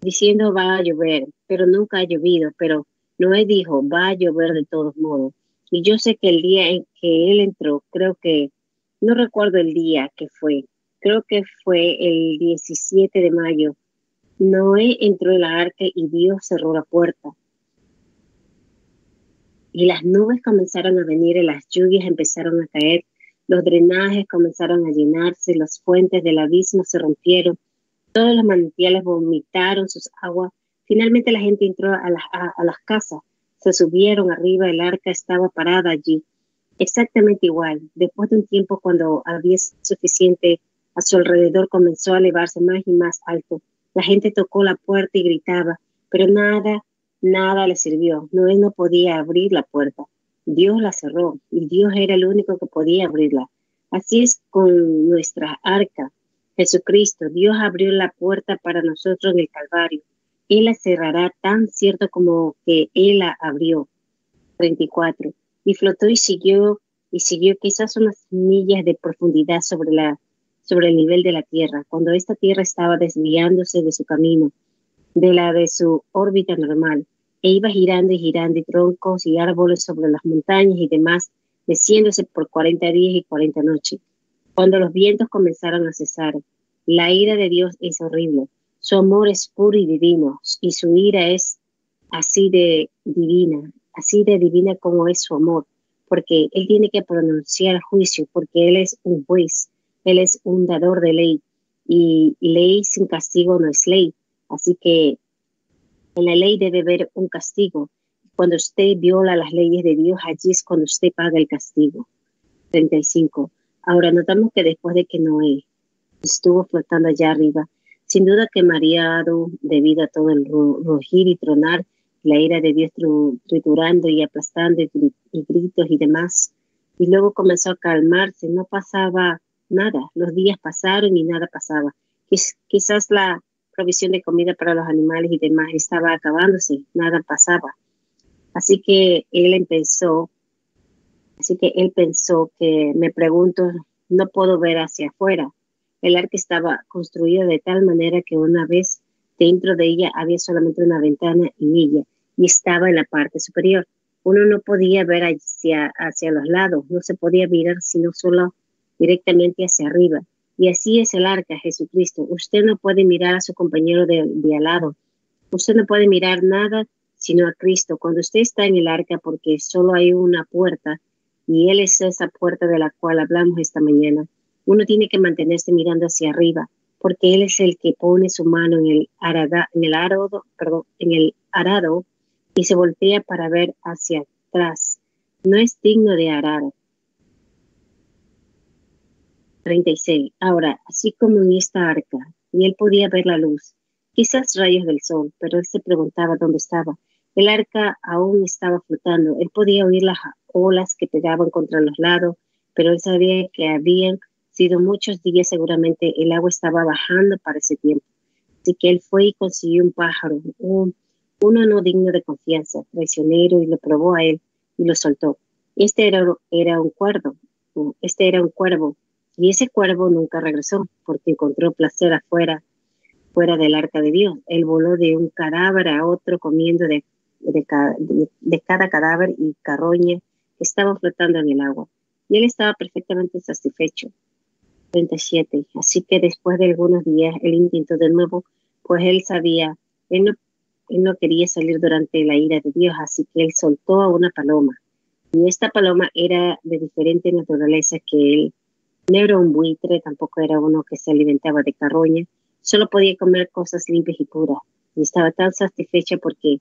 diciendo va a llover, pero nunca ha llovido, pero Noé dijo, va a llover de todos modos. Y yo sé que el día en que él entró, creo que no recuerdo el día que fue, creo que fue el 17 de mayo. Noé entró en la arca y Dios cerró la puerta. Y las nubes comenzaron a venir y las lluvias empezaron a caer, los drenajes comenzaron a llenarse, las fuentes del abismo se rompieron, todos los manantiales vomitaron sus aguas. Finalmente la gente entró a, a las casas, se subieron arriba, el arca estaba parada allí exactamente igual. Después de un tiempo, cuando había suficiente a su alrededor, comenzó a elevarse más y más alto. La gente tocó la puerta y gritaba, pero nada, nada le sirvió. Noé no podía abrir la puerta. Dios la cerró y Dios era el único que podía abrirla. Así es con nuestra arca. Jesucristo, Dios abrió la puerta para nosotros en el Calvario. Él la cerrará tan cierto como que Él la abrió. 34 y flotó y siguió y siguió quizás unas millas de profundidad sobre, la, sobre el nivel de la Tierra, cuando esta Tierra estaba desviándose de su camino, de la de su órbita normal, e iba girando y girando y troncos y árboles sobre las montañas y demás, desciéndose por 40 días y 40 noches. Cuando los vientos comenzaron a cesar, la ira de Dios es horrible, su amor es puro y divino, y su ira es así de divina, así de divina como es su amor, porque Él tiene que pronunciar juicio, porque Él es un juez, Él es un dador de ley, y ley sin castigo no es ley. Así que en la ley debe haber un castigo. Cuando usted viola las leyes de Dios, allí es cuando usted paga el castigo. 35. Ahora notamos que después de que Noé estuvo flotando allá arriba, sin duda que mareado debido a todo el rugir y tronar la ira de Dios triturando y aplastando y, gritos y demás. Y luego comenzó a calmarse, no pasaba nada, los días pasaron y nada pasaba. quizás la provisión de comida para los animales y demás estaba acabándose, nada pasaba. Así que él empezó, así que él pensó que me pregunto, no puedo ver hacia afuera. El arca estaba construido de tal manera que una vez Dentro de ella había solamente una ventana en ella y estaba en la parte superior. Uno no podía ver hacia, hacia los lados, no se podía mirar sino solo directamente hacia arriba. Y así es el arca, Jesucristo. Usted no puede mirar a su compañero de, de al lado. Usted no puede mirar nada sino a Cristo. Cuando usted está en el arca, porque solo hay una puerta, y Él es esa puerta de la cual hablamos esta mañana, uno tiene que mantenerse mirando hacia arriba porque Él es el que pone su mano en el, arada, en el arado, perdón, en el arado y se voltea para ver hacia atrás. No es digno de arar. 36. Ahora, así como en esta arca, y él podía ver la luz, quizás rayos del sol, pero él se preguntaba dónde estaba. El arca aún estaba flotando. Él podía oír las olas que pegaban contra los lados, pero él sabía que habían sido muchos días seguramente el agua estaba bajando para ese tiempo. Así que él fue y consiguió un pájaro, un, uno no digno de confianza, traicionero, y lo probó a él y lo soltó. Este era, era un cuervo, este era un cuervo, y ese cuervo nunca regresó porque encontró placer afuera, fuera del arca de Dios. Él voló de un cadáver a otro comiendo de cada cadáver y carroña que estaban flotando en el agua. Y él estaba perfectamente satisfecho. 37. Así que después de algunos días él intentó de nuevo, pues él sabía, él no, él no quería salir durante la ira de Dios, así que él soltó a una paloma. Y esta paloma era de diferente naturaleza que él. No un buitre, tampoco era uno que se alimentaba de carroña, solo podía comer cosas limpias y puras. Y estaba tan satisfecha porque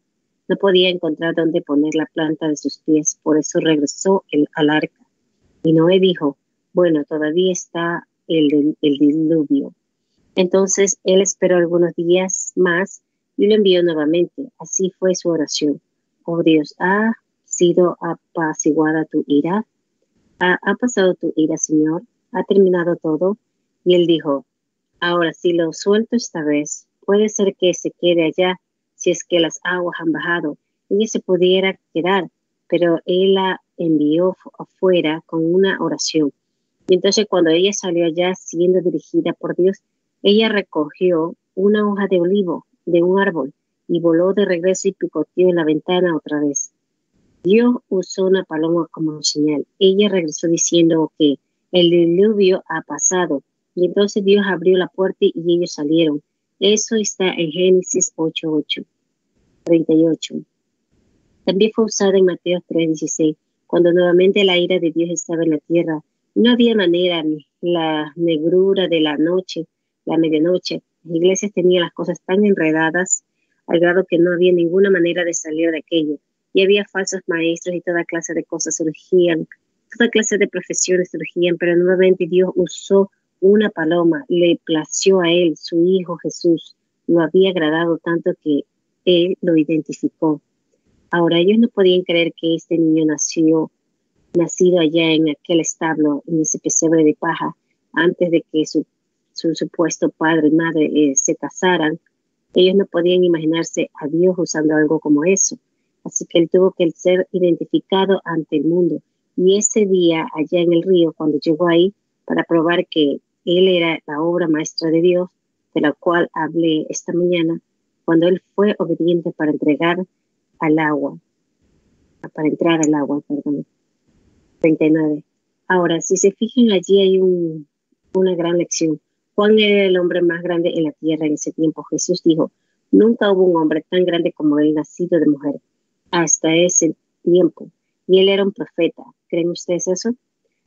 no podía encontrar dónde poner la planta de sus pies, por eso regresó al arca. Y Noé dijo, bueno, todavía está el, el diluvio. Entonces él esperó algunos días más y lo envió nuevamente. Así fue su oración. Oh Dios, ¿ha sido apaciguada tu ira? ¿Ha, ¿Ha, pasado tu ira, Señor? ¿Ha terminado todo? Y él dijo, ahora si lo suelto esta vez, puede ser que se quede allá si es que las aguas han bajado. Ella se pudiera quedar, pero él la envió afuera con una oración. Y entonces cuando ella salió allá siendo dirigida por Dios, ella recogió una hoja de olivo de un árbol y voló de regreso y picoteó en la ventana otra vez. Dios usó una paloma como señal. Ella regresó diciendo que el diluvio ha pasado. Y entonces Dios abrió la puerta y ellos salieron. Eso está en Génesis 8:8, 38. También fue usada en Mateo 3:16, cuando nuevamente la ira de Dios estaba en la tierra no había manera, la negrura de la noche, la medianoche. Las iglesias tenían las cosas tan enredadas al grado que no había ninguna manera de salir de aquello. Y había falsos maestros y toda clase de cosas surgían, toda clase de profesiones surgían, pero nuevamente Dios usó una paloma, le plació a él, su hijo Jesús, lo había agradado tanto que él lo identificó. Ahora ellos no podían creer que este niño nació nacido allá en aquel establo, en ese pesebre de paja, antes de que su, supuesto padre y madre eh, se casaran, ellos no podían imaginarse a Dios usando algo como eso. Así que él tuvo que ser identificado ante el mundo. Y ese día, allá en el río, cuando llegó ahí, para probar que él era la obra maestra de Dios, de la cual hablé esta mañana, cuando él fue obediente para entregar al agua, para entrar al agua, perdón. 39. Ahora, si se fijan allí hay una gran lección. Juan era el hombre más grande en la tierra en ese tiempo. Jesús dijo, nunca hubo un hombre tan grande como él nacido de mujer hasta ese tiempo. Y él era un profeta. ¿Creen ustedes eso?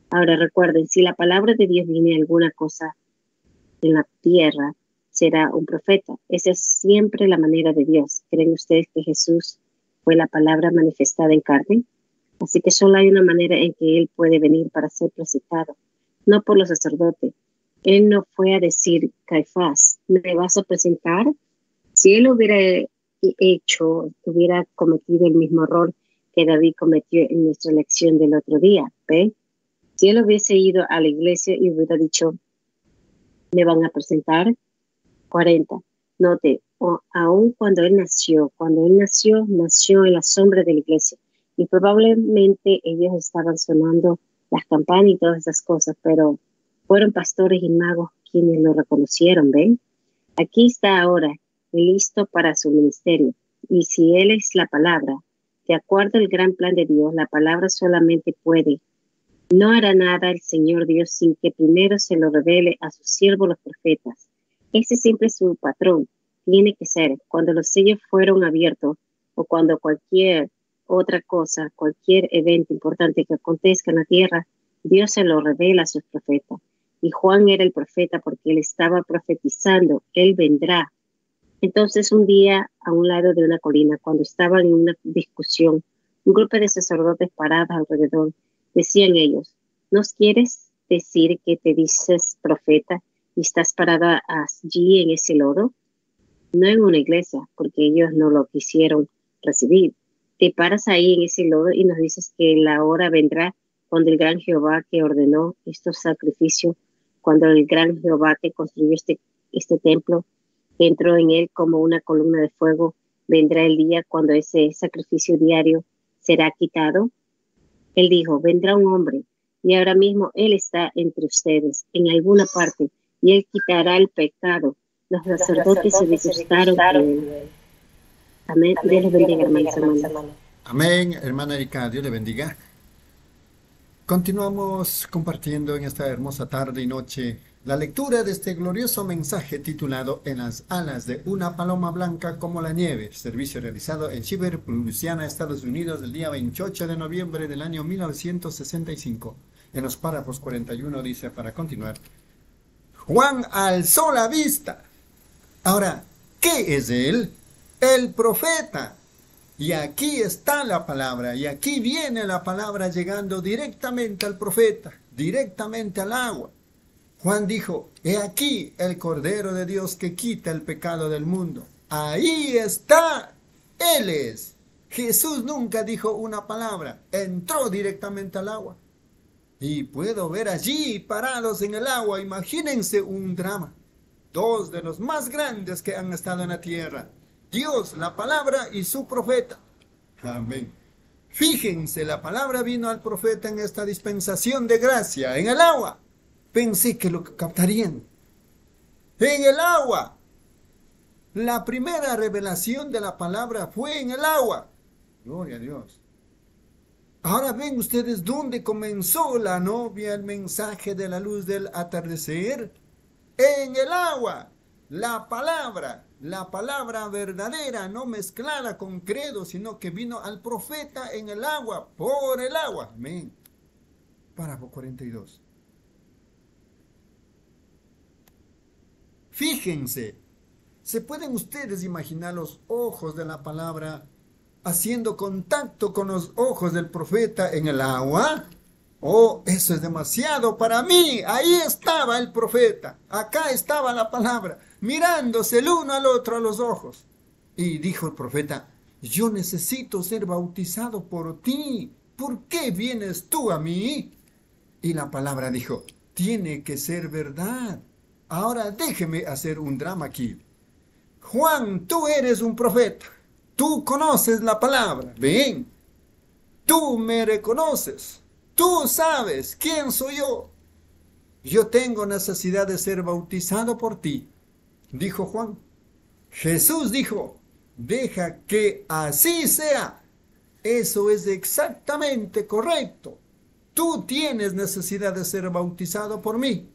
Ahora recuerden, si la palabra de Dios viene alguna cosa en la tierra, será un profeta. Esa es siempre la manera de Dios. ¿Creen ustedes que Jesús fue la palabra manifestada en carne? Así que solo hay una manera en que Él puede venir para ser presentado, no por los sacerdotes. Él no fue a decir, Caifás, ¿me vas a presentar? Si Él hubiera hecho, hubiera cometido el mismo error que David cometió en nuestra elección del otro día, ¿ve? Si Él hubiese ido a la iglesia y hubiera dicho, ¿me van a presentar? 40. Note, aún cuando Él nació, cuando Él nació, nació en la sombra de la iglesia y probablemente ellos estaban sonando las campanas y todas esas cosas, pero fueron pastores y magos quienes lo reconocieron, ¿ven? Aquí está ahora, listo para su ministerio. Y si Él es la palabra, de acuerdo al gran plan de Dios, la palabra solamente puede. No hará nada el Señor Dios sin que primero se lo revele a sus siervos los profetas. Ese siempre es su patrón. Tiene que ser cuando los sellos fueron abiertos o cuando cualquier otra cosa, cualquier evento importante que acontezca en la tierra, Dios se lo revela a sus profetas. Y Juan era el profeta porque él estaba profetizando, él vendrá. Entonces un día a un lado de una colina, cuando estaban en una discusión, un grupo de sacerdotes parados alrededor, decían ellos, ¿nos quieres decir que te dices profeta y estás parada allí en ese lodo? No en una iglesia, porque ellos no lo quisieron recibir te paras ahí en ese lodo y nos dices que la hora vendrá cuando el gran Jehová que ordenó estos sacrificios, cuando el gran Jehová que construyó este, este templo, entró en él como una columna de fuego, vendrá el día cuando ese sacrificio diario será quitado. Él dijo, vendrá un hombre y ahora mismo él está entre ustedes en alguna parte y él quitará el pecado. Los sacerdotes se disgustaron Amén. Dios les bendiga, hermanos, Amén, hermana Erika. Dios le bendiga. Continuamos compartiendo en esta hermosa tarde y noche la lectura de este glorioso mensaje titulado En las alas de una paloma blanca como la nieve, servicio realizado en Shiver, Louisiana, Estados Unidos, el día 28 de noviembre del año 1965. En los párrafos 41 dice, para continuar, Juan alzó la vista. Ahora, ¿qué es él? El profeta y aquí está la palabra, y aquí viene la palabra llegando directamente al profeta, directamente al agua. Juan dijo, he aquí el Cordero de Dios que quita el pecado del mundo. Ahí está, Él es. Jesús nunca dijo una palabra, entró directamente al agua. Y puedo ver allí parados en el agua, imagínense un drama. Dos de los más grandes que han estado en la tierra, Dios, la palabra y su profeta. Amén. Fíjense, la palabra vino al profeta en esta dispensación de gracia, en el agua. Pensé que lo captarían. En el agua. La primera revelación de la palabra fue en el agua. Gloria a Dios. Ahora ven ustedes dónde comenzó la novia el mensaje de la luz del atardecer. En el agua. La palabra la palabra verdadera, no mezclada con credo, sino que vino al profeta en el agua, por el agua. Amén. Párrafo 42. Fíjense, ¿se pueden ustedes imaginar los ojos de la palabra haciendo contacto con los ojos del profeta en el agua? Oh, eso es demasiado para mí. Ahí estaba el profeta. Acá estaba la palabra, mirándose el uno al otro a los ojos. Y dijo el profeta, yo necesito ser bautizado por ti. ¿Por qué vienes tú a mí? Y la palabra dijo, tiene que ser verdad. Ahora déjeme hacer un drama aquí. Juan, tú eres un profeta. Tú conoces la palabra. Ven. Tú me reconoces. Tú sabes quién soy yo. Yo tengo necesidad de ser bautizado por ti, dijo Juan. Jesús dijo, deja que así sea. Eso es exactamente correcto. Tú tienes necesidad de ser bautizado por mí.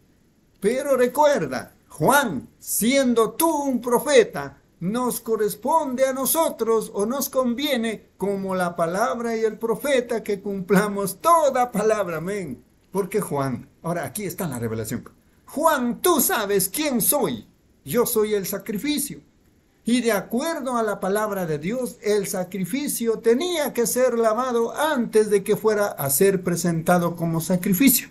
Pero recuerda, Juan, siendo tú un profeta, nos corresponde a nosotros o nos conviene como la palabra y el profeta que cumplamos toda palabra, amén. Porque Juan, ahora aquí está la revelación. Juan, tú sabes quién soy. Yo soy el sacrificio. Y de acuerdo a la palabra de Dios, el sacrificio tenía que ser lavado antes de que fuera a ser presentado como sacrificio.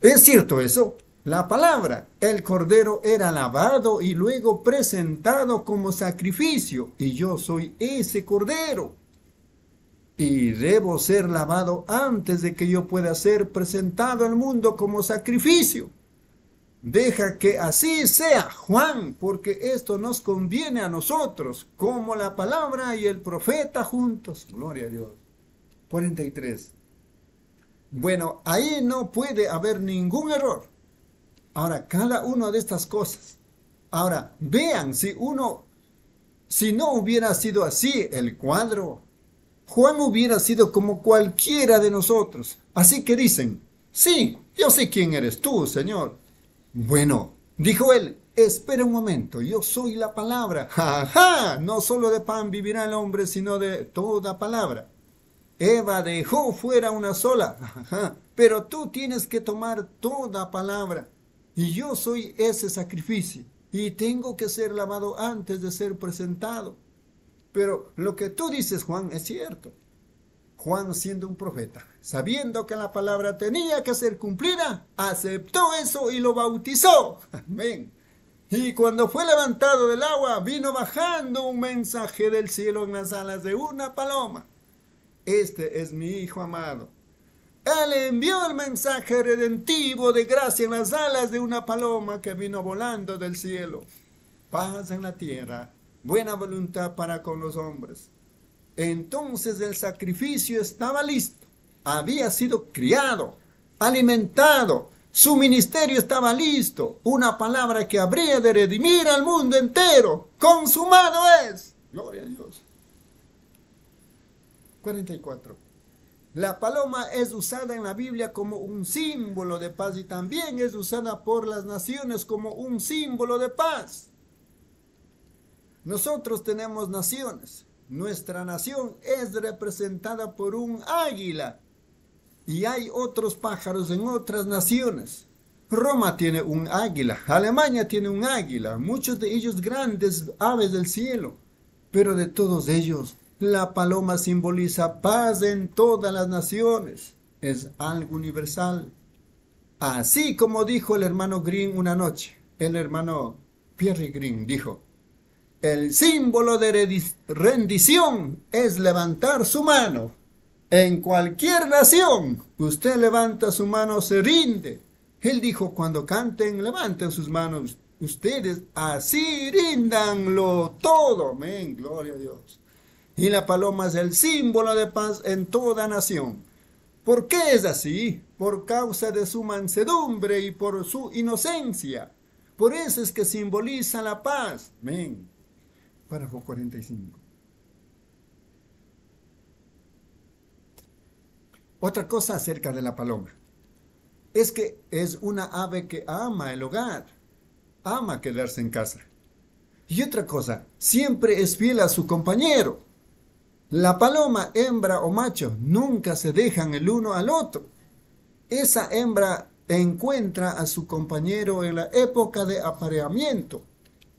¿Es cierto eso? La palabra, el cordero era lavado y luego presentado como sacrificio, y yo soy ese cordero. Y debo ser lavado antes de que yo pueda ser presentado al mundo como sacrificio. Deja que así sea, Juan, porque esto nos conviene a nosotros, como la palabra y el profeta juntos. Gloria a Dios. 43. Bueno, ahí no puede haber ningún error. Ahora, cada una de estas cosas. Ahora, vean, si uno, si no hubiera sido así el cuadro, Juan hubiera sido como cualquiera de nosotros. Así que dicen, sí, yo sé quién eres tú, Señor. Bueno, dijo él, espera un momento, yo soy la palabra. ¡Ja, No solo de pan vivirá el hombre, sino de toda palabra. Eva dejó fuera una sola, pero tú tienes que tomar toda palabra. Y yo soy ese sacrificio y tengo que ser lavado antes de ser presentado. Pero lo que tú dices, Juan, es cierto. Juan, siendo un profeta, sabiendo que la palabra tenía que ser cumplida, aceptó eso y lo bautizó. Amén. Y cuando fue levantado del agua, vino bajando un mensaje del cielo en las alas de una paloma. Este es mi Hijo amado, él envió el mensaje redentivo de gracia en las alas de una paloma que vino volando del cielo. Paz en la tierra, buena voluntad para con los hombres. Entonces el sacrificio estaba listo, había sido criado, alimentado, Su ministerio estaba listo, una palabra que habría de redimir al mundo entero. Consumado es. Gloria a Dios. 44. La paloma es usada en la Biblia como un símbolo de paz y también es usada por las naciones como un símbolo de paz. Nosotros tenemos naciones. Nuestra nación es representada por un águila y hay otros pájaros en otras naciones. Roma tiene un águila, Alemania tiene un águila, muchos de ellos grandes aves del cielo, pero de todos ellos la paloma simboliza paz en todas las naciones, es algo universal. Así como dijo el hermano Green una noche, el hermano Pierre Green dijo, el símbolo de rendición es levantar su mano en cualquier nación, usted levanta su mano, se rinde. Él dijo, cuando canten, levanten sus manos. Ustedes así rindanlo todo. Amén, gloria a Dios. Y la paloma es el símbolo de paz en toda nación. ¿Por qué es así? Por causa de su mansedumbre y por su inocencia. Por eso es que simboliza la paz. Párrafo 45. Otra cosa acerca de la paloma es que es una ave que ama el hogar, ama quedarse en casa. Y otra cosa, siempre es fiel a su compañero. La paloma, hembra o macho, nunca se dejan el uno al otro. Esa hembra encuentra a su compañero en la época de apareamiento.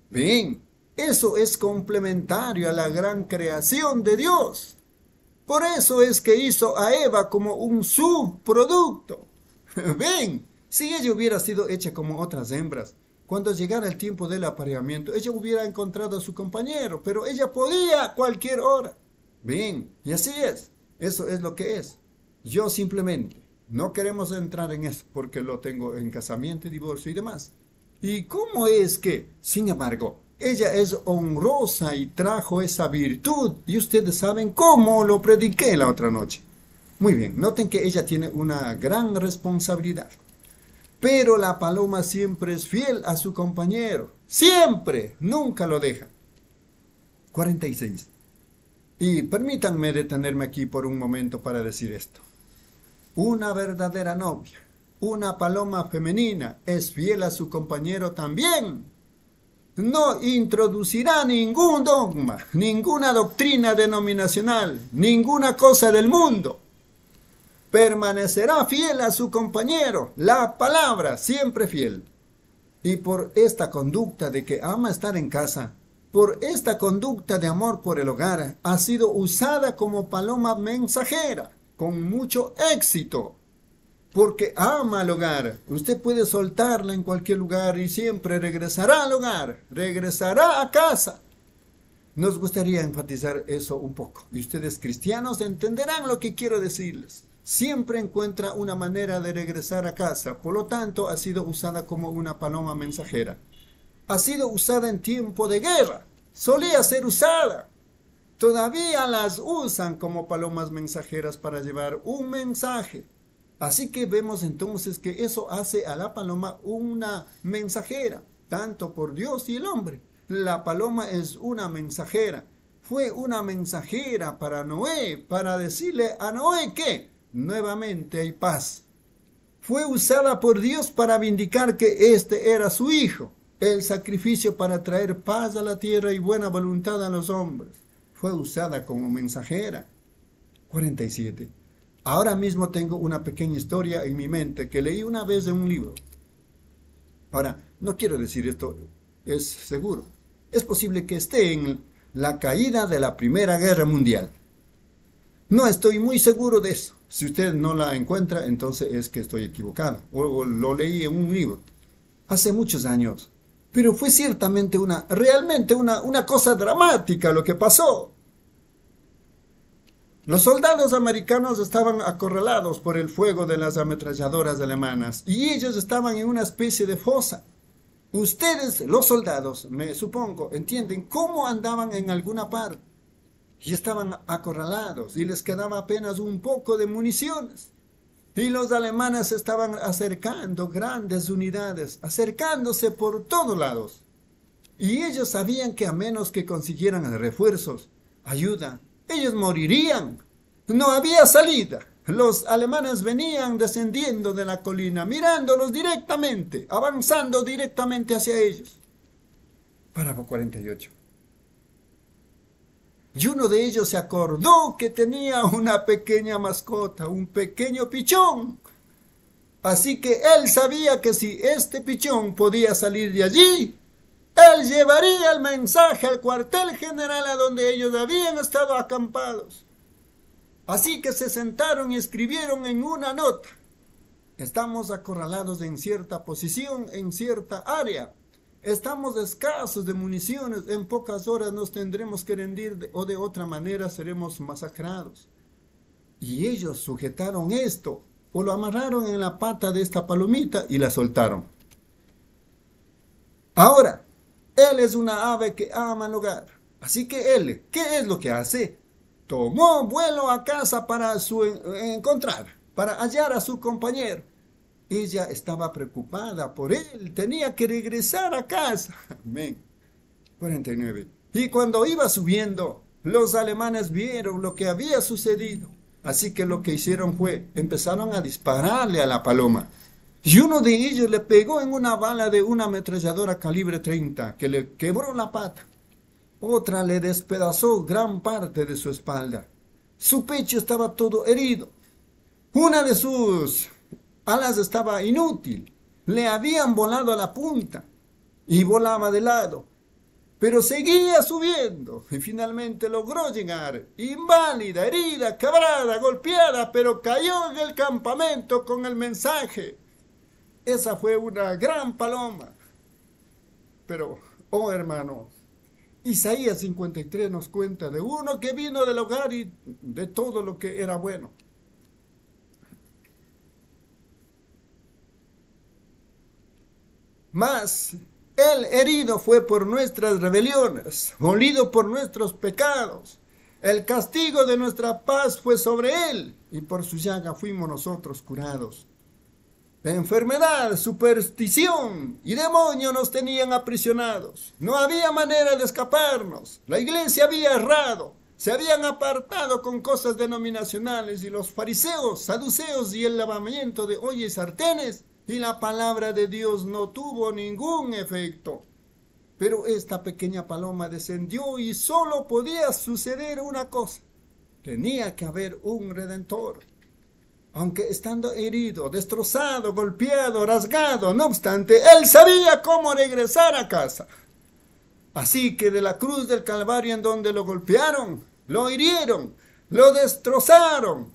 Bien, eso es complementario a la gran creación de Dios. Por eso es que hizo a Eva como un subproducto. Ven, si ella hubiera sido hecha como otras hembras, cuando llegara el tiempo del apareamiento, ella hubiera encontrado a su compañero, pero ella podía cualquier hora. Ven, y así es. Eso es lo que es. Yo simplemente no queremos entrar en eso porque lo tengo en casamiento, divorcio y demás. ¿Y cómo es que, sin embargo, ella es honrosa y trajo esa virtud. Y ustedes saben cómo lo prediqué la otra noche. Muy bien, noten que ella tiene una gran responsabilidad. Pero la paloma siempre es fiel a su compañero. Siempre, nunca lo deja. 46. Y permítanme detenerme aquí por un momento para decir esto. Una verdadera novia, una paloma femenina, es fiel a su compañero también no introducirá ningún dogma, ninguna doctrina denominacional, ninguna cosa del mundo. Permanecerá fiel a su compañero, la palabra, siempre fiel. Y por esta conducta de que ama estar en casa, por esta conducta de amor por el hogar, ha sido usada como paloma mensajera, con mucho éxito porque ama al hogar. Usted puede soltarla en cualquier lugar y siempre regresará al hogar, regresará a casa. Nos gustaría enfatizar eso un poco. Y ustedes cristianos entenderán lo que quiero decirles. Siempre encuentra una manera de regresar a casa. Por lo tanto, ha sido usada como una paloma mensajera. Ha sido usada en tiempo de guerra. Solía ser usada. Todavía las usan como palomas mensajeras para llevar un mensaje Así que vemos entonces que eso hace a la paloma una mensajera, tanto por Dios y el hombre. La paloma es una mensajera. Fue una mensajera para Noé, para decirle a Noé que nuevamente hay paz. Fue usada por Dios para vindicar que este era su hijo, el sacrificio para traer paz a la tierra y buena voluntad a los hombres. Fue usada como mensajera. 47. Ahora mismo tengo una pequeña historia en mi mente que leí una vez en un libro. Ahora, no quiero decir esto, es seguro. Es posible que esté en la caída de la Primera Guerra Mundial. No estoy muy seguro de eso. Si usted no la encuentra, entonces es que estoy equivocado. O, lo leí en un libro. Hace muchos años. Pero fue ciertamente una, realmente una, una cosa dramática lo que pasó. Los soldados americanos estaban acorralados por el fuego de las ametralladoras alemanas y ellos estaban en una especie de fosa. Ustedes, los soldados, me supongo, entienden cómo andaban en alguna parte y estaban acorralados y les quedaba apenas un poco de municiones. Y los alemanes estaban acercando grandes unidades, acercándose por todos lados. Y ellos sabían que a menos que consiguieran refuerzos, ayuda, ellos morirían. No había salida. Los alemanes venían descendiendo de la colina, mirándolos directamente, avanzando directamente hacia ellos. Párrafo 48. Y uno de ellos se acordó que tenía una pequeña mascota, un pequeño pichón. Así que él sabía que si este pichón podía salir de allí, él llevaría el mensaje al cuartel general a donde ellos habían estado acampados. Así que se sentaron y escribieron en una nota. Estamos acorralados en cierta posición, en cierta área. Estamos escasos de municiones. En pocas horas nos tendremos que rendir o de otra manera seremos masacrados. Y ellos sujetaron esto o lo amarraron en la pata de esta palomita y la soltaron. Ahora, él es una ave que ama el hogar. Así que él, ¿qué es lo que hace? Tomó vuelo a casa para su, encontrar, para hallar a su compañero. Ella estaba preocupada por él, tenía que regresar a casa. Amén. 49. Y cuando iba subiendo, los alemanes vieron lo que había sucedido. Así que lo que hicieron fue, empezaron a dispararle a la paloma. Y uno de ellos le pegó en una bala de una ametralladora calibre 30 que le quebró la pata. Otra le despedazó gran parte de su espalda. Su pecho estaba todo herido. Una de sus alas estaba inútil. Le habían volado la punta y volaba de lado. Pero seguía subiendo y finalmente logró llegar, inválida, herida, quebrada, golpeada, pero cayó en el campamento con el mensaje esa fue una gran paloma. Pero, oh hermano, Isaías 53 nos cuenta de uno que vino del hogar y de todo lo que era bueno. Mas el herido fue por nuestras rebeliones, molido por nuestros pecados. El castigo de nuestra paz fue sobre él, y por su llaga fuimos nosotros curados enfermedad, superstición y demonio nos tenían aprisionados. No había manera de escaparnos. La iglesia había errado. Se habían apartado con cosas denominacionales y los fariseos, saduceos y el lavamiento de ollas y sartenes y la palabra de Dios no tuvo ningún efecto. Pero esta pequeña paloma descendió y solo podía suceder una cosa. Tenía que haber un redentor aunque estando herido, destrozado, golpeado, rasgado, no obstante, él sabía cómo regresar a casa. Así que de la cruz del Calvario en donde lo golpearon, lo hirieron, lo destrozaron,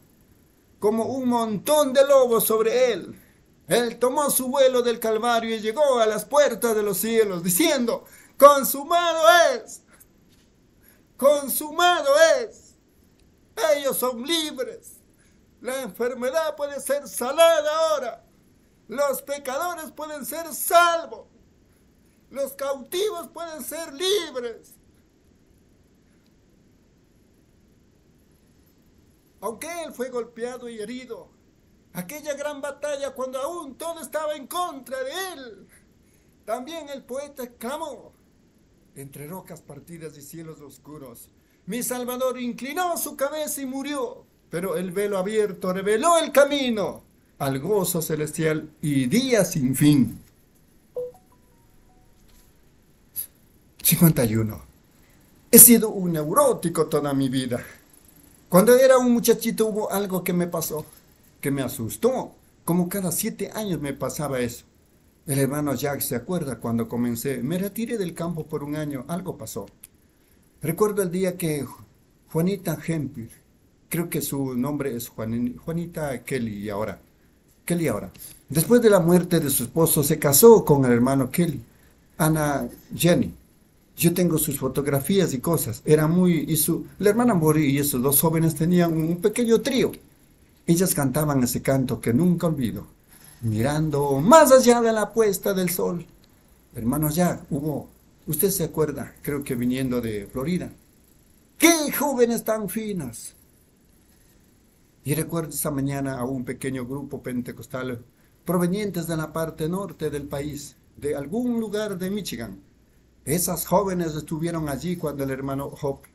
como un montón de lobos sobre él. Él tomó su vuelo del Calvario y llegó a las puertas de los cielos, diciendo, consumado es, consumado es. Ellos son libres la enfermedad puede ser salada ahora. Los pecadores pueden ser salvos. Los cautivos pueden ser libres. Aunque él fue golpeado y herido, aquella gran batalla cuando aún todo estaba en contra de él, también el poeta exclamó, entre rocas partidas y cielos oscuros, mi Salvador inclinó su cabeza y murió pero el velo abierto reveló el camino al gozo celestial y día sin fin. 51. He sido un neurótico toda mi vida. Cuando era un muchachito hubo algo que me pasó, que me asustó. Como cada siete años me pasaba eso. El hermano Jack se acuerda cuando comencé. Me retiré del campo por un año. Algo pasó. Recuerdo el día que Juanita Hempir creo que su nombre es Juanita Kelly ahora. Kelly ahora. Después de la muerte de su esposo, se casó con el hermano Kelly, Ana Jenny. Yo tengo sus fotografías y cosas. Era muy... Y su, la hermana Mori y esos dos jóvenes tenían un pequeño trío. Ellas cantaban ese canto que nunca olvido. Mirando más allá de la puesta del sol. Hermano, ya hubo... Usted se acuerda, creo que viniendo de Florida. ¡Qué jóvenes tan finas! Y recuerdo esta mañana a un pequeño grupo pentecostal provenientes de la parte norte del país, de algún lugar de Michigan. Esas jóvenes estuvieron allí cuando el hermano Hope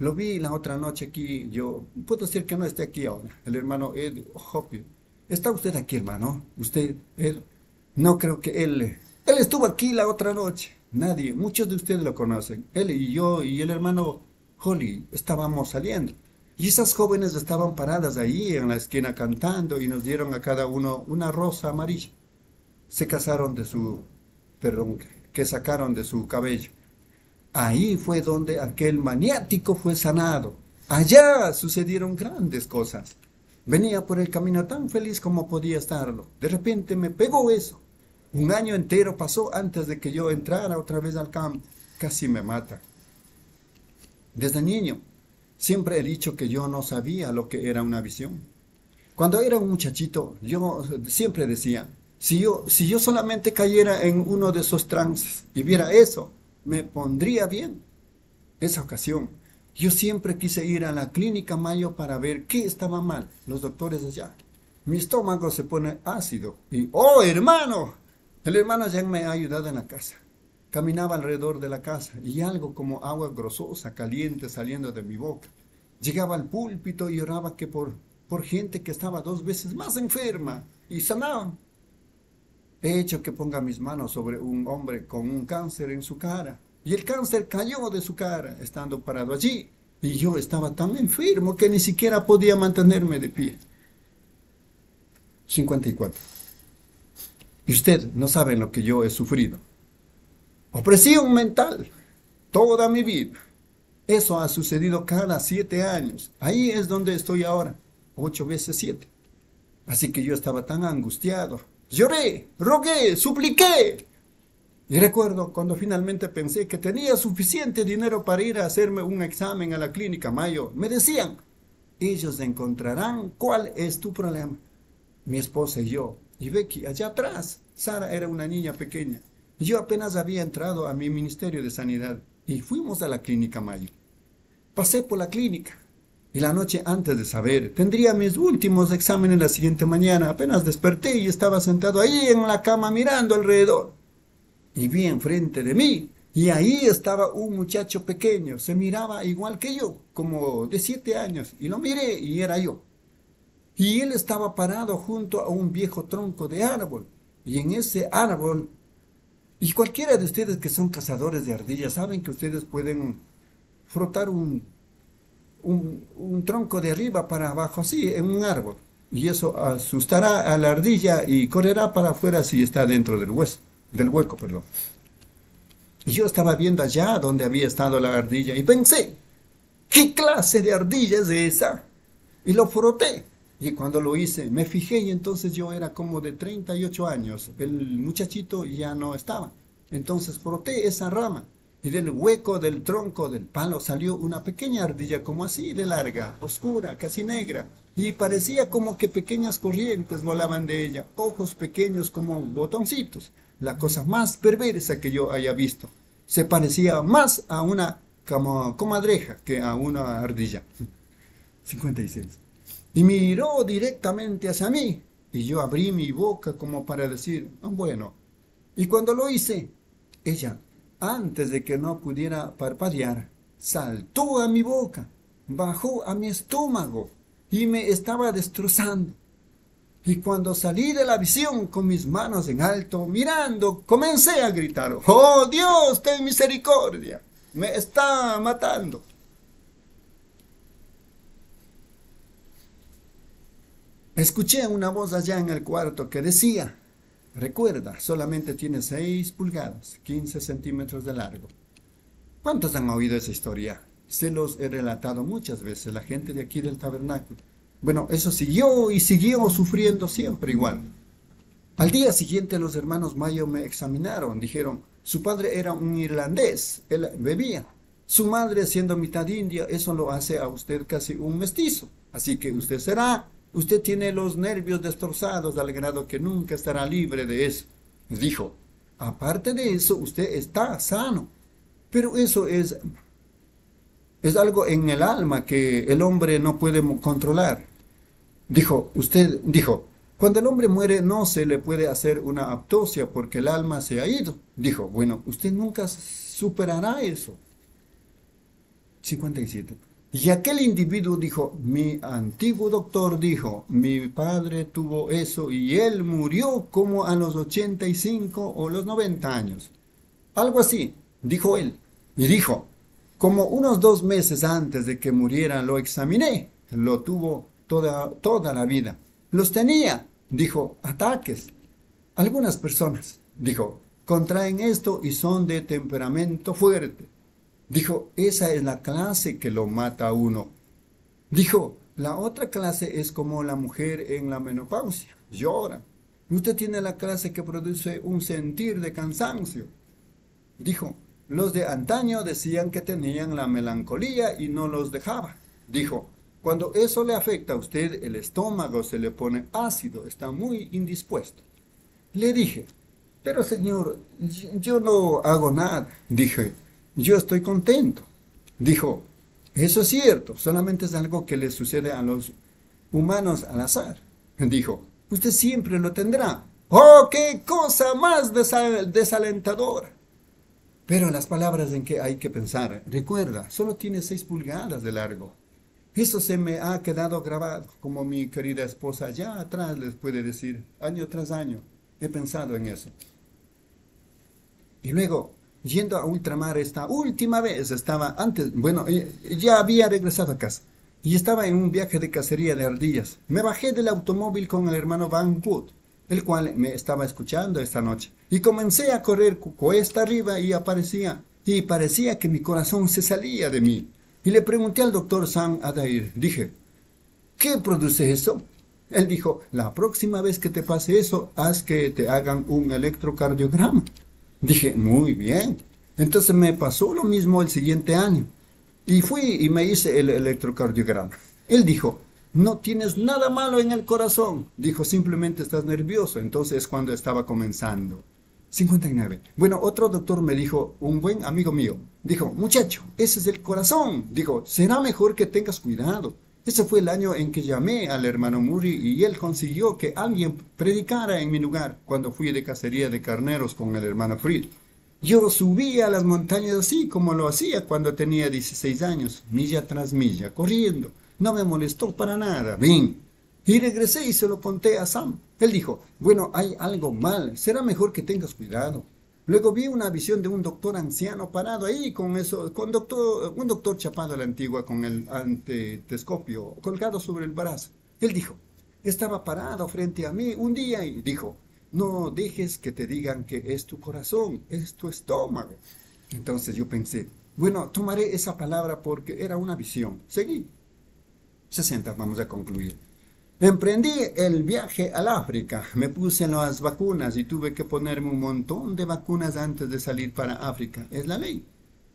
lo vi la otra noche aquí, yo puedo decir que no esté aquí ahora, el hermano Ed Hope. ¿Está usted aquí, hermano? Usted, él, no creo que él, él estuvo aquí la otra noche. Nadie, muchos de ustedes lo conocen. Él y yo y el hermano Holly estábamos saliendo. Y esas jóvenes estaban paradas ahí en la esquina cantando y nos dieron a cada uno una rosa amarilla. Se casaron de su, perdón, que sacaron de su cabello. Ahí fue donde aquel maniático fue sanado. Allá sucedieron grandes cosas. Venía por el camino tan feliz como podía estarlo. De repente me pegó eso. Un año entero pasó antes de que yo entrara otra vez al campo. Casi me mata. Desde niño, siempre he dicho que yo no sabía lo que era una visión. Cuando era un muchachito, yo siempre decía, si yo, si yo solamente cayera en uno de esos trances y viera eso, me pondría bien. Esa ocasión, yo siempre quise ir a la clínica Mayo para ver qué estaba mal. Los doctores allá. Mi estómago se pone ácido y, oh hermano, el hermano ya me ha ayudado en la casa. Caminaba alrededor de la casa y algo como agua grososa, caliente saliendo de mi boca. Llegaba al púlpito y oraba que por, por gente que estaba dos veces más enferma y sanaban. He hecho que ponga mis manos sobre un hombre con un cáncer en su cara y el cáncer cayó de su cara estando parado allí. Y yo estaba tan enfermo que ni siquiera podía mantenerme de pie. 54. Y usted no sabe lo que yo he sufrido. Opresión mental. Toda mi vida. Eso ha sucedido cada siete años. Ahí es donde estoy ahora. Ocho veces siete. Así que yo estaba tan angustiado. Lloré, rogué, supliqué. Y recuerdo cuando finalmente pensé que tenía suficiente dinero para ir a hacerme un examen a la clínica Mayo. Me decían, ellos encontrarán cuál es tu problema. Mi esposa y yo y Becky allá atrás. Sara era una niña pequeña. Yo apenas había entrado a mi Ministerio de Sanidad y fuimos a la clínica Mayo. Pasé por la clínica y la noche antes de saber, tendría mis últimos exámenes la siguiente mañana. Apenas desperté y estaba sentado ahí en la cama mirando alrededor. Y vi enfrente de mí y ahí estaba un muchacho pequeño, se miraba igual que yo, como de siete años, y lo miré y era yo. Y él estaba parado junto a un viejo tronco de árbol. Y en ese árbol, y cualquiera de ustedes que son cazadores de ardillas saben que ustedes pueden frotar un, un, tronco de arriba para abajo, así, en un árbol. Y eso asustará a la ardilla y correrá para afuera si está dentro del hueso, del hueco, perdón. Y yo estaba viendo allá donde había estado la ardilla y pensé, ¿qué clase de ardilla es esa? Y lo froté. Y cuando lo hice, me fijé y entonces yo era como de 38 años. El muchachito ya no estaba. Entonces froté esa rama y del hueco del tronco del palo salió una pequeña ardilla como así de larga, oscura, casi negra. Y parecía como que pequeñas corrientes volaban de ella, ojos pequeños como botoncitos. La cosa más perversa que yo haya visto. Se parecía más a una comadreja que a una ardilla. 56 y miró directamente hacia mí. Y yo abrí mi boca como para decir, ah, bueno. Y cuando lo hice, ella, antes de que no pudiera parpadear, saltó a mi boca, bajó a mi estómago y me estaba destrozando. Y cuando salí de la visión con mis manos en alto, mirando, comencé a gritar, ¡Oh Dios, ten misericordia! Me está matando. Escuché una voz allá en el cuarto que decía, recuerda, solamente tiene 6 pulgadas, 15 centímetros de largo. ¿Cuántos han oído esa historia? Se los he relatado muchas veces, la gente de aquí del tabernáculo. Bueno, eso siguió y siguió sufriendo siempre igual. Al día siguiente los hermanos Mayo me examinaron, dijeron, su padre era un irlandés, él bebía. Su madre siendo mitad india, eso lo hace a usted casi un mestizo. Así que usted será Usted tiene los nervios destrozados al grado que nunca estará libre de eso. Dijo, aparte de eso, usted está sano. Pero eso es, es algo en el alma que el hombre no puede controlar. Dijo, usted, dijo, cuando el hombre muere no se le puede hacer una autopsia porque el alma se ha ido. Dijo, bueno, usted nunca superará eso. 57. Y aquel individuo dijo, mi antiguo doctor dijo, mi padre tuvo eso y él murió como a los 85 o los 90 años. Algo así, dijo él. Y dijo, como unos dos meses antes de que muriera lo examiné, lo tuvo toda, toda la vida. Los tenía, dijo, ataques. Algunas personas, dijo, contraen esto y son de temperamento fuerte. Dijo, esa es la clase que lo mata a uno. Dijo, la otra clase es como la mujer en la menopausia, llora. Usted tiene la clase que produce un sentir de cansancio. Dijo, los de antaño decían que tenían la melancolía y no los dejaba. Dijo, cuando eso le afecta a usted, el estómago se le pone ácido, está muy indispuesto. Le dije, pero señor, yo no hago nada. Dije, yo estoy contento. Dijo, eso es cierto, solamente es algo que le sucede a los humanos al azar. Dijo, usted siempre lo tendrá. ¡Oh, qué cosa más desalentadora! Pero las palabras en que hay que pensar, recuerda, solo tiene seis pulgadas de largo. Eso se me ha quedado grabado, como mi querida esposa ya atrás les puede decir, año tras año, he pensado en eso. Y luego, yendo a ultramar esta última vez, estaba antes, bueno, eh, ya había regresado a casa y estaba en un viaje de cacería de ardillas. Me bajé del automóvil con el hermano Van Wood, el cual me estaba escuchando esta noche, y comencé a correr cuesta arriba y aparecía, y parecía que mi corazón se salía de mí. Y le pregunté al doctor Sam Adair, dije, ¿qué produce eso? Él dijo, la próxima vez que te pase eso, haz que te hagan un electrocardiograma. Dije, muy bien. Entonces me pasó lo mismo el siguiente año. Y fui y me hice el electrocardiograma. Él dijo, no tienes nada malo en el corazón. Dijo, simplemente estás nervioso. Entonces cuando estaba comenzando. 59. Bueno, otro doctor me dijo, un buen amigo mío, dijo, muchacho, ese es el corazón. Dijo, será mejor que tengas cuidado. Ese fue el año en que llamé al hermano Muri y él consiguió que alguien predicara en mi lugar cuando fui de cacería de carneros con el hermano Fried. Yo subía a las montañas así como lo hacía cuando tenía 16 años, milla tras milla, corriendo. No me molestó para nada. Ven. Y regresé y se lo conté a Sam. Él dijo, bueno, hay algo mal, será mejor que tengas cuidado. Luego vi una visión de un doctor anciano parado ahí con eso, con doctor, un doctor chapado a la antigua con el antetescopio colgado sobre el brazo. Él dijo, estaba parado frente a mí un día y dijo, no dejes que te digan que es tu corazón, es tu estómago. Entonces yo pensé, bueno, tomaré esa palabra porque era una visión. Seguí. 60, vamos a concluir. Emprendí el viaje al África, me puse las vacunas y tuve que ponerme un montón de vacunas antes de salir para África, es la ley.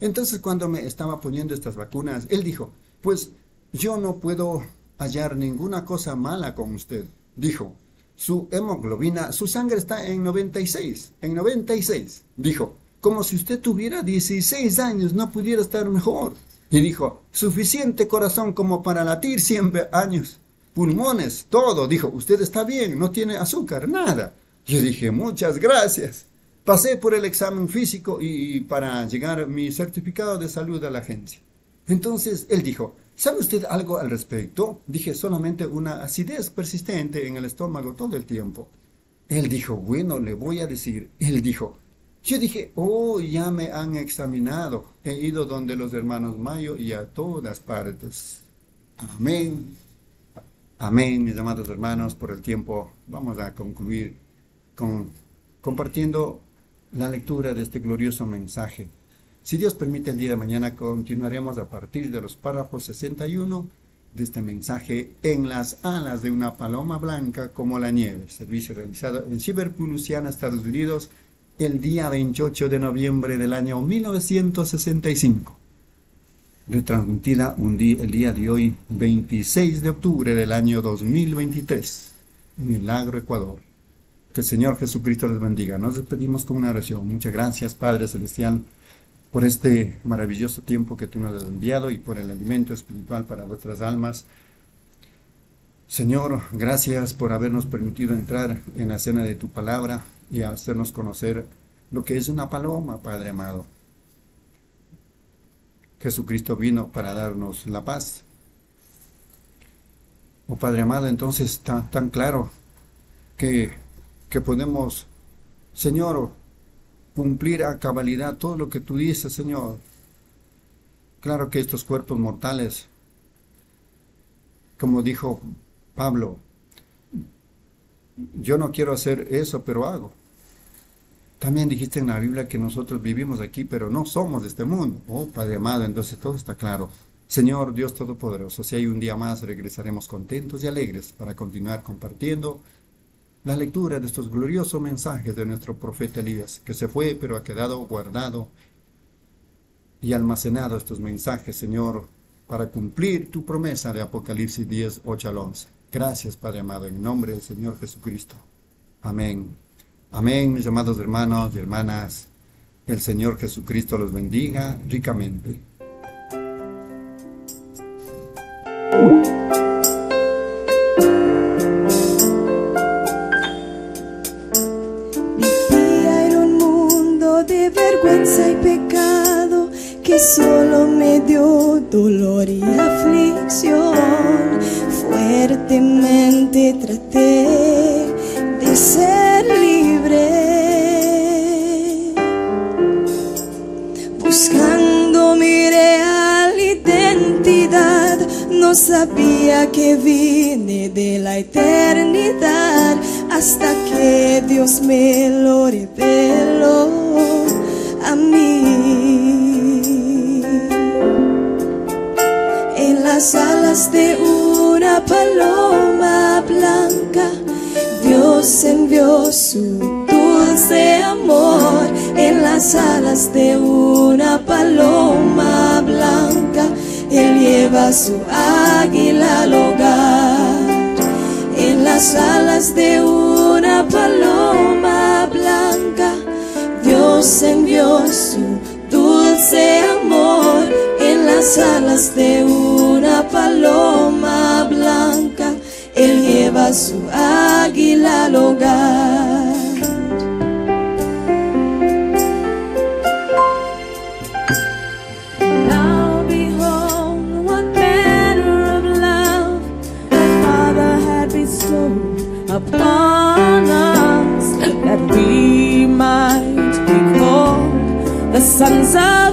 Entonces cuando me estaba poniendo estas vacunas, él dijo, pues yo no puedo hallar ninguna cosa mala con usted. Dijo, su hemoglobina, su sangre está en 96, en 96. Dijo, como si usted tuviera 16 años, no pudiera estar mejor. Y dijo, suficiente corazón como para latir 100 años pulmones, todo. Dijo, usted está bien, no tiene azúcar, nada. Yo dije, muchas gracias. Pasé por el examen físico y para llegar mi certificado de salud a la agencia. Entonces él dijo, ¿sabe usted algo al respecto? Dije, solamente una acidez persistente en el estómago todo el tiempo. Él dijo, bueno, le voy a decir. Él dijo, yo dije, oh, ya me han examinado. He ido donde los hermanos Mayo y a todas partes. Amén. Amén, mis amados hermanos, por el tiempo. Vamos a concluir con, compartiendo la lectura de este glorioso mensaje. Si Dios permite, el día de mañana continuaremos a partir de los párrafos 61 de este mensaje en las alas de una paloma blanca como la nieve. Servicio realizado en Liverpool, Estados Unidos, el día 28 de noviembre del año 1965 retransmitida un día, el día de hoy, 26 de octubre del año 2023, en Milagro, Ecuador. Que el Señor Jesucristo les bendiga. Nos despedimos con una oración. Muchas gracias, Padre Celestial, por este maravilloso tiempo que tú nos has enviado y por el alimento espiritual para vuestras almas. Señor, gracias por habernos permitido entrar en la cena de tu palabra y hacernos conocer lo que es una paloma, Padre amado. Jesucristo vino para darnos la paz. Oh Padre amado, entonces está tan claro que, que podemos, Señor, cumplir a cabalidad todo lo que tú dices, Señor. Claro que estos cuerpos mortales, como dijo Pablo, yo no quiero hacer eso, pero hago. También dijiste en la Biblia que nosotros vivimos aquí, pero no somos de este mundo. Oh, Padre amado, entonces todo está claro. Señor Dios Todopoderoso, si hay un día más, regresaremos contentos y alegres para continuar compartiendo la lectura de estos gloriosos mensajes de nuestro profeta Elías, que se fue, pero ha quedado guardado y almacenado estos mensajes, Señor, para cumplir tu promesa de Apocalipsis 10, 8 al 11. Gracias, Padre amado, en nombre del Señor Jesucristo. Amén. Amén, mis amados hermanos y hermanas. El Señor Jesucristo los bendiga ricamente. Vivía en un mundo de vergüenza y pecado que solo me dio dolor y aflicción. Fuertemente traté sabía que vine de la eternidad hasta que Dios me lo reveló a mí. En las alas de una paloma blanca, Dios envió su dulce amor. En las alas de una paloma lleva su águila al hogar. En las alas de una paloma blanca, Dios envió su dulce amor en las alas de una paloma blanca. Él lleva su águila al hogar. sun's up.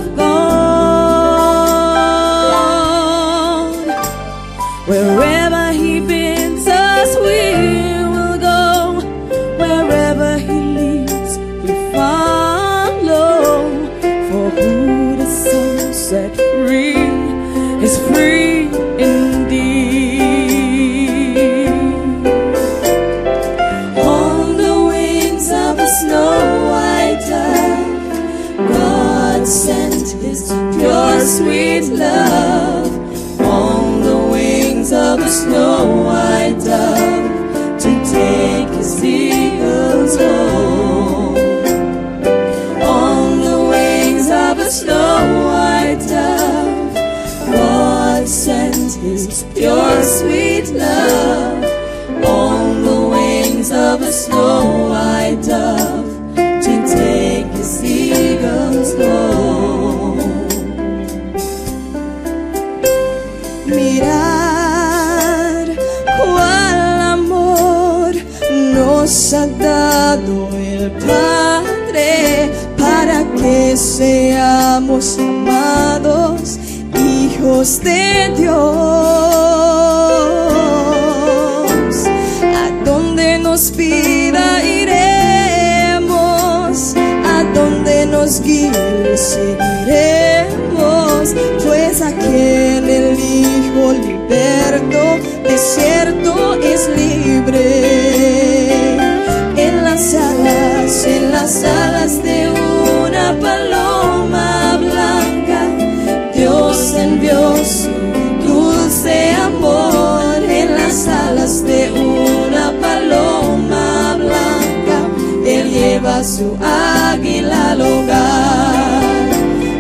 su águila al hogar,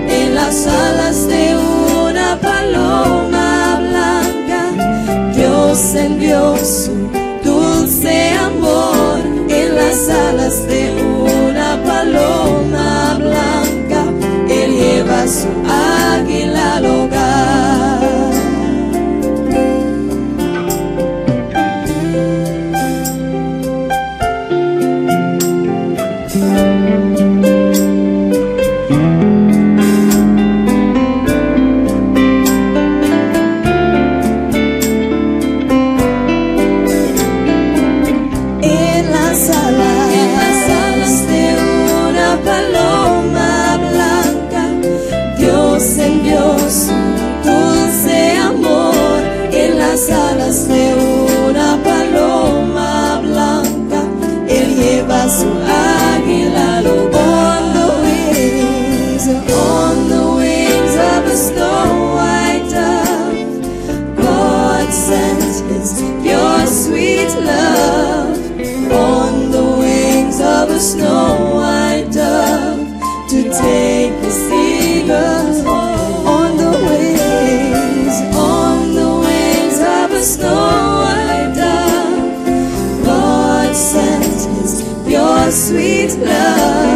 en las alas de una paloma blanca, Dios envió su dulce amor en las alas de una Love.